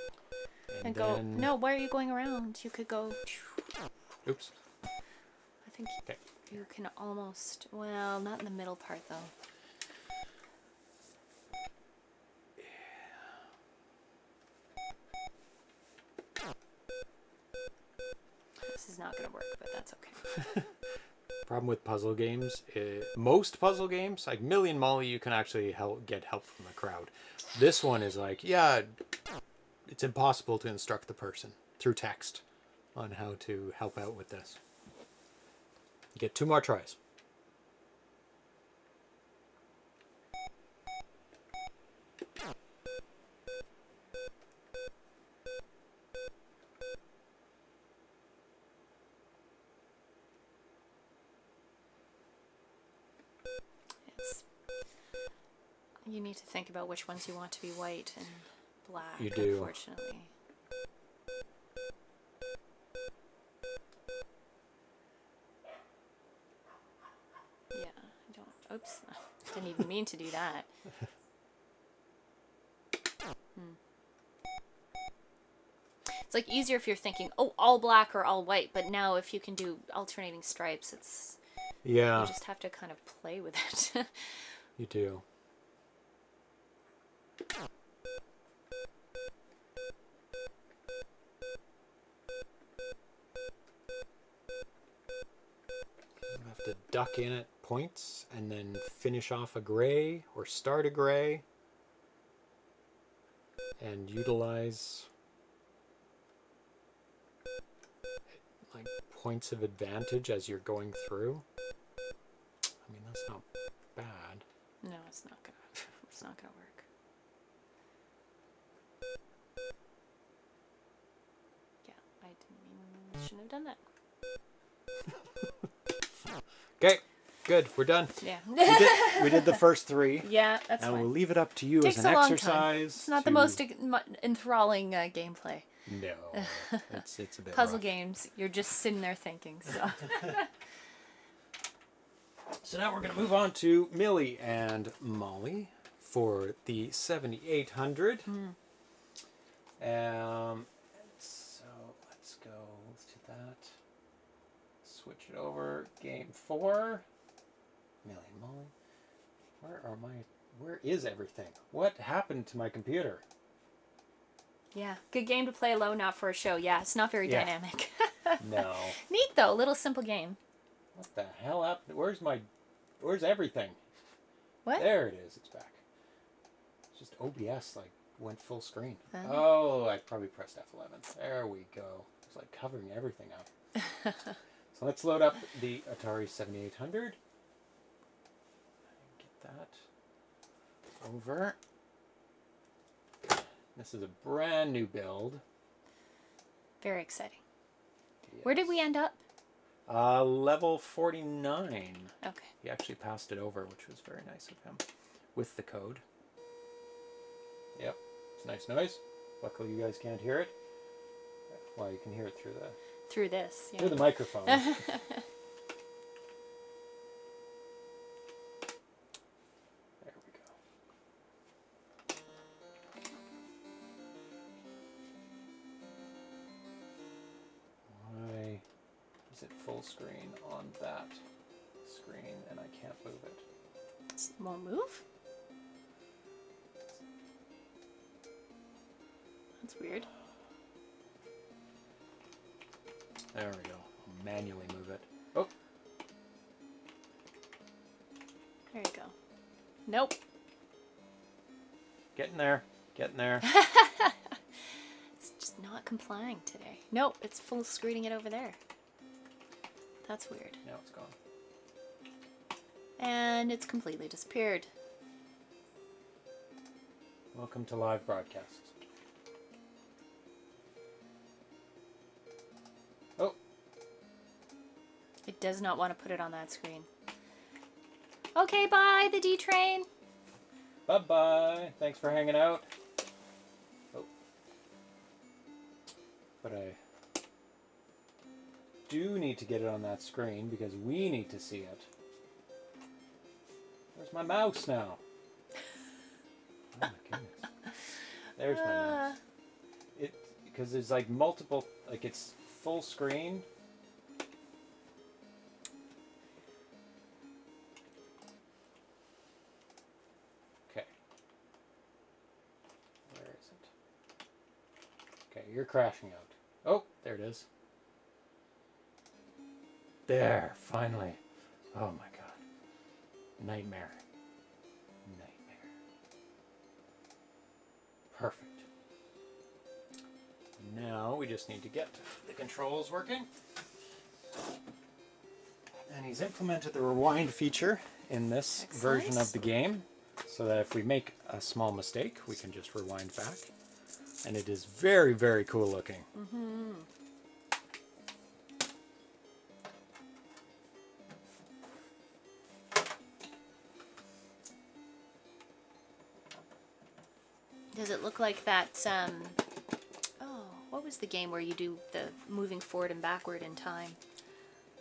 S1: and,
S2: and go.
S1: then
S2: No, why are you going around? You could go.
S1: oops
S2: I think
S1: okay
S2: you can almost. Well, not in the middle part though. This is not gonna work, but that's okay. <laughs>
S1: problem with puzzle games i most puzzle games like Millie and Molly you can actually help get help from the crowd this one is like yeah it's impossible to instruct the person through text on how to help out with this you get two more tries.
S2: You need to think about which ones you want to be white and black.
S1: You do.
S2: Unfortunately. Yeah, I don't. Oops. <laughs> Didn't even mean to do that. <laughs> Hmm. It's like easier if you're thinking, oh, all black or all white, but now if you can do alternating stripes, it's
S1: yeah
S2: you just have to kind of play with it. <laughs>
S1: you do duck in at points and then finish off a gray or start a gray and utilize like points of advantage as you're going through. I mean, that's not bad.
S2: No, it's not gonna. <laughs> It's not gonna work. Yeah, I didn't mean. Shouldn't have done that.
S1: Okay, good. We're done.
S2: Yeah.
S1: We did, we <laughs> did the first three.
S2: yeah, that's
S1: and
S2: fine.
S1: we'll leave it up to you
S2: Takes
S1: as an
S2: a long time.
S1: exercise.
S2: It's not the
S1: to-
S2: most enthralling uh, gameplay.
S1: No, <laughs> it's it's a bit
S2: Puzzle
S1: rough.
S2: games, you're just sitting there thinking. So <laughs>
S1: So now we're going to move on to Millie and Molly for the 7800.
S2: Hmm.
S1: Um, so let's go to that. Switch it over. Game four. Millie Molly. Where are my. Where is everything? What happened to my computer?
S2: yeah, good game to play alone, not for a show. Yeah, it's not very
S1: Yeah.
S2: dynamic. <laughs>
S1: No.
S2: Neat though, little simple game.
S1: what the hell happened? Where's my. Where's everything?
S2: What?
S1: There it is. It's back. It's just OBS like went full screen.
S2: Oh.
S1: Oh, I probably pressed F11. There we go. It's like covering everything up. <laughs> so let's load up the Atari 7800. Get that over. This is a brand new build.
S2: Very exciting. Where did we end up?
S1: Uh, level 49.
S2: Okay.
S1: He actually passed it over, which was very nice of him, with the code. Yep, it's a nice noise. Luckily, you guys can't hear it. Well, you can hear it through the
S2: Through this. Yeah.
S1: through the microphone. <laughs> there we go. Why is it full screen on that screen and I can't move it?
S2: Won't move? That's weird.
S1: There we go. I'll manually move it. Oh,
S2: There you go. Nope.
S1: getting there. Getting there. <laughs>
S2: It's just not complying today. Nope, it's full screening it over there. That's weird.
S1: now it's gone.
S2: And it's completely disappeared.
S1: Welcome to live broadcasts.
S2: Does not want to put it on that screen. Okay, bye, the D train.
S1: bye bye. Thanks for hanging out. Oh. But I do need to get it on that screen because we need to see it. Where's my mouse now? Oh my goodness. There's my uh. mouse. It because there's like multiple like it's full screen. Crashing out. Oh, there it is. There, finally. Oh my god. Nightmare. Nightmare. Perfect. Now we just need to get the controls working. And he's implemented the rewind feature in this version of the game so that if we make a small mistake, we can just rewind back. And it is very, very cool looking.
S2: Does it look like that? Um, oh, what was the game where you do the moving forward and backward in time?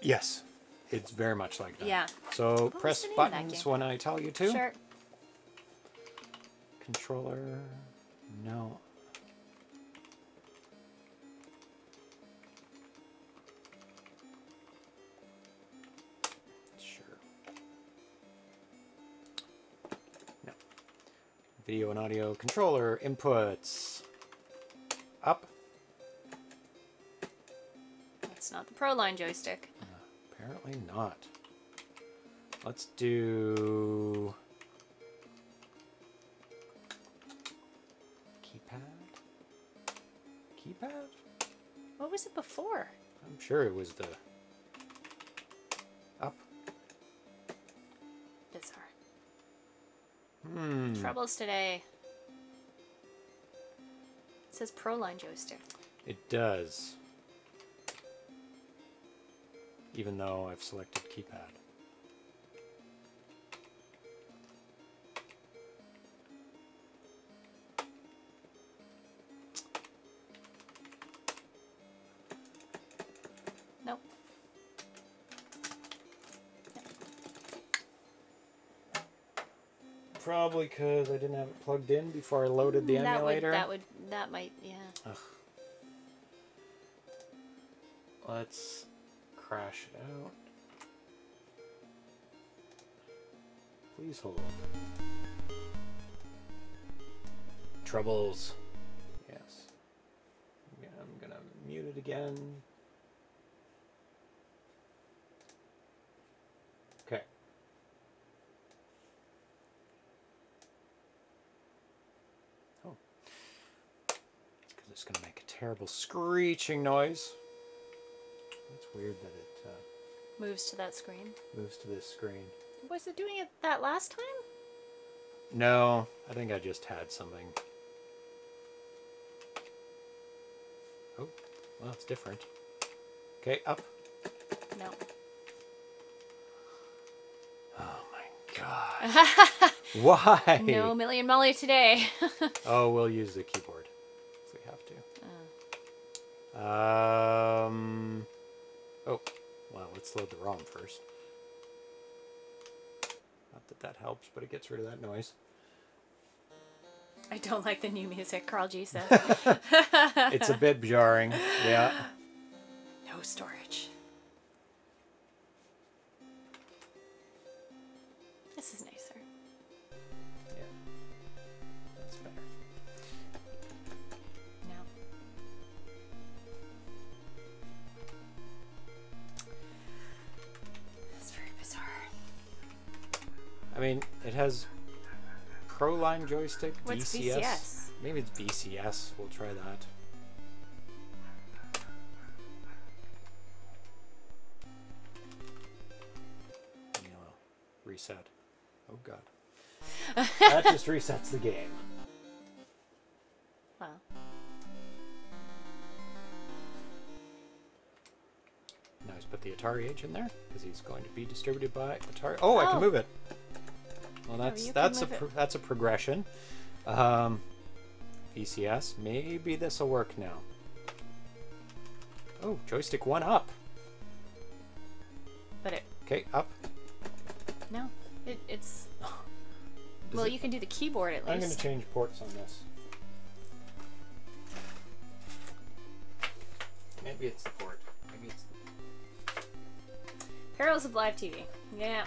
S1: Yes, it's very much like that.
S2: Yeah.
S1: So
S2: was
S1: press
S2: the name of
S1: buttons when I tell you to.
S2: Sure.
S1: Controller. No. Video and audio controller inputs. Up.
S2: That's not the Pro Line joystick.
S1: Uh, apparently not. Let's do keypad. Keypad?
S2: What was it before?
S1: I'm sure it was the Hmm.
S2: Troubles today. It says Proline joystick.
S1: It does. Even though I've selected keypad. Probably because I didn't have it plugged in before I loaded the mm,
S2: that
S1: emulator.
S2: would that would that might yeah.
S1: Ugh. Let's crash it out. Please hold. Troubles. Yes. Yeah, I'm gonna mute it again. Okay. Oh. Because it's going to make a terrible screeching noise. It's weird that it uh,
S2: Moves to that screen.
S1: moves to this screen.
S2: Was it doing it that last time?
S1: No, I think I just had something. Oh, well, it's different. Okay, up.
S2: No.
S1: Oh my god. <laughs> Why?
S2: No Millie and Molly today. <laughs>
S1: Oh, we'll use the keyboard if we have to. Um. Oh, well, let's load the ROM first. Not that that helps, but it gets rid of that noise.
S2: I don't like the new music, Carl G says. <laughs>
S1: It's a bit jarring. Yeah.
S2: no storage.
S1: Joystick,
S2: What's?
S1: Maybe it's VCS. We'll try that. Reset. Oh god. that just resets the game.
S2: Well,
S1: Now he's put the AtariAge in there because he's going to be distributed by Atari. Oh, I can
S2: Oh.
S1: move it. Well, that's
S2: can
S1: that's a that's a progression. Um, VCS. Maybe this will work now. Oh, joystick one up.
S2: but it
S1: Okay, up.
S2: no, it, it's. <laughs> Well,
S1: it-
S2: you can do the keyboard at least.
S1: I'm going to change ports on this. Maybe it's the port. Maybe it's the...
S2: Perils of live TV. Yeah.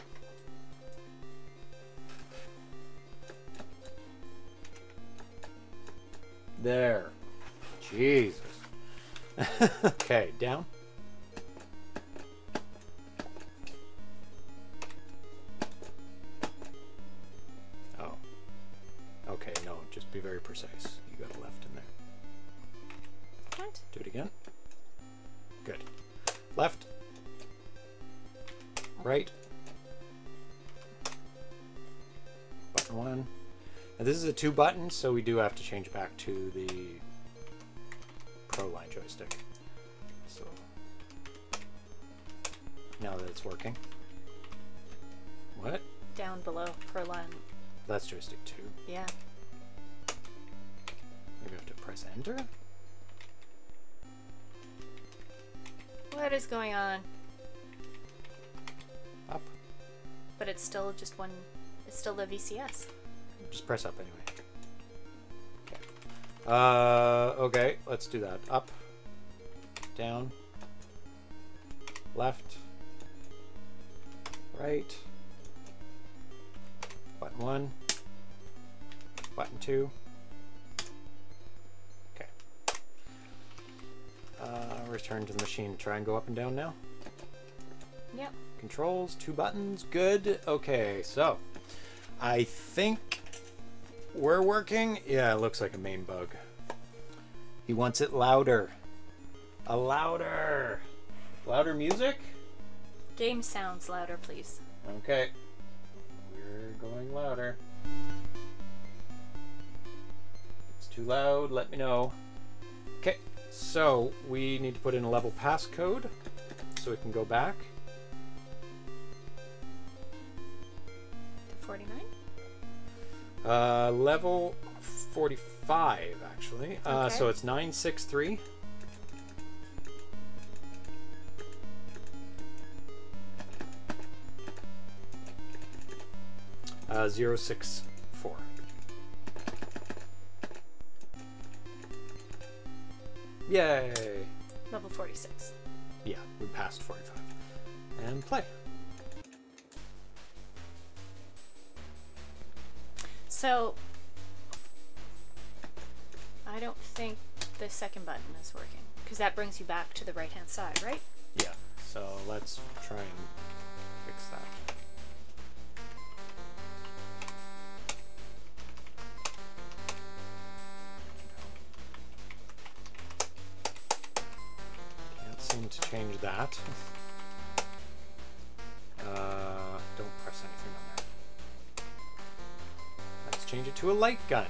S1: There. Jesus. <laughs> okay, down. Button, so we do have to change back to the Pro line joystick. So now that it's working. What?
S2: Down below per line.
S1: That's joystick two.
S2: Yeah.
S1: Maybe I have to press enter?
S2: What is going on?
S1: Up.
S2: But it's still just one. It's still the VCS.
S1: Just press up anyway. Uh, okay, let's do that. Up, down, left, right, button one, button two. Okay. Uh, return to the machine. Try and go up and down now.
S2: Yep.
S1: Controls, two buttons, good. Okay, so I think we're working. Yeah, it looks like a main bug. He wants it louder. A louder. Louder music?
S2: Game sounds louder, please.
S1: Okay. We're going louder. It's too loud, let me know. Okay, so we need to put in a level passcode so it can go back. Uh, level 45, actually. Uh,
S2: Okay.
S1: so it's 963. Uh, 064. Yay!
S2: Level 46.
S1: Yeah, we passed 45. And play.
S2: So, I don't think the second button is working. Because that brings you back to the right hand side, right?
S1: Yeah, so let's try and fix that. Can't seem to change that. <laughs> to a light gun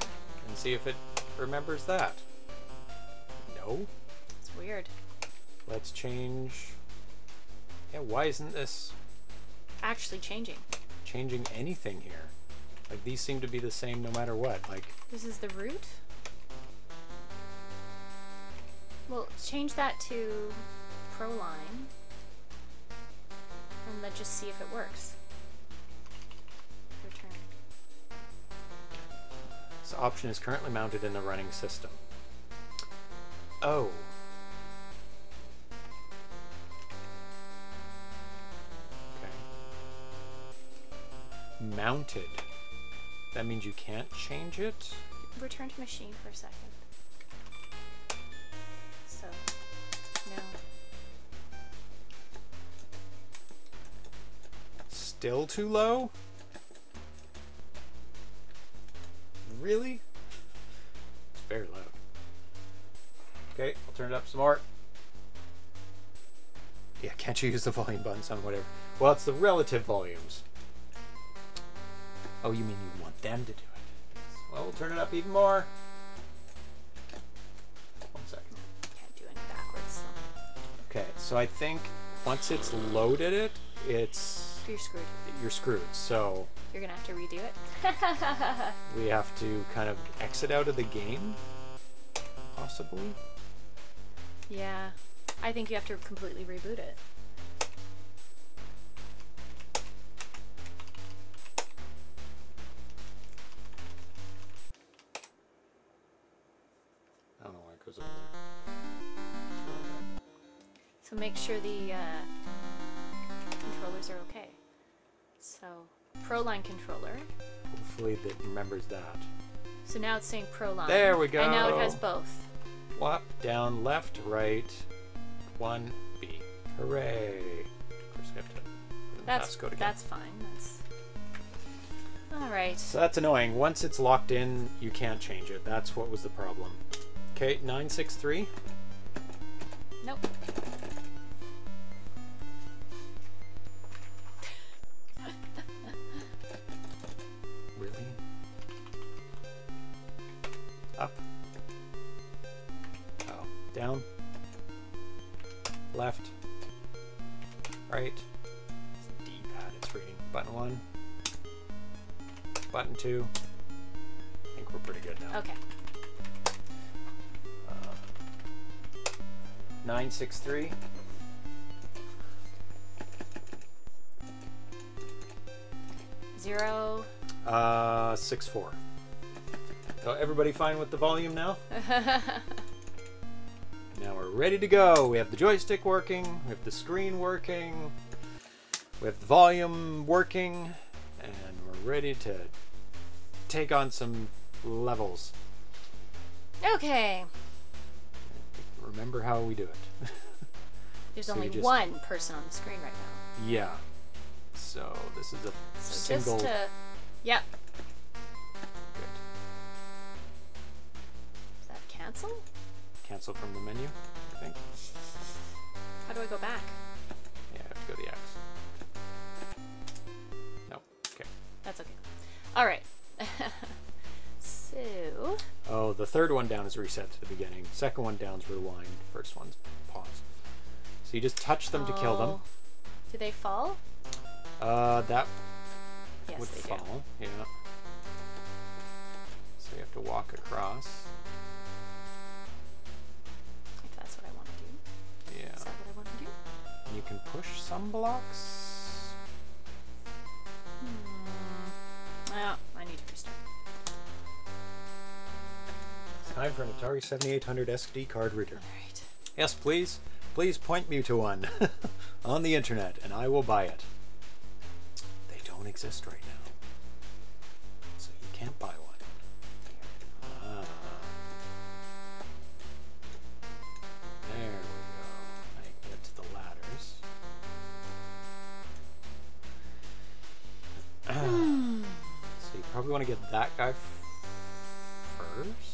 S1: and see if it remembers that. No.
S2: It's weird.
S1: Let's change. Yeah, why isn't this
S2: Actually changing.
S1: changing anything here? Like these seem to be the same no matter what. Like
S2: This is the root? Well, change that to Proline. And let's just see if it works.
S1: This option is currently mounted in the running system. Oh. Okay. Mounted. That means you can't change it?
S2: Return to machine for a second. So, no.
S1: Still too low? Really? It's very loud. Okay, I'll turn it up some more. Yeah, can't you use the volume buttons on whatever? Well, it's the relative volumes. Oh, you mean you want them to do it? Well, we'll turn it up even more. One second.
S2: Can't do any backwards. So.
S1: Okay, so I think once it's loaded it, it's
S2: You're screwed.
S1: you're screwed. So
S2: You're gonna have to redo it. <laughs>
S1: we have to kind of exit out of the game, possibly.
S2: yeah. I think you have to completely reboot it.
S1: I don't know why it goes over there.
S2: So make sure the uh, controllers are okay. So, Proline controller.
S1: Hopefully that remembers that.
S2: So now it's saying Proline.
S1: There we go.
S2: And now it has both.
S1: Whop, down, left, right, one B. Hooray! Of course, we have to put in the
S2: That's
S1: passcode again.
S2: that's fine. That's all right.
S1: So that's annoying. Once it's locked in, you can't change it. That's what was the problem. Okay, 963.
S2: Nope.
S1: 963.
S2: Zero.
S1: Uh, 64. So everybody fine with the volume now? <laughs> Now we're ready to go. We have the joystick working, we have the screen working, we have the volume working, and we're ready to take on some levels.
S2: Okay.
S1: Remember how we do it. <laughs>
S2: There's
S1: So
S2: only
S1: just-
S2: one person on the screen right now.
S1: yeah. So this is a
S2: So
S1: single.
S2: just to. Yep.
S1: Good.
S2: Is that cancel?
S1: Cancel from the menu, I think.
S2: How do I go back?
S1: Yeah, I have to go to the X. No. Okay.
S2: That's okay. All right. <laughs> so
S1: Oh, the third one down is reset to the beginning. Second one down's rewind. First one's pause. So you just touch them to kill them.
S2: Oh. Do they fall?
S1: Uh, that
S2: Yes,
S1: would
S2: they do.
S1: fall. Yeah. So you have to walk across.
S2: If that's what I want to do.
S1: Yeah.
S2: Is that what I want to do?
S1: You can push some blocks.
S2: Oh, I
S1: time for an Atari 7800 SD card reader.
S2: All right.
S1: Yes, please. Please point me to one <laughs> on the internet and I will buy it. They don't exist right now. So you can't buy one. Ah. There we go. I can get to the ladders. <clears throat> so you probably want to get that guy first.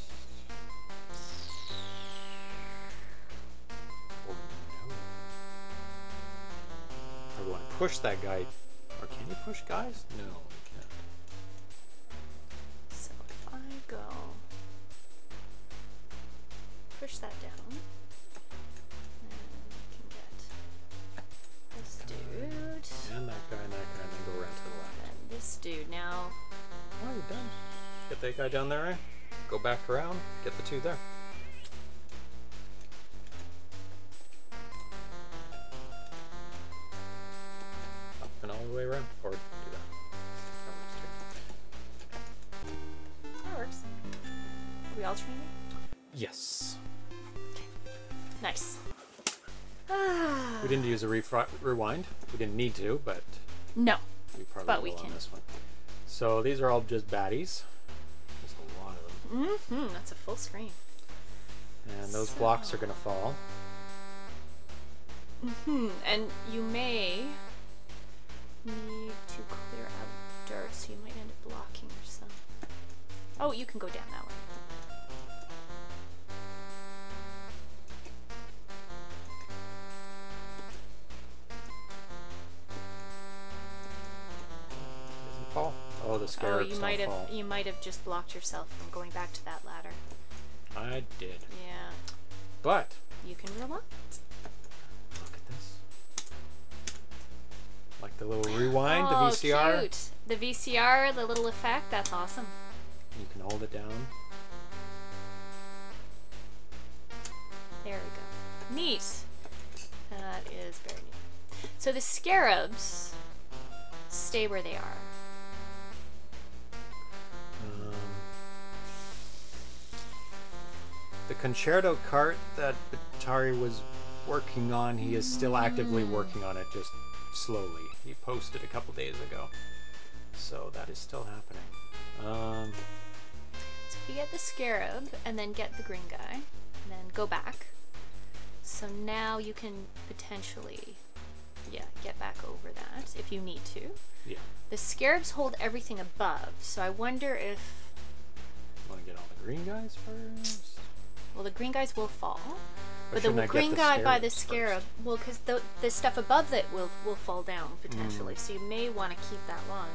S1: Push that guy. Or can you push guys? No, you can't.
S2: So if I go push that down, then I can get this dude
S1: And that guy and that guy, and then go around to the left.
S2: and this dude. Now,
S1: Oh, you're done. Get that guy down there, eh? Go back around, get the two there. Up and all the way around. Or do that. That works too.
S2: that works. Are we alternating?
S1: Yes.
S2: Nice.
S1: We didn't use a rewind. We didn't need to, but
S2: No.
S1: we probably
S2: But we
S1: on
S2: can.
S1: this one. So these are all just baddies. There's a lot of them.
S2: Mm-hmm. That's a full screen.
S1: And those blocks are going to fall.
S2: Hmm. And you may need to clear out dirt, so you might end up blocking yourself. Oh, you can go down that way.
S1: Doesn't fall. Oh, the
S2: Oh,
S1: scarabs
S2: you
S1: don't
S2: might have
S1: fall.
S2: you might have just blocked yourself from going back to that ladder.
S1: I did.
S2: Yeah.
S1: But
S2: You can rewind.
S1: look Like the little rewind,
S2: oh,
S1: the VCR.
S2: cute. The VCR, the little effect, that's awesome.
S1: You can hold it down.
S2: There we go. Neat. That is very neat. So the scarabs stay where they are.
S1: Um, the Concerto cart that Batari was working on, he is still actively working on it, just slowly. He posted a couple days ago. So that is still happening. Um,
S2: So if you get the scarab and then get the green guy, and then go back. So now you can potentially, yeah, get back over that if you need to.
S1: yeah.
S2: The scarabs hold everything above, so I wonder if,
S1: Want to get all the green guys first?
S2: Well, the green guys will fall.
S1: Or
S2: But the
S1: shouldn't I get
S2: green guy by the scarab,
S1: first?
S2: well, because the, the stuff above it will will fall down
S1: Mm.
S2: potentially. So you may want to keep that line,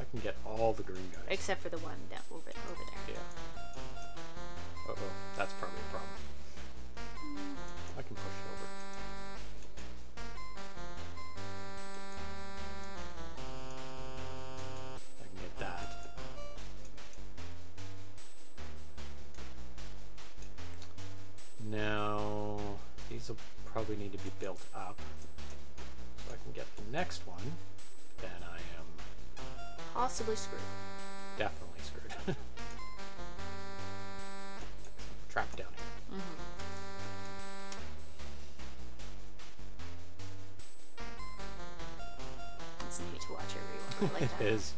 S1: I can get all the green guys.
S2: except for the one down over over there.
S1: Yeah. Uh oh, that's probably a problem. I can push it Now, these will probably need to be built up. So I can get the next one. Then I am
S2: Possibly screwed.
S1: definitely screwed. <laughs> Trapped down here. Mm-hmm.
S2: It's neat to watch rewind like <laughs>
S1: It is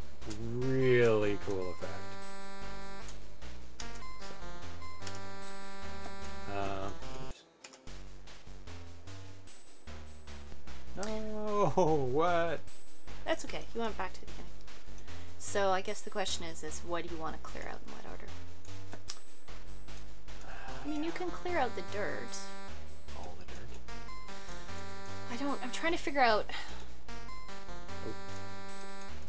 S1: really cool effect. No, what?
S2: That's okay. You went back to the beginning. So I guess the question is, is what do you want to clear out in what order? I mean, you can clear out the dirt.
S1: All the dirt.
S2: I don't. I'm trying to figure out.
S1: Oh,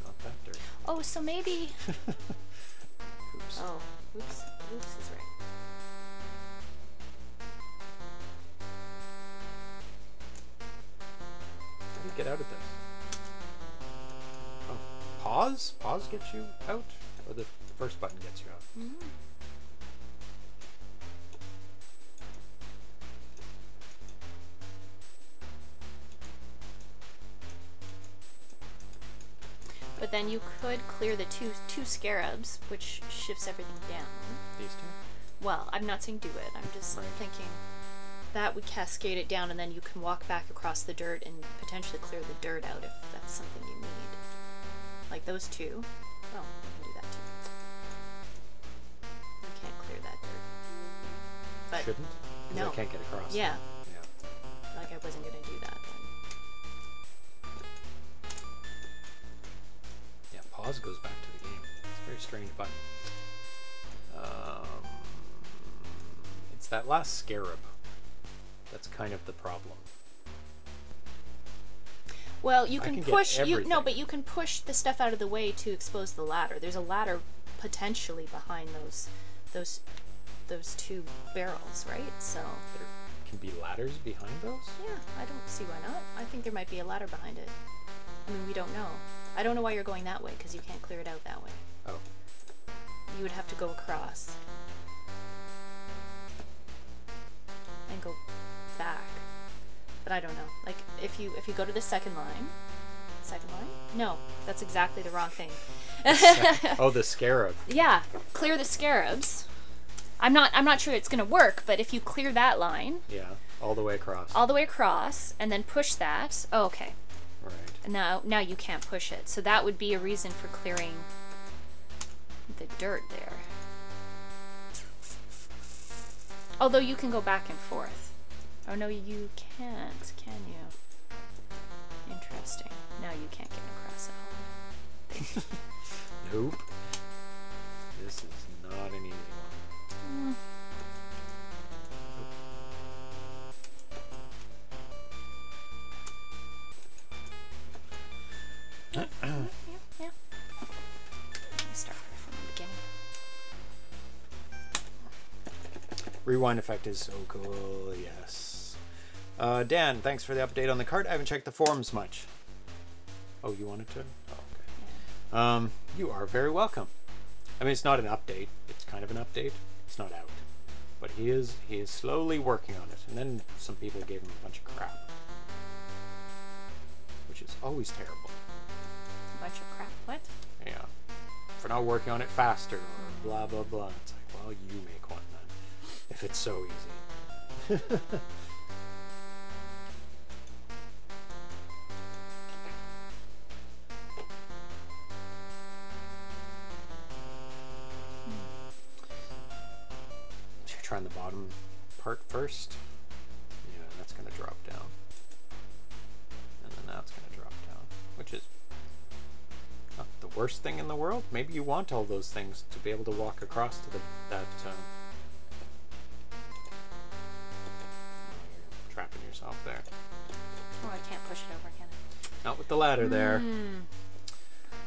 S1: not that dirt.
S2: Oh, so maybe. <laughs>
S1: Oops.
S2: Oh, Oops. Oops is right.
S1: Get out of this? Oh, pause? Pause gets you out? Or the first button gets you out? Mm-hmm.
S2: But then you could clear the two two scarabs, which shifts everything down.
S1: These two?
S2: Well, I'm not saying do it. I'm just
S1: Right.
S2: thinking that would cascade it down, and then you can walk back across the dirt and potentially clear the dirt out if that's something you need. Like those two. Oh, you can do that too. You can't clear that dirt. But
S1: Shouldn't?
S2: no.
S1: I can't get across.
S2: yeah,
S1: Yeah.
S2: like I wasn't gonna do that. Then.
S1: Yeah, pause goes back to the game. It's a very strange button. Um, it's that last scarab. That's kind of the problem.
S2: Well, you can,
S1: can
S2: push you no, but you can push the stuff out of the way to expose the ladder. There's a ladder potentially behind those those those two barrels, right? So
S1: There can be ladders behind those?
S2: yeah, I don't see why not. I think there might be a ladder behind it. I mean, we don't know. I don't know why you're going that way because you can't clear it out that way.
S1: Oh.
S2: You would have to go across and go back. But I don't know. Like if you if you go to the second line, second line? No, that's exactly the wrong thing.
S1: oh, the <laughs> scarab.
S2: Yeah, clear the scarabs. I'm not I'm not sure it's gonna work, but if you clear that line
S1: Yeah, all the way across.
S2: all the way across and then push that, oh, okay.
S1: right.
S2: Now now you can't push it. So that would be a reason for clearing the dirt there. Although you can go back and forth. Oh no, you can't, can you? Interesting. Now you can't get across it. <laughs>
S1: Nope. This is not an easy one.
S2: Yeah, <clears throat> yeah. Start from the beginning.
S1: Rewind effect is so cool, yes. Uh, Dan, thanks for the update on the cart. I haven't checked the forums much. Oh, you wanted to? Oh, okay. Um, you are very welcome. I mean, it's not an update. It's kind of an update. It's not out, but he is he is slowly working on it. And then some people gave him a bunch of crap, which is always terrible.
S2: A bunch of crap. What?
S1: Yeah, for not working on it faster or blah blah blah. It's like, well, you make one then, if it's so easy. <laughs> try on the bottom part first? Yeah, that's gonna drop down. And then that's gonna drop down, which is not the worst thing in the world. Maybe you want all those things to be able to walk across to the that. Uh, you're trapping yourself there.
S2: Oh, I can't push it over, can I?
S1: Not with the ladder there.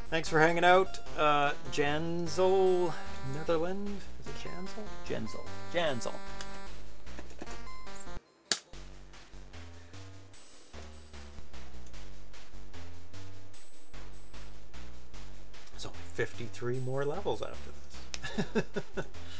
S1: Thanks for hanging out, uh, Janzel Netherland. Is it Janzel? Janzel. Janzel. There's only 53 more levels after this. <laughs>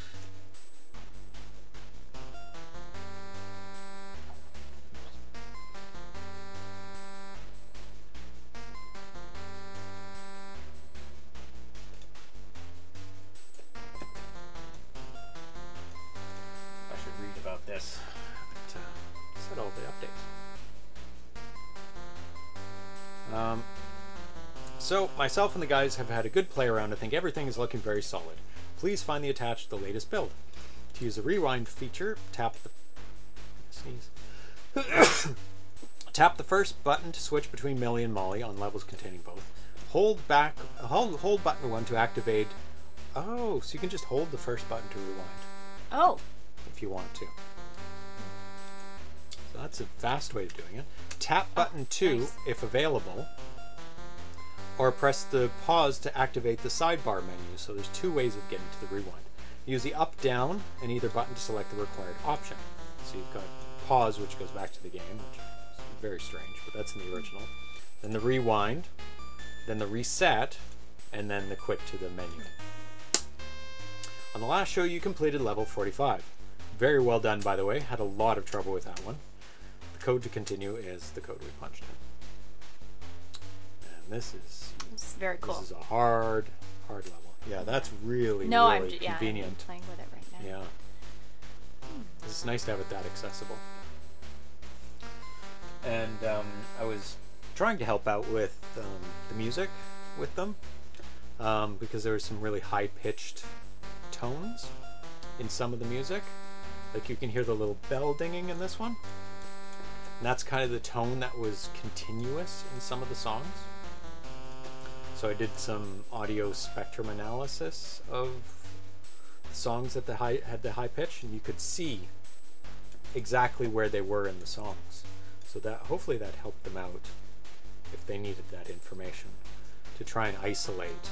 S1: myself and the guys have had a good play around. I think everything is looking very solid. Please find the attached the latest build. To use the rewind feature, tap the sneeze. <coughs> tap the first button to switch between Millie and Molly on levels containing both. Hold back hold, hold button one to activate Oh, so you can just hold the first button to rewind
S2: Oh,
S1: if you want to. So that's a fast way of doing it. Tap button 2
S2: nice.
S1: if available, or press the pause to activate the sidebar menu. So there's two ways of getting to the rewind. Use the up down and either button to select the required option. So you've got pause, which goes back to the game, which is very strange, but that's in the original. Then the rewind, then the reset, and then the quit to the menu. On the last show, you completed level 45. Very well done, by the way. Had a lot of trouble with that one. The code to continue is the code we punched in. This is
S2: It's very cool.
S1: this is a hard, hard level. Yeah, that's really,
S2: no,
S1: really
S2: I'm j- yeah, I'm playing with it right now.
S1: Yeah. It's nice to have it that accessible. And um, I was trying to help out with um, the music with them um, because there were some really high pitched tones in some of the music. Like you can hear the little bell dinging in this one. And that's kind of the tone that was continuous in some of the songs. So I did some audio spectrum analysis of songs at the high had the high pitch and you could see exactly where they were in the songs. So that hopefully that helped them out if they needed that information to try and isolate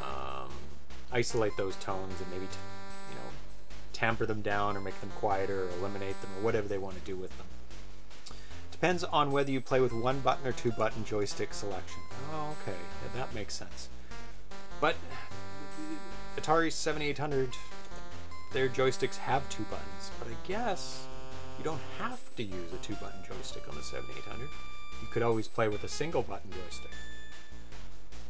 S1: um, isolate those tones and maybe you know tamper them down or make them quieter or eliminate them or whatever they want to do with them depends on whether you play with one button or two button joystick selection oh okay yeah, that makes sense but Atari 7800, their joysticks have two buttons, but I guess you don't have to use a two button joystick on the 7800. You could always play with a single button joystick.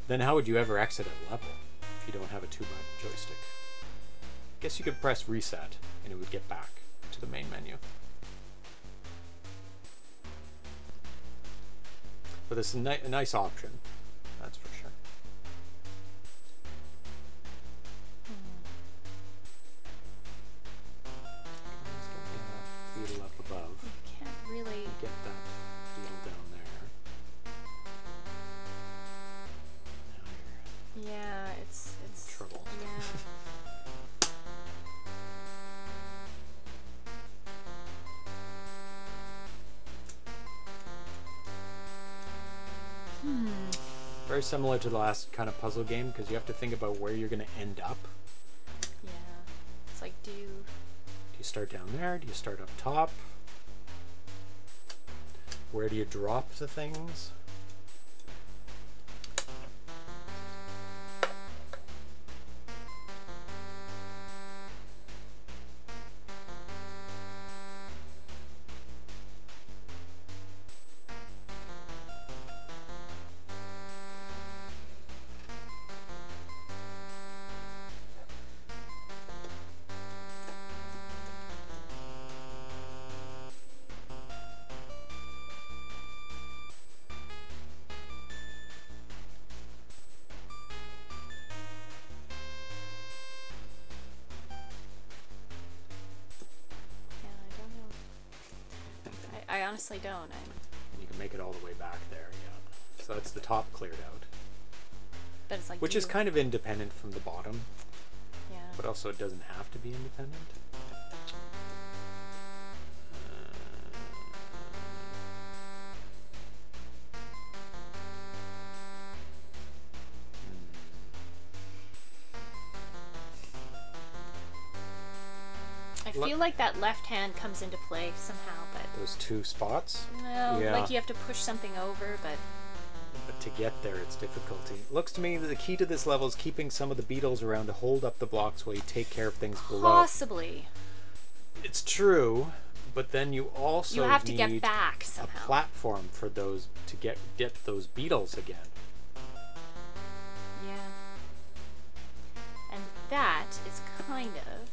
S1: Then how would you ever exit a level if you don't have a two button joystick? I guess you could press reset and it would get back to the main menu. But it's a, ni- a nice option, that's for sure. Hmm. The beetle up above.
S2: You can't really.
S1: Get that beetle down there.
S2: Yeah,
S1: Very similar to the last kind of puzzle game because you have to think about where you're going to end up.
S2: Yeah. It's like do you
S1: Do you start down there? Do you start up top? Where do you drop the things? Which is kind of independent from the bottom,
S2: yeah.
S1: but also it doesn't have to be independent.
S2: I feel like that left hand comes into play somehow, but
S1: Those two spots,
S2: no,
S1: Yeah.
S2: like you have to push something over, but
S1: but to get there it's difficulty. Looks to me that the key to this level is keeping some of the beetles around to hold up the blocks while you take care of things below.
S2: possibly
S1: It's true, but then you also
S2: you have to get back somehow.
S1: a platform for those to get get those beetles again.
S2: yeah. And that is kind of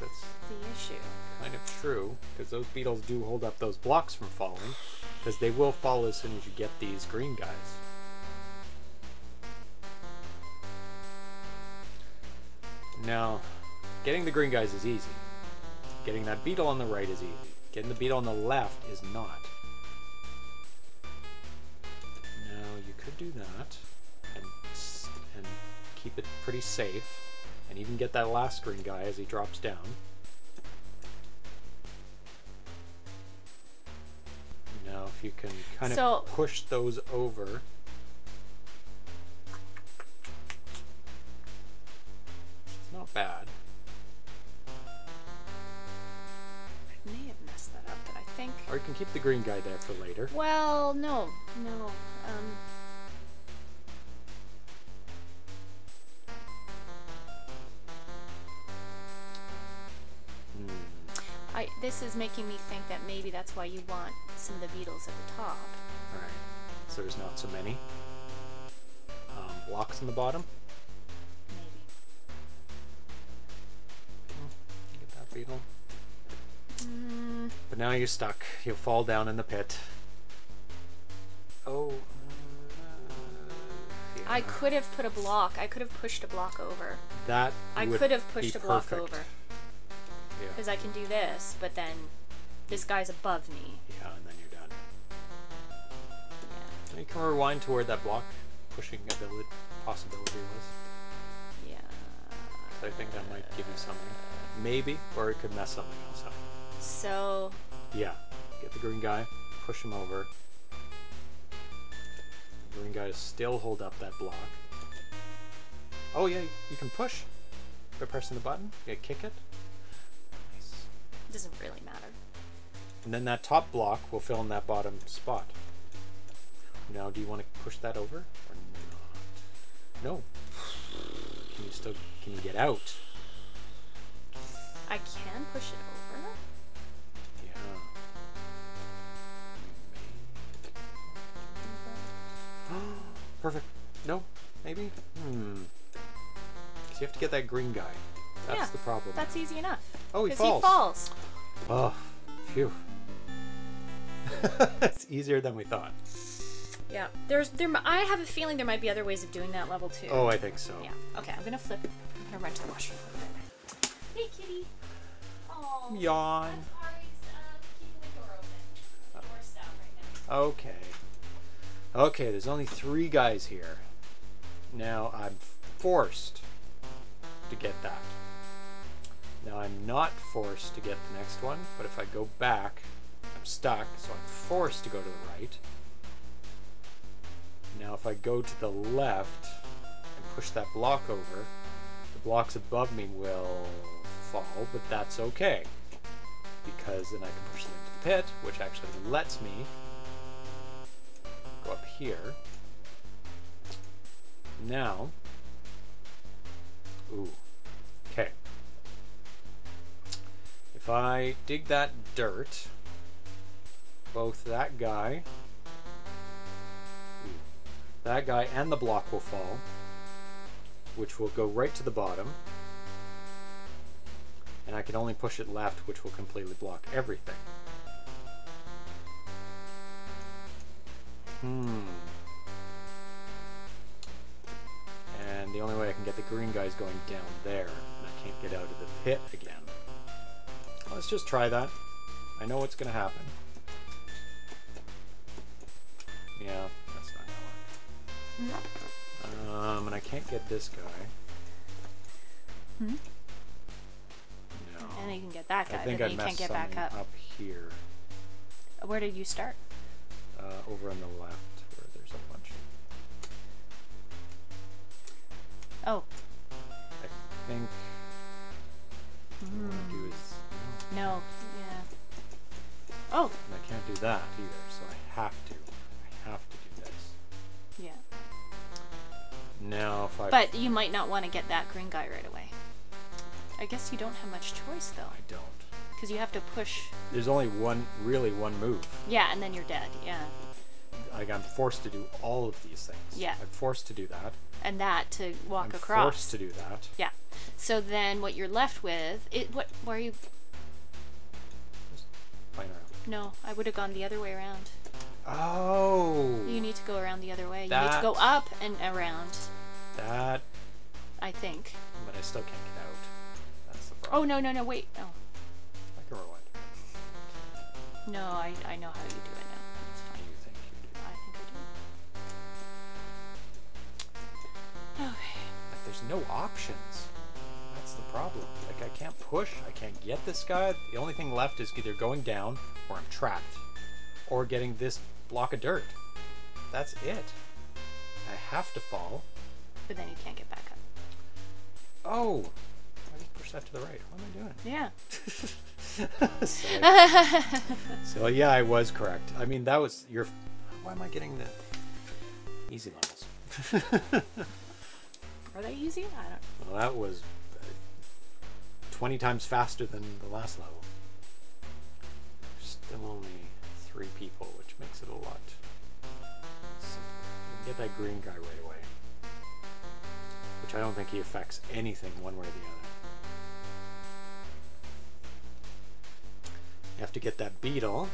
S1: that's
S2: the issue.
S1: kind of true because those beetles do hold up those blocks from falling because they will fall as soon as you get these green guys. Now, getting the green guys is easy. Getting that beetle on the right is easy. Getting the beetle on the left is not. Now, you could do that and, and keep it pretty safe and even get that last green guy as he drops down. you can kind
S2: so, of
S1: push those over. It's not bad. I may have messed that up, but I think... Or you can keep the green guy there for later.
S2: Well, no, no. Um, I this is making me think that maybe that's why you want some of the beetles at the top.
S1: Alright. So there's not so many. Um, blocks in the bottom.
S2: Maybe.
S1: Get that beetle.
S2: Mm,
S1: But now you're stuck. You'll fall down in the pit. Oh. uh,
S2: I could have put a block. I could have pushed a block over.
S1: That
S2: I could have pushed a block
S1: perfect.
S2: over
S1: Yeah.
S2: because I can do this, but then this guy's above me.
S1: Yeah, and then you're done.
S2: Yeah.
S1: You can rewind to where that block pushing ability possibility was.
S2: Yeah.
S1: So I think that might give you something. Maybe, or it could mess something else up.
S2: So
S1: Yeah. Get the green guy, push him over. The green guy still hold up that block. Oh yeah, you can push by pressing the button. Yeah, kick it.
S2: It doesn't really matter.
S1: And then that top block will fill in that bottom spot. Now, do you want to push that over or not? No. Can you still? Can you get out?
S2: I can push it over.
S1: Yeah. <gasps> Perfect. No, maybe. Hmm. Because you have to get that green guy. That's
S2: Yeah,
S1: the problem.
S2: That's easy enough.
S1: Oh, he falls.
S2: he falls.
S1: Oh, phew. <laughs> it's easier than we thought.
S2: Yeah. There's there. I have a feeling there might be other ways of doing that level too.
S1: Oh, I think so.
S2: Yeah. Okay. I'm gonna flip. I'm gonna run to the washroom. Hey, kitty. Oh.
S1: Yawn.
S2: Uh, keeping the door open. The door's down right.
S1: Okay. Okay, there's only three guys here. Now I'm forced to get that. Now I'm not forced to get the next one, but if I go back, I'm stuck, so I'm forced to go to the right. Now if I go to the left and push that block over, the blocks above me will fall, but that's okay. Because then I can push them into the pit, which actually lets me go up here. Now, ooh, If I dig that dirt, both that guy, that guy and the block will fall, which will go right to the bottom. And I can only push it left, which will completely block everything. Hmm. And the only way I can get the green guy is going down there, and I can't get out of the pit again. Let's just try that. I know what's gonna happen. Yeah, that's not gonna work. Um, and I can't get this guy.
S2: Hmm?
S1: No.
S2: And you can get that guy,
S1: I
S2: but
S1: think
S2: then you can't get back up.
S1: up here,
S2: Where did you start?
S1: uh, over on the left, where there's a bunch.
S2: Oh,
S1: I think what
S2: no. Yeah. Oh,
S1: And I can't do that either, so I have to. I have to do this.
S2: yeah.
S1: Now, if I.
S2: But you might not want to get that green guy right away. I guess you don't have much choice though,
S1: I don't.
S2: because you have to push.
S1: There's only one, really one move.
S2: Yeah, and then you're dead. Yeah,
S1: Like, I'm forced to do all of these things.
S2: Yeah.
S1: I'm forced to do that.
S2: and that to walk
S1: I'm
S2: across.
S1: forced to do that.
S2: Yeah. So then what you're left with, it what? Where are you?
S1: Playing around.
S2: No, I would have gone the other way around.
S1: Oh!
S2: You need to go around the other way. You need to go up and around.
S1: That.
S2: I think.
S1: But I still can't get out. That's the
S2: oh,
S1: problem.
S2: Oh no no no wait. Oh
S1: I can rewind.
S2: no, I I know how you do it now. It's fine.
S1: you think you do?
S2: I think I do. Okay.
S1: Like, there's no options. That's the problem. Like, I can't push. I can't get this guy. The only thing left is either going down, or I'm trapped, or getting this block of dirt. That's it. I have to fall.
S2: But then you can't get back up.
S1: Oh! I just pushed that to the right. What am I doing?
S2: Yeah. <laughs> <laughs>
S1: so, yeah, I was correct. I mean, that was your. Why am I getting the easy levels? <laughs>
S2: Are they easy? I don't.
S1: Well, that was 20 times faster than the last level. There's still only three people, which makes it a lot. Get that green guy right away. Which I don't think he affects anything one way or the other. You have to get that beetle.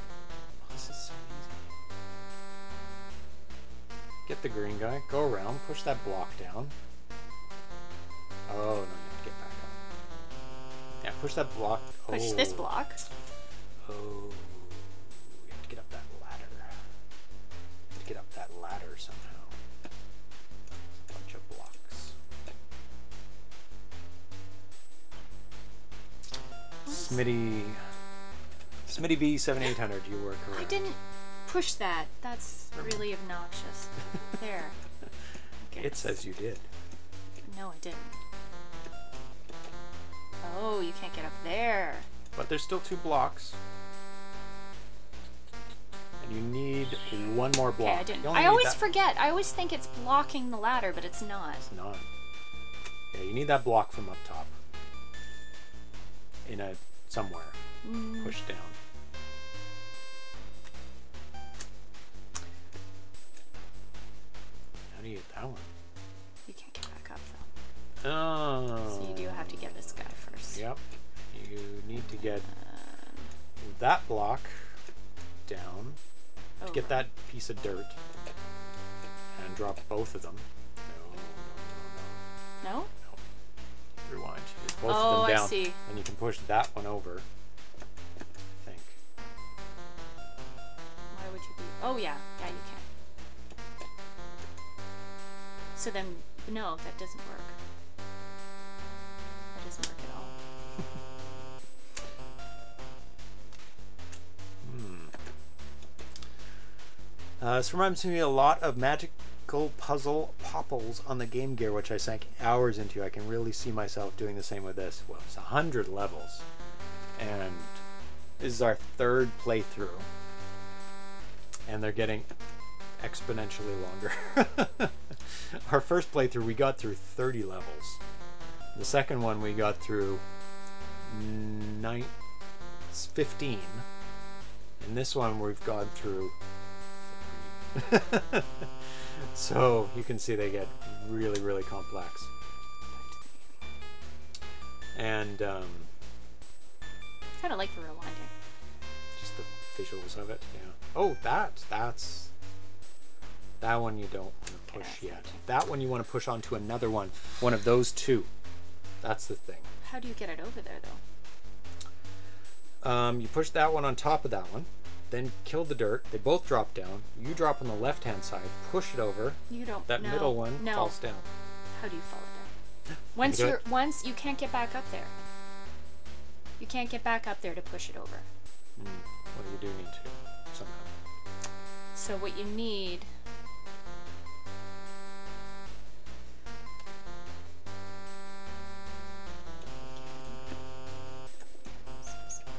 S1: Oh, so. Get the green guy, go around, push that block down. Oh, no, Yeah, push that block.
S2: Push
S1: oh.
S2: this block.
S1: Oh, you have to get up that ladder. To get up that ladder somehow. A bunch of blocks. Smitty. Smitty B7800, you were correct.
S2: I didn't push that. That's really obnoxious. <laughs> there.
S1: It says you did.
S2: No, I didn't. Oh, you can't get up there.
S1: But there's still two blocks. And you need one more block.
S2: Okay, I didn't. I always
S1: that-
S2: forget. I always think it's blocking the ladder, but it's not.
S1: It's not. Yeah, you need that block from up top. In a somewhere.
S2: Mm.
S1: Push down. How do you get that one?
S2: You can't get back up though.
S1: Oh.
S2: So you do have to get this.
S1: Yep. You need to get that block down to get
S2: oh.
S1: that piece of dirt and drop both of them. No, no, no,
S2: No?
S1: no. Rewind. Get both
S2: Oh,
S1: of
S2: I
S1: them down.
S2: see.
S1: And you can push that one over. I think.
S2: Why would you be? Oh yeah, yeah you can. So then, no, that doesn't work.
S1: Uh, this reminds me a lot of Magical Puzzle Popils on the Game Gear, which I sank hours into. I can really see myself doing the same with this. Well, it's a hundred levels, and this is our third playthrough, and they're getting exponentially longer. <laughs> our first playthrough, we got through 30 levels. The second one, we got through nine, 15. And this one, we've gone through <laughs> so you can see they get really, really complex. And um,
S2: Kind of like the rewinding.
S1: just the visuals of it, yeah. Oh, that, that's, that one you don't want to push
S2: Okay.
S1: yet. That one you want to push onto another one. One of those two. That's the thing.
S2: How do you get it over there though?
S1: Um, you push that one on top of that one, then kill the dirt. They both drop down. You drop on the left hand side, push it over.
S2: You don't.
S1: That
S2: no,
S1: middle one
S2: No.
S1: falls down.
S2: How do you fall down? Once you're
S1: it.
S2: once you can't get back up there. You can't get back up there to push it over.
S1: Mm. Well, you do need to somehow.
S2: So what you need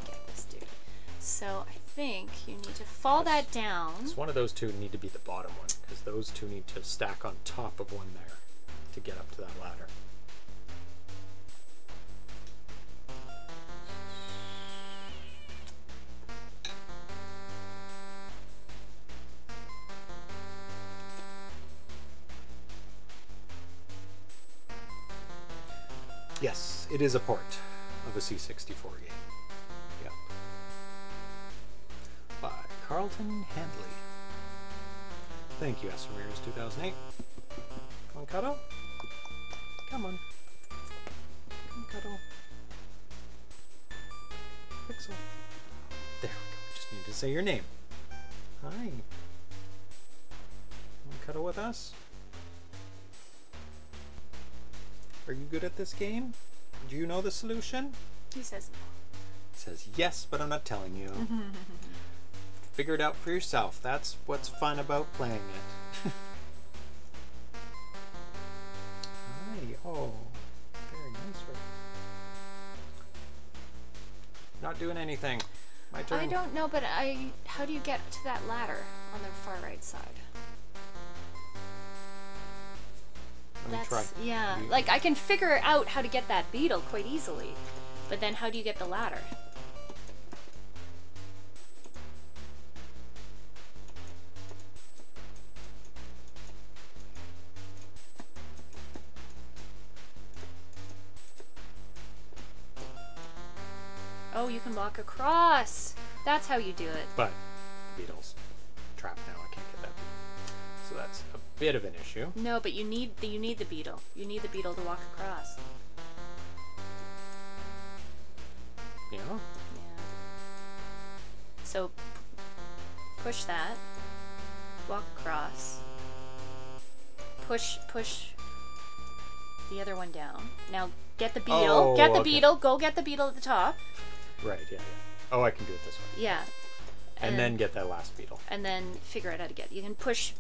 S2: Get this dude. So I think you need to fall that down.
S1: It's one of those two need to be the bottom one because those two need to stack on top of one there to get up to that ladder. Yes, it is a port of a C64 game. Carlton Handley. Thank you, S. Ramirez 2008. Come on, Cuddle. Come on. Come, Cuddle. Pixel. There we go. Just need to say your name. Hi. Want to cuddle with us? Are you good at this game? Do you know the solution?
S2: He says
S1: It says yes, but I'm not telling you. <laughs> Figure it out for yourself. That's what's fun about playing it. Hi. Oh, very nice. Right? Not not doing anything. My turn.
S2: I don't know, but I. How do you get to that ladder on the far right side?
S1: Let me
S2: That's
S1: try.
S2: yeah.
S1: You-
S2: Like I can figure out how to get that beetle quite easily, but then how do you get the ladder? Oh, you can walk across. That's how you do it.
S1: But the beetle's trapped now. I can't get that. So that's a bit of an issue.
S2: No, but you need the you need the beetle. You need the beetle to walk across.
S1: Know?
S2: Yeah. So push that. Walk across. Push push the other one down. Now get the beetle.
S1: Oh,
S2: get the oh,
S1: okay.
S2: beetle. Go get the beetle at the top.
S1: Right, yeah, yeah. Oh, I can do it this way.
S2: Yeah.
S1: And, then get that last beetle.
S2: and then figure out how to get. You can push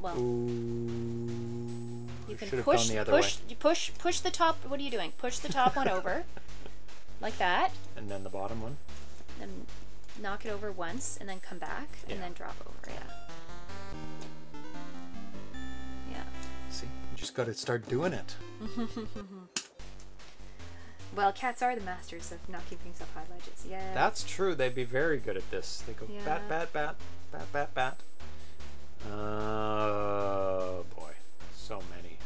S2: well,
S1: Ooh.
S2: you can push
S1: the other
S2: push
S1: way.
S2: you push push the top. What are you doing? Push the top one over. <laughs> Like that.
S1: And then the bottom one.
S2: Then knock it over once and then come back
S1: Yeah.
S2: and then drop over. Yeah. Yeah.
S1: See? You just got to start doing it. <laughs>
S2: Well, cats are the masters of not keeping things high ledges. Yeah.
S1: That's true. They'd be very good at this. They go
S2: Yeah.
S1: bat, bat, bat, bat, bat, bat. Oh boy, so many.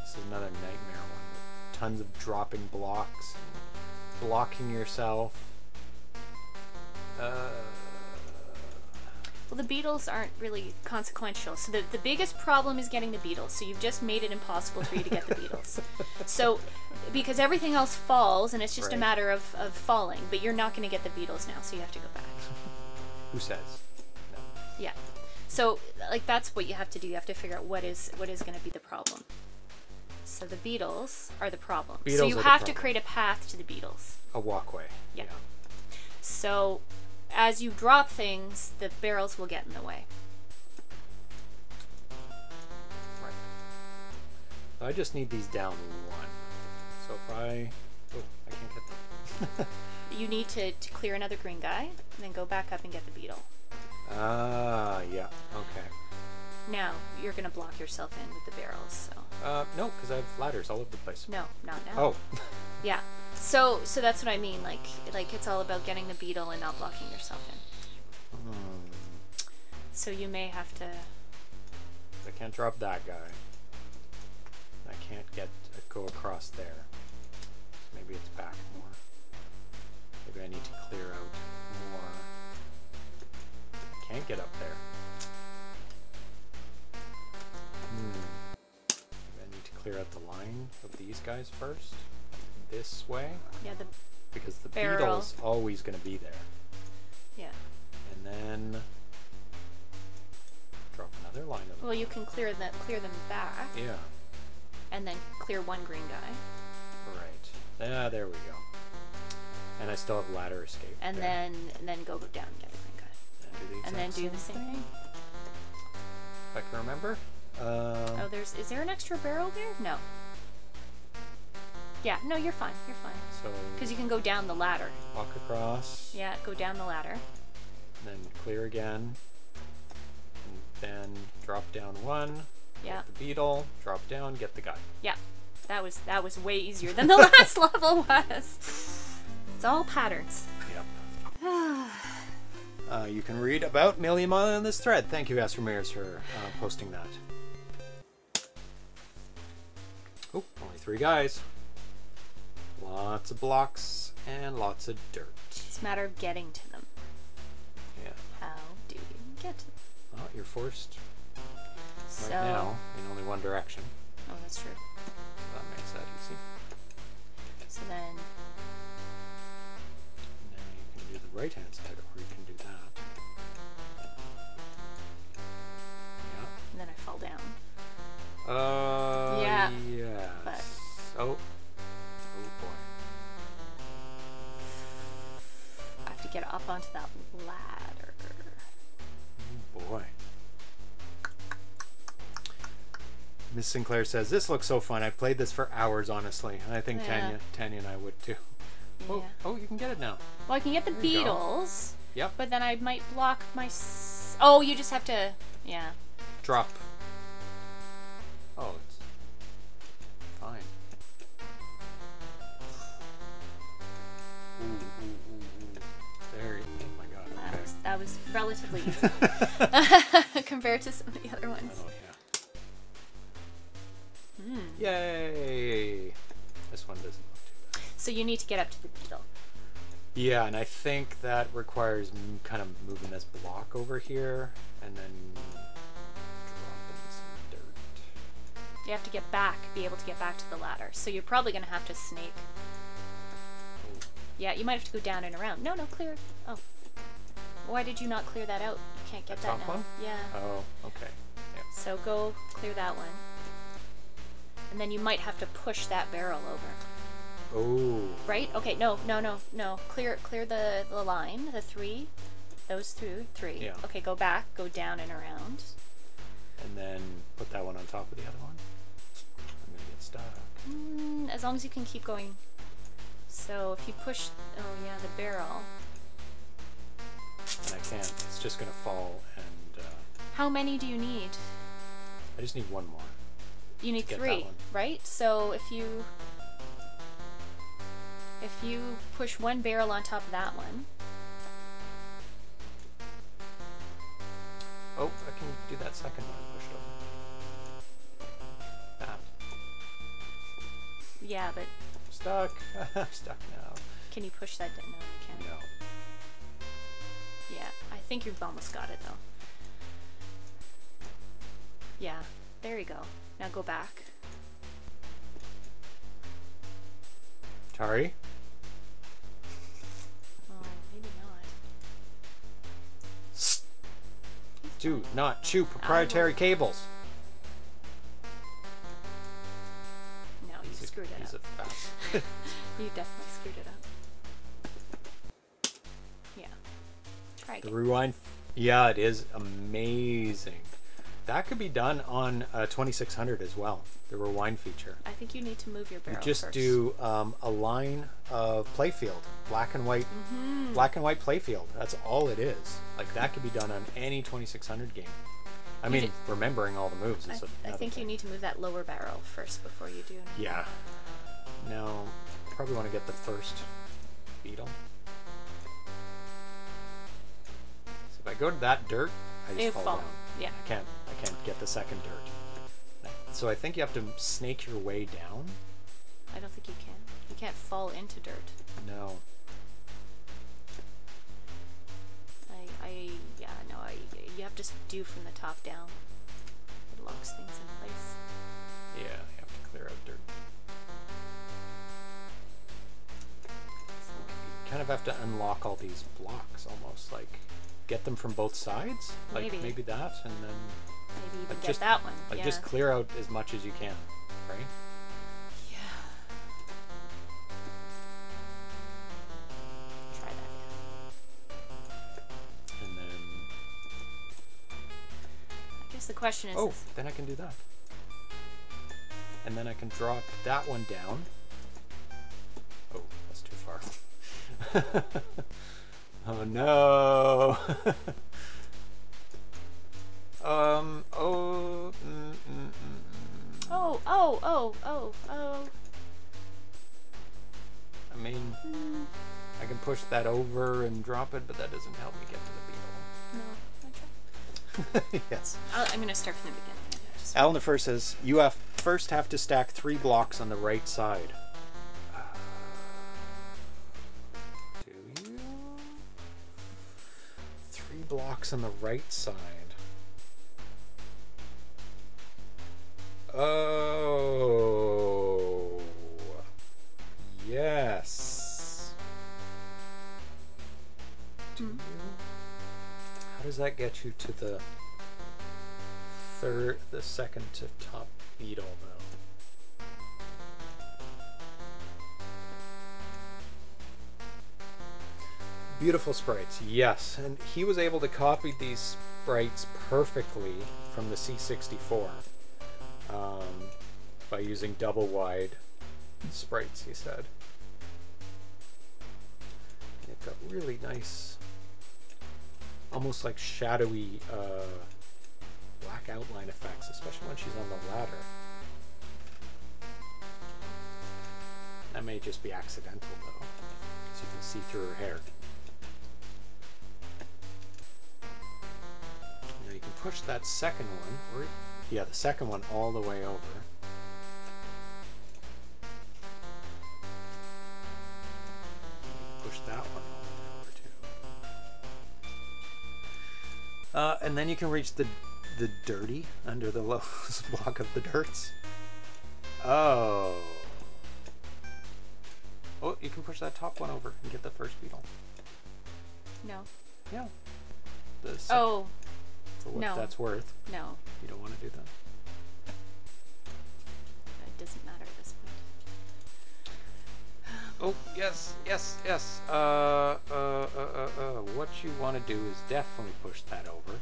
S1: This is another nightmare one with tons of dropping blocks, blocking yourself.
S2: Well, the beetles aren't really consequential. So the, the biggest problem is getting the beetles. So you've just made it impossible for you to get the beetles. <laughs> so because everything else falls and it's just a matter of, of falling, but you're not going to get the beetles now, so you have to go back. <laughs>
S1: who says? No.
S2: Yeah. So like that's what you have to do. You have to figure out what is what is going to be the problem. So the beetles are the problem. so
S1: Beetles
S2: you have to create a path to the beetles.
S1: A walkway.
S2: Yeah. So as you drop things, the barrels will get in the way.
S1: Right. I just need these down one. So if I, oh, I can't get them. <laughs>
S2: You need to, to clear another green guy, and then go back up and get the beetle.
S1: Ah, yeah. Okay.
S2: Now you're gonna block yourself in with the barrels. So
S1: Uh, no, because I have ladders all over the place.
S2: no, not now.
S1: Oh, <laughs> <laughs>
S2: Yeah. So so that's what I mean. Like like it's all about getting the beetle and not blocking yourself in.
S1: Hmm.
S2: So you may have to.
S1: I can't drop that guy. I can't get uh, go across there. Maybe it's back more. Maybe I need to clear out more. I can't get up there. Clear out the line of these guys first. This way,
S2: Yeah. The
S1: because the
S2: Barrel.
S1: beetle's always going to be there.
S2: yeah.
S1: And then drop another line of them.
S2: Well, you can clear that clear them back,
S1: Yeah.
S2: and then clear one green guy,
S1: Right. Ah, there we go. And I still have ladder escape.
S2: and
S1: there.
S2: then and then go down and get the green guy,
S1: and, do the
S2: and then do the same thing.
S1: If I can remember. Um,
S2: Oh, there's is there an extra barrel there? No. Yeah. No, you're fine. You're fine.
S1: so
S2: Because you can go down the ladder.
S1: walk across.
S2: Yeah. Go down the ladder.
S1: And Then clear again. And then drop down one.
S2: Yeah.
S1: The beetle. Drop down. Get the guy.
S2: Yeah. That was that was way easier than the <laughs> last level was. It's all patterns.
S1: Yep. <sighs> uh, you can read about Millie and Molly on this thread. Thank you, Astro Mears, for uh, posting that. Oh, only three guys. Lots of blocks and lots of dirt.
S2: It's a matter of getting to them.
S1: Yeah.
S2: How do you get to them?
S1: Well, you're forced
S2: So.
S1: right now in only one direction.
S2: Oh, that's true.
S1: That makes that easy.
S2: So then,
S1: then you can do the right hand side, Uh,
S2: Yeah,
S1: Yes.
S2: but-
S1: Oh. Oh boy.
S2: I have to get up onto that ladder.
S1: Oh boy. Miss Sinclair says this looks so fun. I played this for hours, honestly, and I think
S2: Yeah.
S1: Tanya, Tanya and I would too. Oh,
S2: Yeah.
S1: oh, you can get it now.
S2: Well, I can get the
S1: There you
S2: beetles,
S1: Yep.
S2: but then I might block my. S- oh, you just have to. Yeah.
S1: Drop. Oh, it's fine. Ooh, ooh, ooh, ooh. There. Oh my god.
S2: That was, that was relatively <laughs> easy <laughs> compared to some of the other ones.
S1: Oh yeah. Hmm. Yay! This one doesn't look too bad.
S2: So you need to get up to the beetle.
S1: Yeah, and I think that requires kind of moving this block over here and then
S2: You have to get back, be able to get back to the ladder. So you're probably gonna have to snake.
S1: Oh,
S2: Yeah, you might have to go down and around. No, no, clear. Oh. Why did you not clear that out? You can't get
S1: The
S2: that
S1: top
S2: now.
S1: one?
S2: Yeah.
S1: Oh, okay. Yeah.
S2: So go clear that one. And then you might have to push that barrel over.
S1: Oh.
S2: Right? Okay, no, no, no, no. Clear clear the, the line, the three. Those two, three.
S1: Yeah.
S2: Okay, go back, go down and around.
S1: And then put that one on top of the other one.
S2: Mm, as long as you can keep going. So if you push, oh yeah, the barrel.
S1: And I can't. It's just gonna fall and uh,
S2: How many do you need?
S1: I just need one more.
S2: You need three, right? So if you if you push one barrel on top of that one,
S1: Oh, I can do that second one
S2: yeah, but
S1: Stuck. <laughs> I'm stuck now.
S2: can you push that down? No, you can't.
S1: No.
S2: Yeah, I think you've almost got it though. Yeah, there you go. Now go back.
S1: Tari?
S2: Oh, maybe not.
S1: Do not chew proprietary cables.
S2: Screwed it
S1: he's
S2: up.
S1: a. <laughs> <laughs>
S2: You definitely screwed it up. Yeah. Try
S1: The rewind. Yeah, it is amazing. That could be done on a 2600 as well. The rewind feature.
S2: I think you need to move your barrel.
S1: You just
S2: first.
S1: do um, a line of playfield, black and white,
S2: Mm-hmm.
S1: black and white playfield. That's all it is. Like that could be done on any 2600 game. I mean, remembering all the moves
S2: I,
S1: is
S2: I
S1: another
S2: think you need to move that lower barrel first before you do. anything.
S1: Yeah. Now, probably want to get the first beetle. So if I go to that dirt, I just
S2: You
S1: fall,
S2: fall.
S1: down.
S2: Yeah.
S1: I can't. I can't get the second dirt. So I think you have to snake your way down.
S2: I don't think you can. You can't fall into dirt.
S1: No.
S2: You have to s- do from the top down. It locks things in place.
S1: Yeah, you have to clear out dirt. So you kind of have to unlock all these blocks, almost like get them from both sides. Like
S2: Maybe.
S1: that, and then
S2: Maybe even
S1: Like
S2: get
S1: just-
S2: that one.
S1: like
S2: yeah.
S1: just clear out as much as you can, right?
S2: The question is.
S1: oh, then I can do that. And then I can drop that one down. Oh, that's too far. <laughs> oh no. <laughs> um. Oh. Mm, mm, mm.
S2: Oh, oh, oh, oh, oh.
S1: I mean, I can push that over and drop it, but that doesn't help me get to.
S2: I'll try.
S1: the beetle. yes.
S2: I'll, I'm gonna start from the beginning.
S1: Alan the first says you have first have to stack three blocks on the right side. Uh, do you? Three blocks on the right side. Oh. Yes. Do you? Does that get you to the third, the second to top beetle, though. Beautiful sprites, yes. And he was able to copy these sprites perfectly from the C64 um, by using double wide sprites, he said. they've got really nice, almost like shadowy uh, black outline effects, especially when she's on the ladder. That may just be accidental though, so you can see through her hair. Now you can push that second one, or yeah, the second one all the way over. Push that one Uh, and then you can reach the the dirty under the <laughs> lowest block of the dirts. Oh. Oh, you can push that top one over and get the first beetle.
S2: No.
S1: Yeah. The
S2: Oh,
S1: for what
S2: no.
S1: that's worth.
S2: no.
S1: You don't want to do that.
S2: It doesn't matter at this point.
S1: Oh yes, yes, yes. Uh, uh, uh, uh, uh. What you want to do is definitely push that over,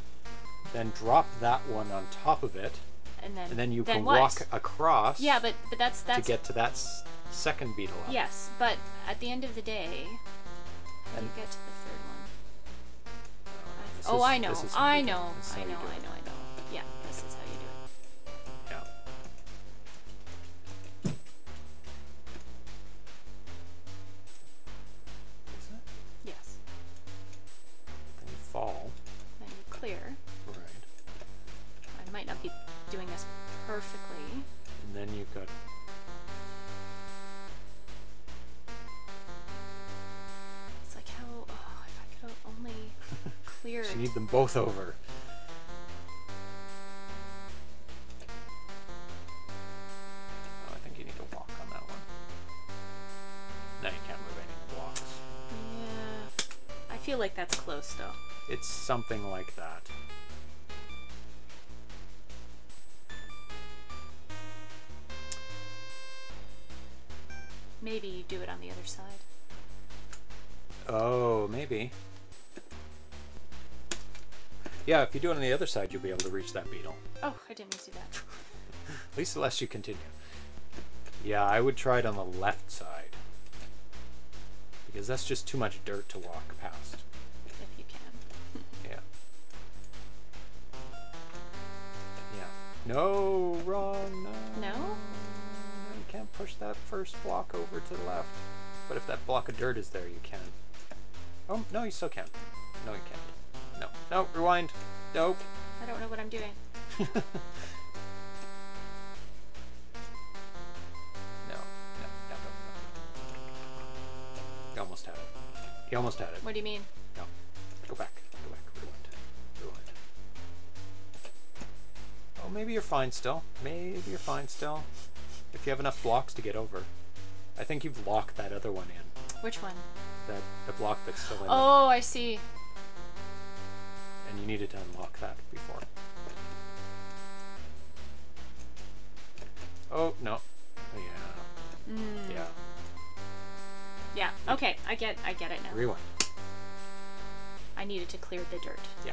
S1: then drop that one on top of it,
S2: And then
S1: and then you
S2: then
S1: can
S2: what?
S1: walk across.
S2: Yeah, but but that's that's...
S1: to get to that s- second beetle up.
S2: yes. But at the end of the day, how do you get to the third one?
S1: This
S2: oh,
S1: is-
S2: I know, I
S1: you do it.
S2: know, I know, I know, cleared.
S1: You need them both over. Oh, I think you need to walk on that one. Now you can't move any blocks.
S2: Yeah. I feel like that's close though.
S1: It's something like that.
S2: Maybe you do it on the other side.
S1: Oh, maybe. Yeah, if you do it on the other side, you'll be able to reach that beetle.
S2: Oh, I didn't do that. <laughs>
S1: At least unless you continue. Yeah, I would try it on the left side. Because that's just too much dirt to walk past.
S2: If you can. <laughs>
S1: Yeah. Yeah. No, wrong, no.
S2: No?
S1: No, you can't push that first block over to the left. But if that block of dirt is there, you can. Oh, no, you still can. No, you can't. No. No, rewind. Nope.
S2: I don't know what I'm doing. <laughs>
S1: No, no, no, no, no. You almost had it. You almost had it.
S2: What do you mean?
S1: No. Go back. Go back. Rewind. Rewind. Oh, maybe you're fine still. Maybe you're fine still. If you have enough blocks to get over. I think you've locked that other one in.
S2: Which one?
S1: That the block that's still in there.
S2: Oh, I see.
S1: And you needed to unlock that before. Oh, no. Oh, yeah.
S2: Mm.
S1: Yeah.
S2: Yeah. Okay, I get I get it now.
S1: Rewind.
S2: I needed to clear the dirt.
S1: Yeah.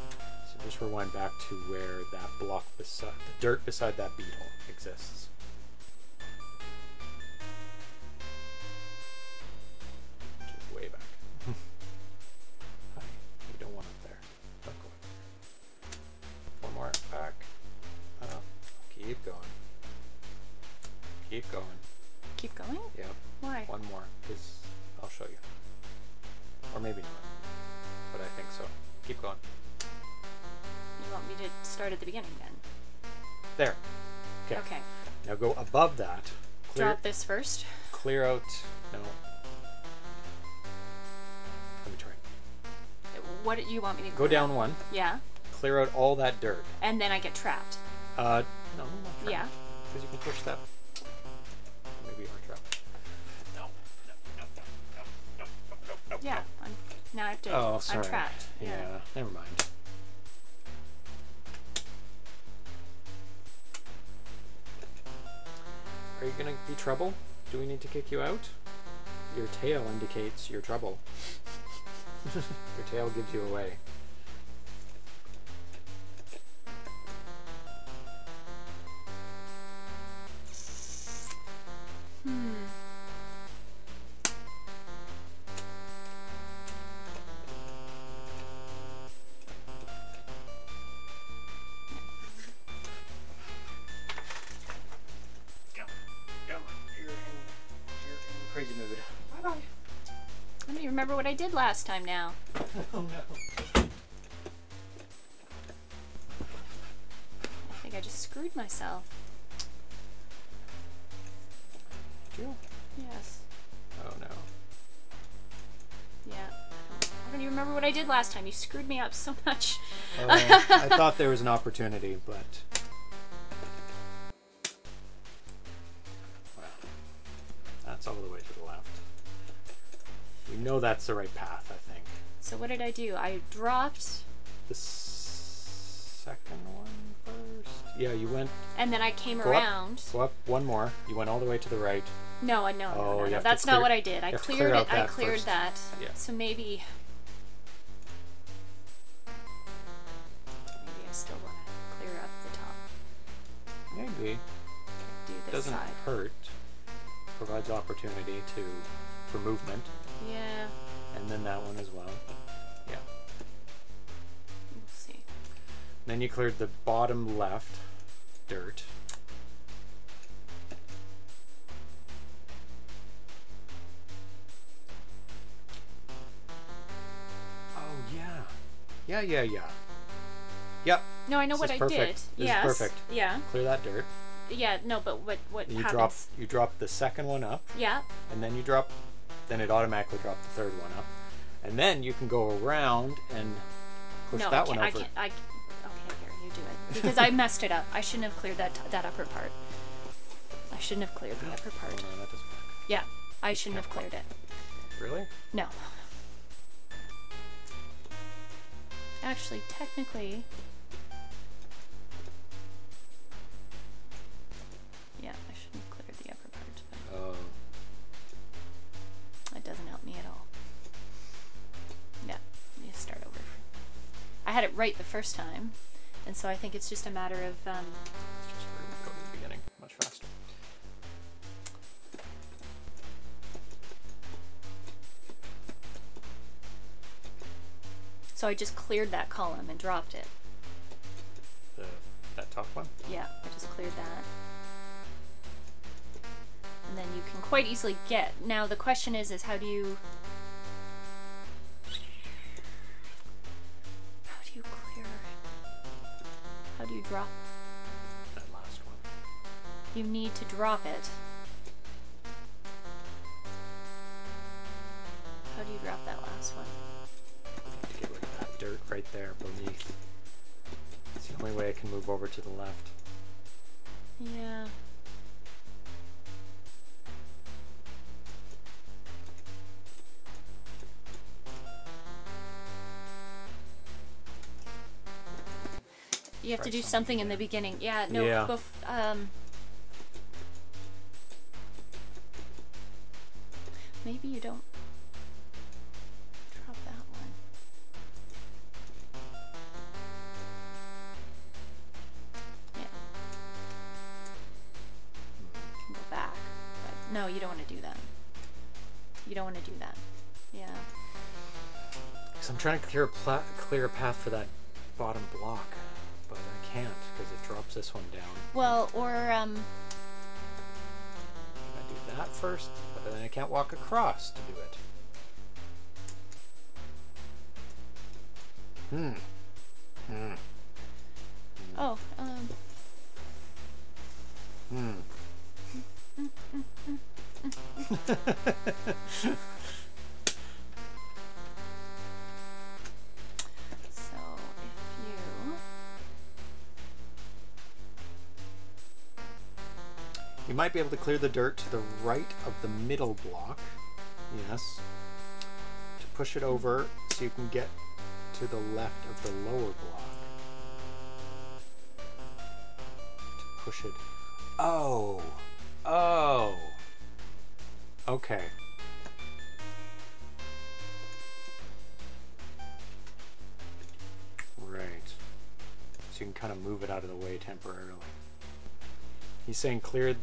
S1: So just rewind back to where that block beside the dirt beside that beetle exists. Keep going. Keep going? Yep.
S2: Why?
S1: One more, because I'll show you. Or maybe not. But I think so. Keep going.
S2: You want me to start at the beginning then?
S1: There. Okay.
S2: Okay.
S1: Now go above that. Clear,
S2: Drop this first.
S1: clear out. No. Let me try.
S2: What do you want me to
S1: Go down
S2: out?
S1: one.
S2: Yeah.
S1: Clear out all that dirt.
S2: And then I get trapped.
S1: Uh, no.
S2: Yeah.
S1: Because you can push that. No. No.
S2: Yeah. I'm, now I have to.
S1: Oh, sorry.
S2: I'm trapped.
S1: Yeah. Never mind. Are you gonna be trouble? Do we need to kick you out? Your tail indicates your trouble. <laughs> your tail gives you away.
S2: Hmm. Did last time now. <laughs>
S1: Oh no.
S2: I think I just screwed myself.
S1: Did you?
S2: Yes.
S1: Oh no.
S2: Yeah. I don't even remember what I did last time. You screwed me up so much.
S1: Uh, <laughs> I thought there was an opportunity, but. We know that's the right path, I think.
S2: So what did I do? I dropped,
S1: The s- second one first? Yeah, you went.
S2: and then I came
S1: Go up.
S2: around.
S1: Go up one more. You went all the way to the right.
S2: No, I no,
S1: Oh,
S2: no, no, no. That's
S1: clear-
S2: not what I did. I
S1: you have to
S2: cleared
S1: clear
S2: it. I cleared
S1: first.
S2: that.
S1: Yeah.
S2: So maybe, maybe I still want to clear up the top.
S1: Maybe.
S2: Do this
S1: Doesn't
S2: side.
S1: hurt. Provides opportunity to for movement.
S2: Yeah,
S1: And then that one as well. Yeah.
S2: we'll see.
S1: Then you cleared the bottom left dirt. Oh yeah. Yeah, yeah, yeah. Yep.
S2: No, I know
S1: This
S2: what I
S1: perfect.
S2: did.
S1: This is
S2: yes.
S1: perfect.
S2: Yeah.
S1: Clear that dirt.
S2: Yeah. No, but what what
S1: You
S2: happens?
S1: drop you drop the second one up
S2: Yeah.
S1: and then you drop then it automatically dropped the third one up. And then you can go around and push
S2: no,
S1: that one over.
S2: I can't. I, okay, here you do it because I <laughs> messed it up. I shouldn't have cleared that that upper part. I shouldn't have cleared the upper
S1: Oh,
S2: part.
S1: no, that doesn't work.
S2: Yeah, I shouldn't have cleared it.
S1: Really?
S2: No. Actually, technically. I had it right the first time, and so I think it's just a matter of um,
S1: Let's just re- go to the beginning much faster.
S2: so I just cleared that column and dropped it.
S1: The that top one.
S2: Yeah, I just cleared that. And then you can quite easily get. Now the question is is how do you drop
S1: That last one.
S2: you need to drop it. How do you drop that last one?
S1: To get rid of that dirt right there beneath. It's the only way I can move over to the left.
S2: Yeah. You have to do
S1: something
S2: something in the beginning. Yeah, no,
S1: Yeah.
S2: bef- um Maybe you don't drop that one. Yeah. You can go back. But no, you don't want to do that. You don't want to do that. Yeah.
S1: Because I'm trying to clear a clear a path for that bottom block, this one down.
S2: Well, or um
S1: I do that first, but then I can't walk across to do it. Hmm. Hmm.
S2: oh, um
S1: Hmm. <laughs> <laughs> might be able to clear the dirt to the right of the middle block. Yes. To push it over so you can get to the left of the lower block. To push it. Oh. Oh. Okay. Right. So you can kind of move it out of the way temporarily. He's saying cleared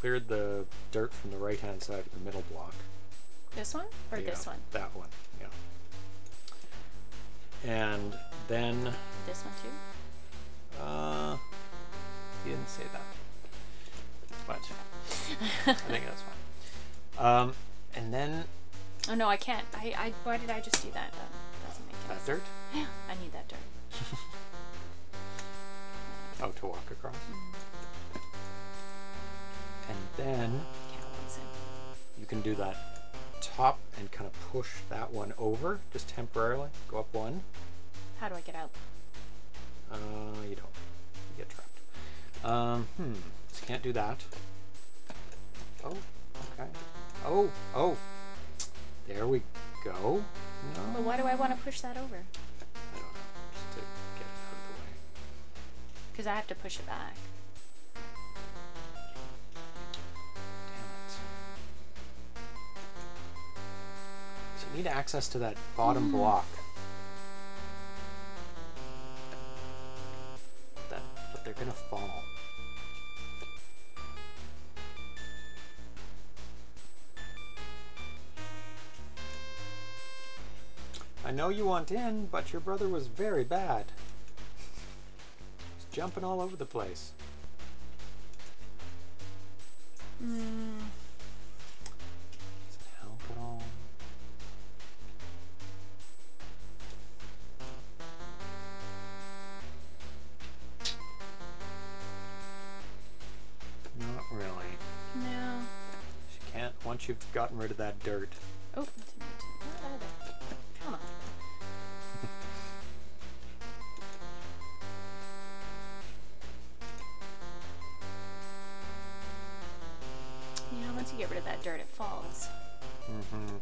S1: cleared the dirt from the right hand side of the middle block.
S2: this one or
S1: Yeah,
S2: this one?
S1: That one, yeah. And then
S2: This one too?
S1: uh he didn't say that. But <laughs> I think that's fine. Um and then
S2: Oh no, I can't. I, I why did I just do that? That doesn't make
S1: That dirt?
S2: Yeah, <laughs> I need that dirt. <laughs>
S1: Oh, to walk across. And then
S2: Cat wants him.
S1: you can do that top and kind of push that one over just temporarily. Go up one.
S2: How do I get out?
S1: Uh, you don't. You get trapped. Um, hmm. So you can't do that. Oh, okay. Oh, oh. There we go. No.
S2: But why do I want to push that over?
S1: I don't know. Just to get it out of the way.
S2: Because I have to push it back.
S1: Need access to that bottom block. That, but they're gonna fall. I know you want in, but your brother was very bad. He's jumping all over the place.
S2: Mm,
S1: really.
S2: no.
S1: She can't once you've gotten rid of that dirt.
S2: Oh, it's a minute. What are they? Come on. <laughs> Yeah, once you get rid of that dirt, it falls.
S1: Mm-hmm.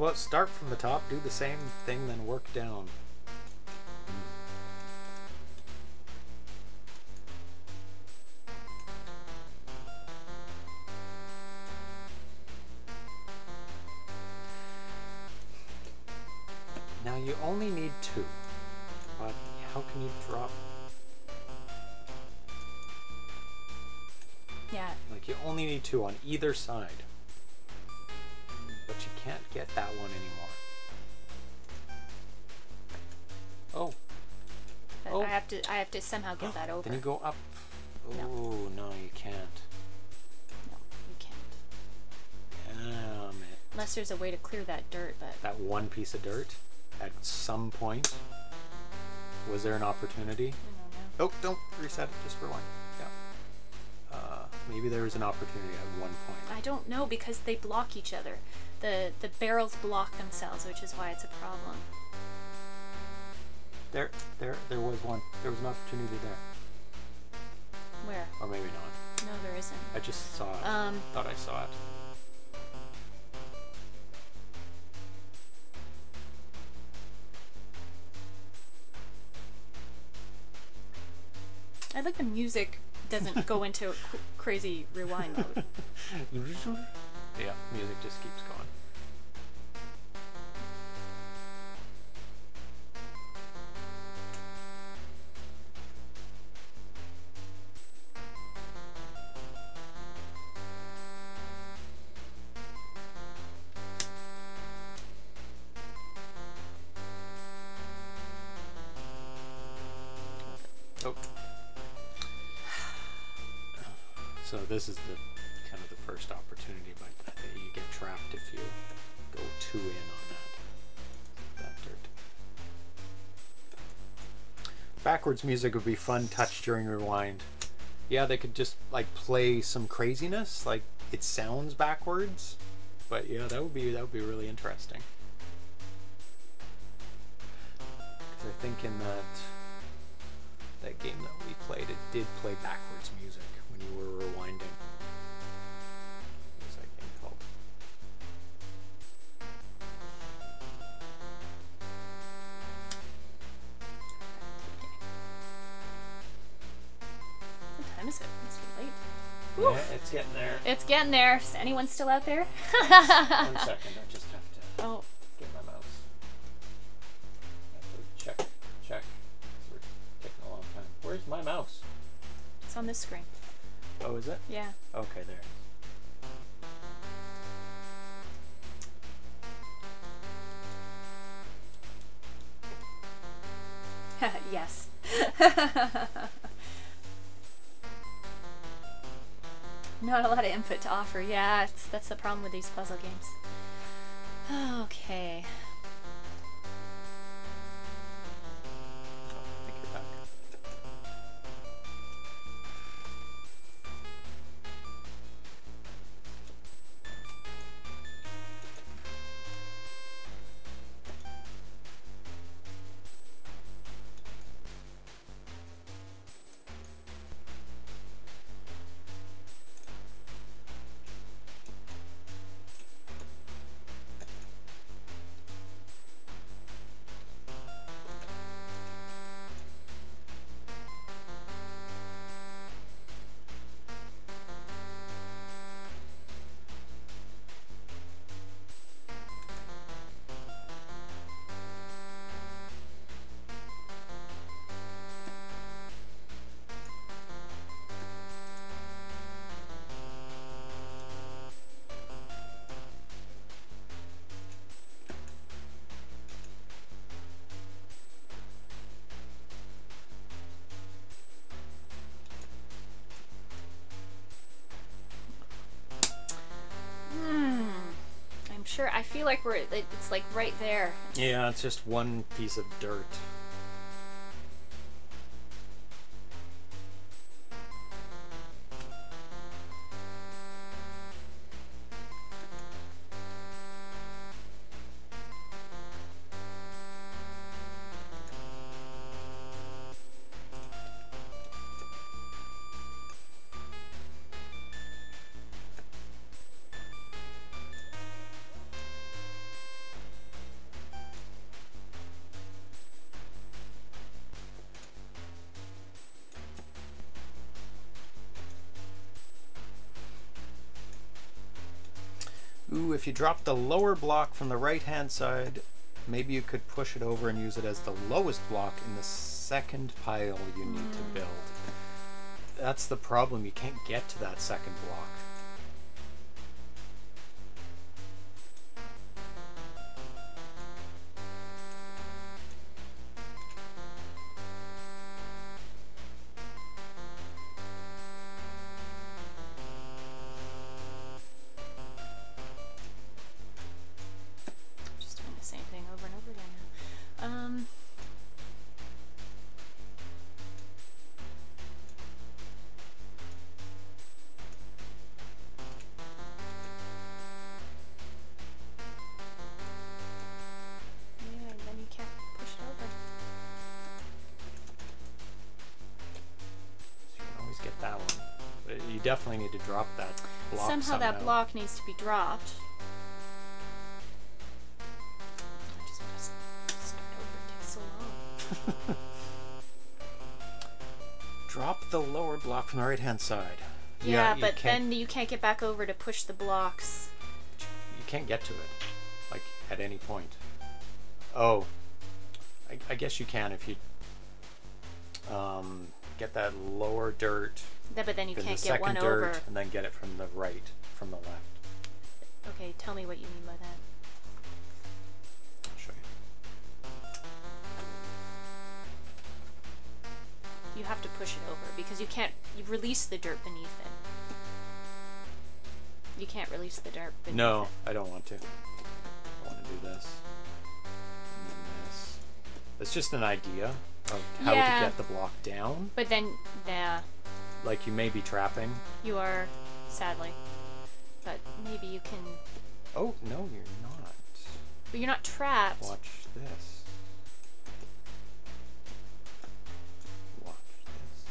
S1: About start from the top, do the same thing, then work down? Now you only need two, but how can you drop?
S2: Yeah.
S1: Like you only need two on either side,
S2: to. I have to somehow get that over.
S1: then you go up. Oh
S2: No.
S1: no, you can't.
S2: No, you can't.
S1: Damn it!
S2: Unless there's a way to clear that dirt, but
S1: That one piece of dirt, at some point, was there an opportunity?
S2: I don't know.
S1: Oh, don't reset it. Just for one. Yeah. Uh, maybe there was an opportunity at one point.
S2: I don't know because they block each other. The the barrels block themselves, which is why it's a problem.
S1: There, there, there was one. There was an opportunity there,
S2: Where?
S1: or maybe not.
S2: No, there isn't.
S1: I just saw it.
S2: Um,
S1: Thought I saw it.
S2: I like the music doesn't go into cr- crazy rewind mode. <laughs>
S1: yeah, music just keeps going. Backwards music would be fun touch during rewind. Yeah, they could just like play some craziness, like it sounds backwards. But yeah, that would be that would be really interesting. Because I think in that that game that we played, it did play backwards music when you were rewinding. It's getting there.
S2: It's getting there. Is anyone still out there?
S1: One <laughs> second, I just have to
S2: oh.
S1: get my mouse. check, check. We're taking a long time. Where's my mouse?
S2: It's on this screen.
S1: Oh, is it?
S2: Yeah.
S1: Okay, there. <laughs>
S2: yes. <laughs> <laughs> Not a lot of input to offer. Yeah, that's the problem with these puzzle games. <sighs> Okay. We're. it- It's like right there.
S1: Yeah, it's just one piece of dirt. You drop the lower block from the right hand side, maybe you could push it over and use it as the lowest block in the second pile you need to build. That's the problem, you can't get to that second block. Block
S2: needs to be dropped. I just want to start over. It takes so.
S1: Drop the lower block from the right hand side.
S2: Yeah,
S1: you
S2: but then you can't get back over to push the blocks.
S1: you can't get to it, like at any point. Oh, I, I guess you can if you um, get that lower dirt,
S2: Th- But then you can't get
S1: second
S2: one
S1: dirt,
S2: over.
S1: and then get it from the right, from the left.
S2: Okay, tell me what you mean by that.
S1: I'll show you.
S2: You have to push it over because you can't. You release the dirt beneath it. You can't release the dirt beneath it.
S1: No,
S2: it.
S1: I don't want to. I want to do this. And then this. It's just an idea of how
S2: Yeah.
S1: to get the block down.
S2: But then, yeah,
S1: Like you may be trapping.
S2: you are, sadly. But maybe you can.
S1: Oh, no, you're not.
S2: But you're not trapped.
S1: Watch this. Watch this.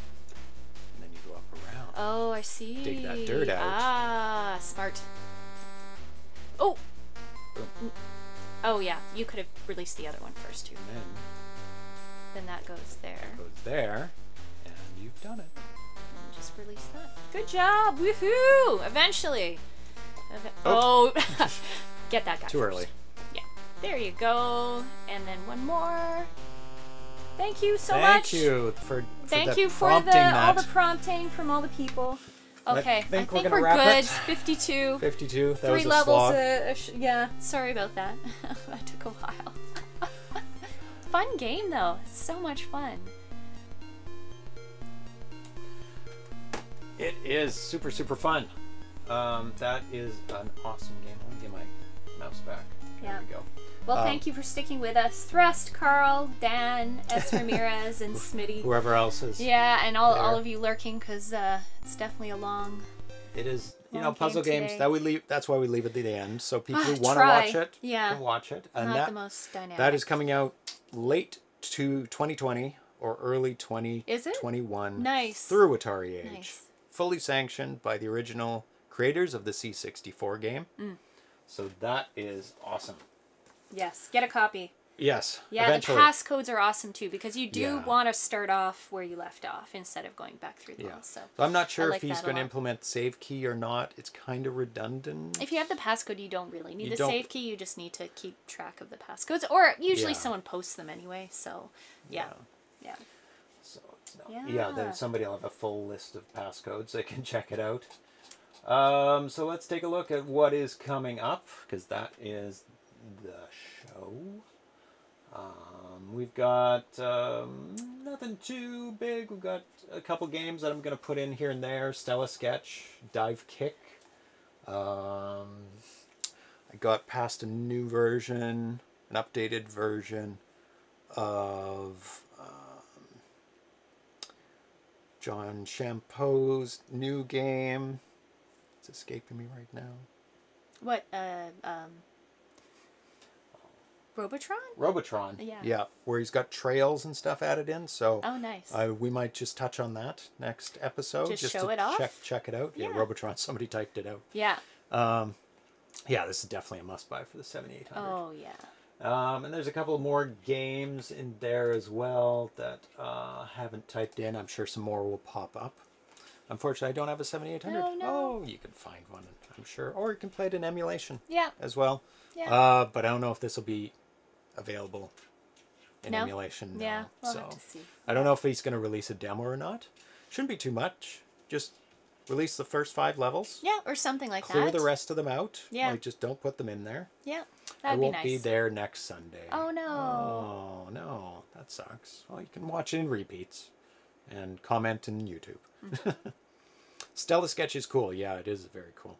S1: And then you go up around.
S2: Oh, I see.
S1: Dig that dirt out.
S2: Ah, smart. Oh.
S1: Boom.
S2: Oh yeah, you could have released the other one first too.
S1: And then
S2: Then that goes there.
S1: it goes there, and you've done it.
S2: Just release that. Good job! Woohoo! Eventually. Eve-
S1: Oh.
S2: oh, <laughs> get that guy.
S1: Too
S2: first.
S1: early.
S2: Yeah. There you go. And then one more. Thank you so
S1: Thank
S2: much.
S1: you for, for
S2: Thank you for the all the prompting from all the people.
S1: I
S2: Okay,
S1: think
S2: I
S1: we're
S2: think we're,
S1: wrap
S2: good.
S1: it.
S2: 52.
S1: 52. That
S2: Three
S1: was a
S2: levels. Uh, uh, sh- yeah, sorry about that. <laughs> that took a while. <laughs> fun game though. So much fun.
S1: It is super super fun. Um, that is an awesome game. Let me get my mouse back. There
S2: Yeah.
S1: we go.
S2: Well,
S1: Um,
S2: thank you for sticking with us. Thrust, Carl, Dan, S. <laughs> Ramirez, and Smitty.
S1: Whoever else is.
S2: Yeah, and all, all of you lurking because uh, it's definitely a long.
S1: It is. You know, puzzle
S2: game
S1: games
S2: today.
S1: that we leave. That's why we leave it at the end, so people who
S2: Ah,
S1: want to watch it
S2: Yeah.
S1: can watch it. And
S2: not
S1: that
S2: the most dynamic.
S1: that is coming out late to 2020 or early 2021.
S2: Nice.
S1: Through AtariAge.
S2: Nice.
S1: Fully sanctioned by the original creators of the C64 game.
S2: Mm.
S1: So that is awesome.
S2: Yes, get a copy.
S1: Yes.
S2: Yeah,
S1: eventually.
S2: the passcodes are awesome too because you do
S1: Yeah.
S2: want to start off where you left off instead of going back through them.
S1: Yeah.
S2: So
S1: So I'm not sure
S2: like
S1: if he's going to implement save key or not. It's kind of redundant.
S2: if you have the passcode, you don't really need
S1: You
S2: the
S1: don't-
S2: save key. You just need to keep track of the passcodes, or usually
S1: Yeah.
S2: someone posts them anyway. So yeah, yeah.
S1: So it's not,
S2: Yeah.
S1: yeah, then somebody will have a full list of passcodes. They can <laughs> check it out. Um, so let's take a look at what is coming up because that is the show. Um, we've got um, nothing too big. We've got a couple games that I'm going to put in here and there. Stella Sketch, Dive Kick. Um, I got past a new version, an updated version of John Champeau's new game. It's escaping me right now.
S2: What? Uh, um, Robotron?
S1: Robotron.
S2: Yeah.
S1: Yeah, where he's got trails and stuff added in. So
S2: Oh, nice.
S1: uh, we might just touch on that next episode.
S2: Just show
S1: to
S2: it off?
S1: check check it out. Yeah.
S2: Yeah.
S1: Robotron. <laughs> Somebody typed it out.
S2: yeah.
S1: Um, yeah, this is definitely a must buy for the 7800.
S2: Oh yeah.
S1: Um, and there's a couple more games in there as well that uh, haven't typed in. I'm sure some more will pop up. Unfortunately, I don't have a 7800.
S2: Oh, no.
S1: Oh, you can find one, I'm sure. Or you can play it in emulation
S2: Yeah.
S1: as well.
S2: Yeah.
S1: Uh, but I don't know if this will be available in
S2: No.
S1: emulation now.
S2: yeah. We'll
S1: so
S2: have to see.
S1: I don't know if he's going to release a demo or not. Shouldn't be too much. Just release the first five levels.
S2: Yeah, or something like
S1: Clear
S2: that.
S1: Clear the rest of them out.
S2: Yeah.
S1: Like just don't put them in there.
S2: Yeah.
S1: I
S2: That'd be
S1: won't
S2: nice.
S1: be there next Sunday.
S2: Oh, no.
S1: Oh no, that sucks. Well, you can watch it in repeats and comment in YouTube.
S2: Mm-hmm. <laughs>
S1: Stella Sketch is cool. Yeah, it is very cool.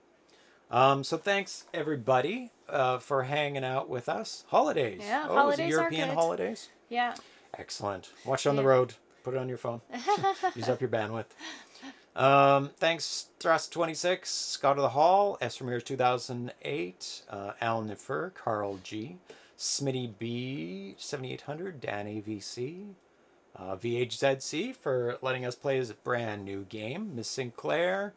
S1: Um, so thanks everybody uh, for hanging out with us. Holidays.
S2: Yeah,
S1: oh,
S2: holidays
S1: is it
S2: are
S1: European holidays.
S2: Yeah.
S1: Excellent. Watch on the road. Put it on your phone. <laughs> Use up your bandwidth. <laughs> Um, thanks, Thrust26, Scott of the Hall, S. Ramirez 2008, uh, Al Niffer, Carl G, Smitty B 7800, Dan AVC, uh, VHZC for letting us play his brand new game, Miss Sinclair,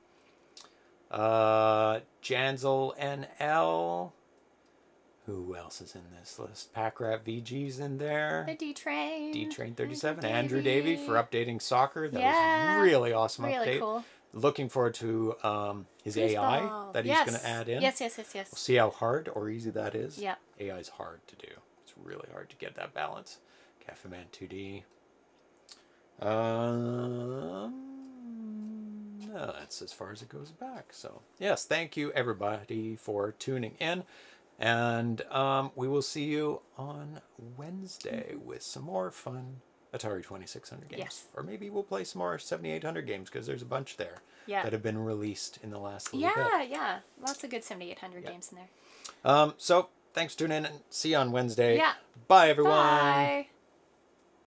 S1: uh, Janzel NL. Who else is in this list? Packrat VG's in there.
S2: The D Train.
S1: D Train 37, Andrew Davie for updating soccer. That
S2: Yeah.
S1: was really awesome
S2: Really
S1: update.
S2: cool.
S1: Looking forward to um, his AI
S2: Foosball.
S1: that he's
S2: yes.
S1: going to add in.
S2: Yes, yes, yes, yes.
S1: We'll see how hard or easy that is.
S2: Yeah.
S1: AI is hard to do. It's really hard to get that balance. Cafe Man 2D. Um, no, that's as far as it goes back. So, yes, thank you everybody for tuning in. And um, we will see you on Wednesday with some more fun Atari 2600 games.
S2: Yes.
S1: Or maybe we'll play some more 7800 games because there's a bunch there
S2: Yeah.
S1: that have been released in the last little bit.
S2: Yeah, yeah. Lots of good 7800 games in there.
S1: Um, so thanks for tuning in and see you on Wednesday.
S2: Yeah.
S1: Bye everyone.
S2: Bye.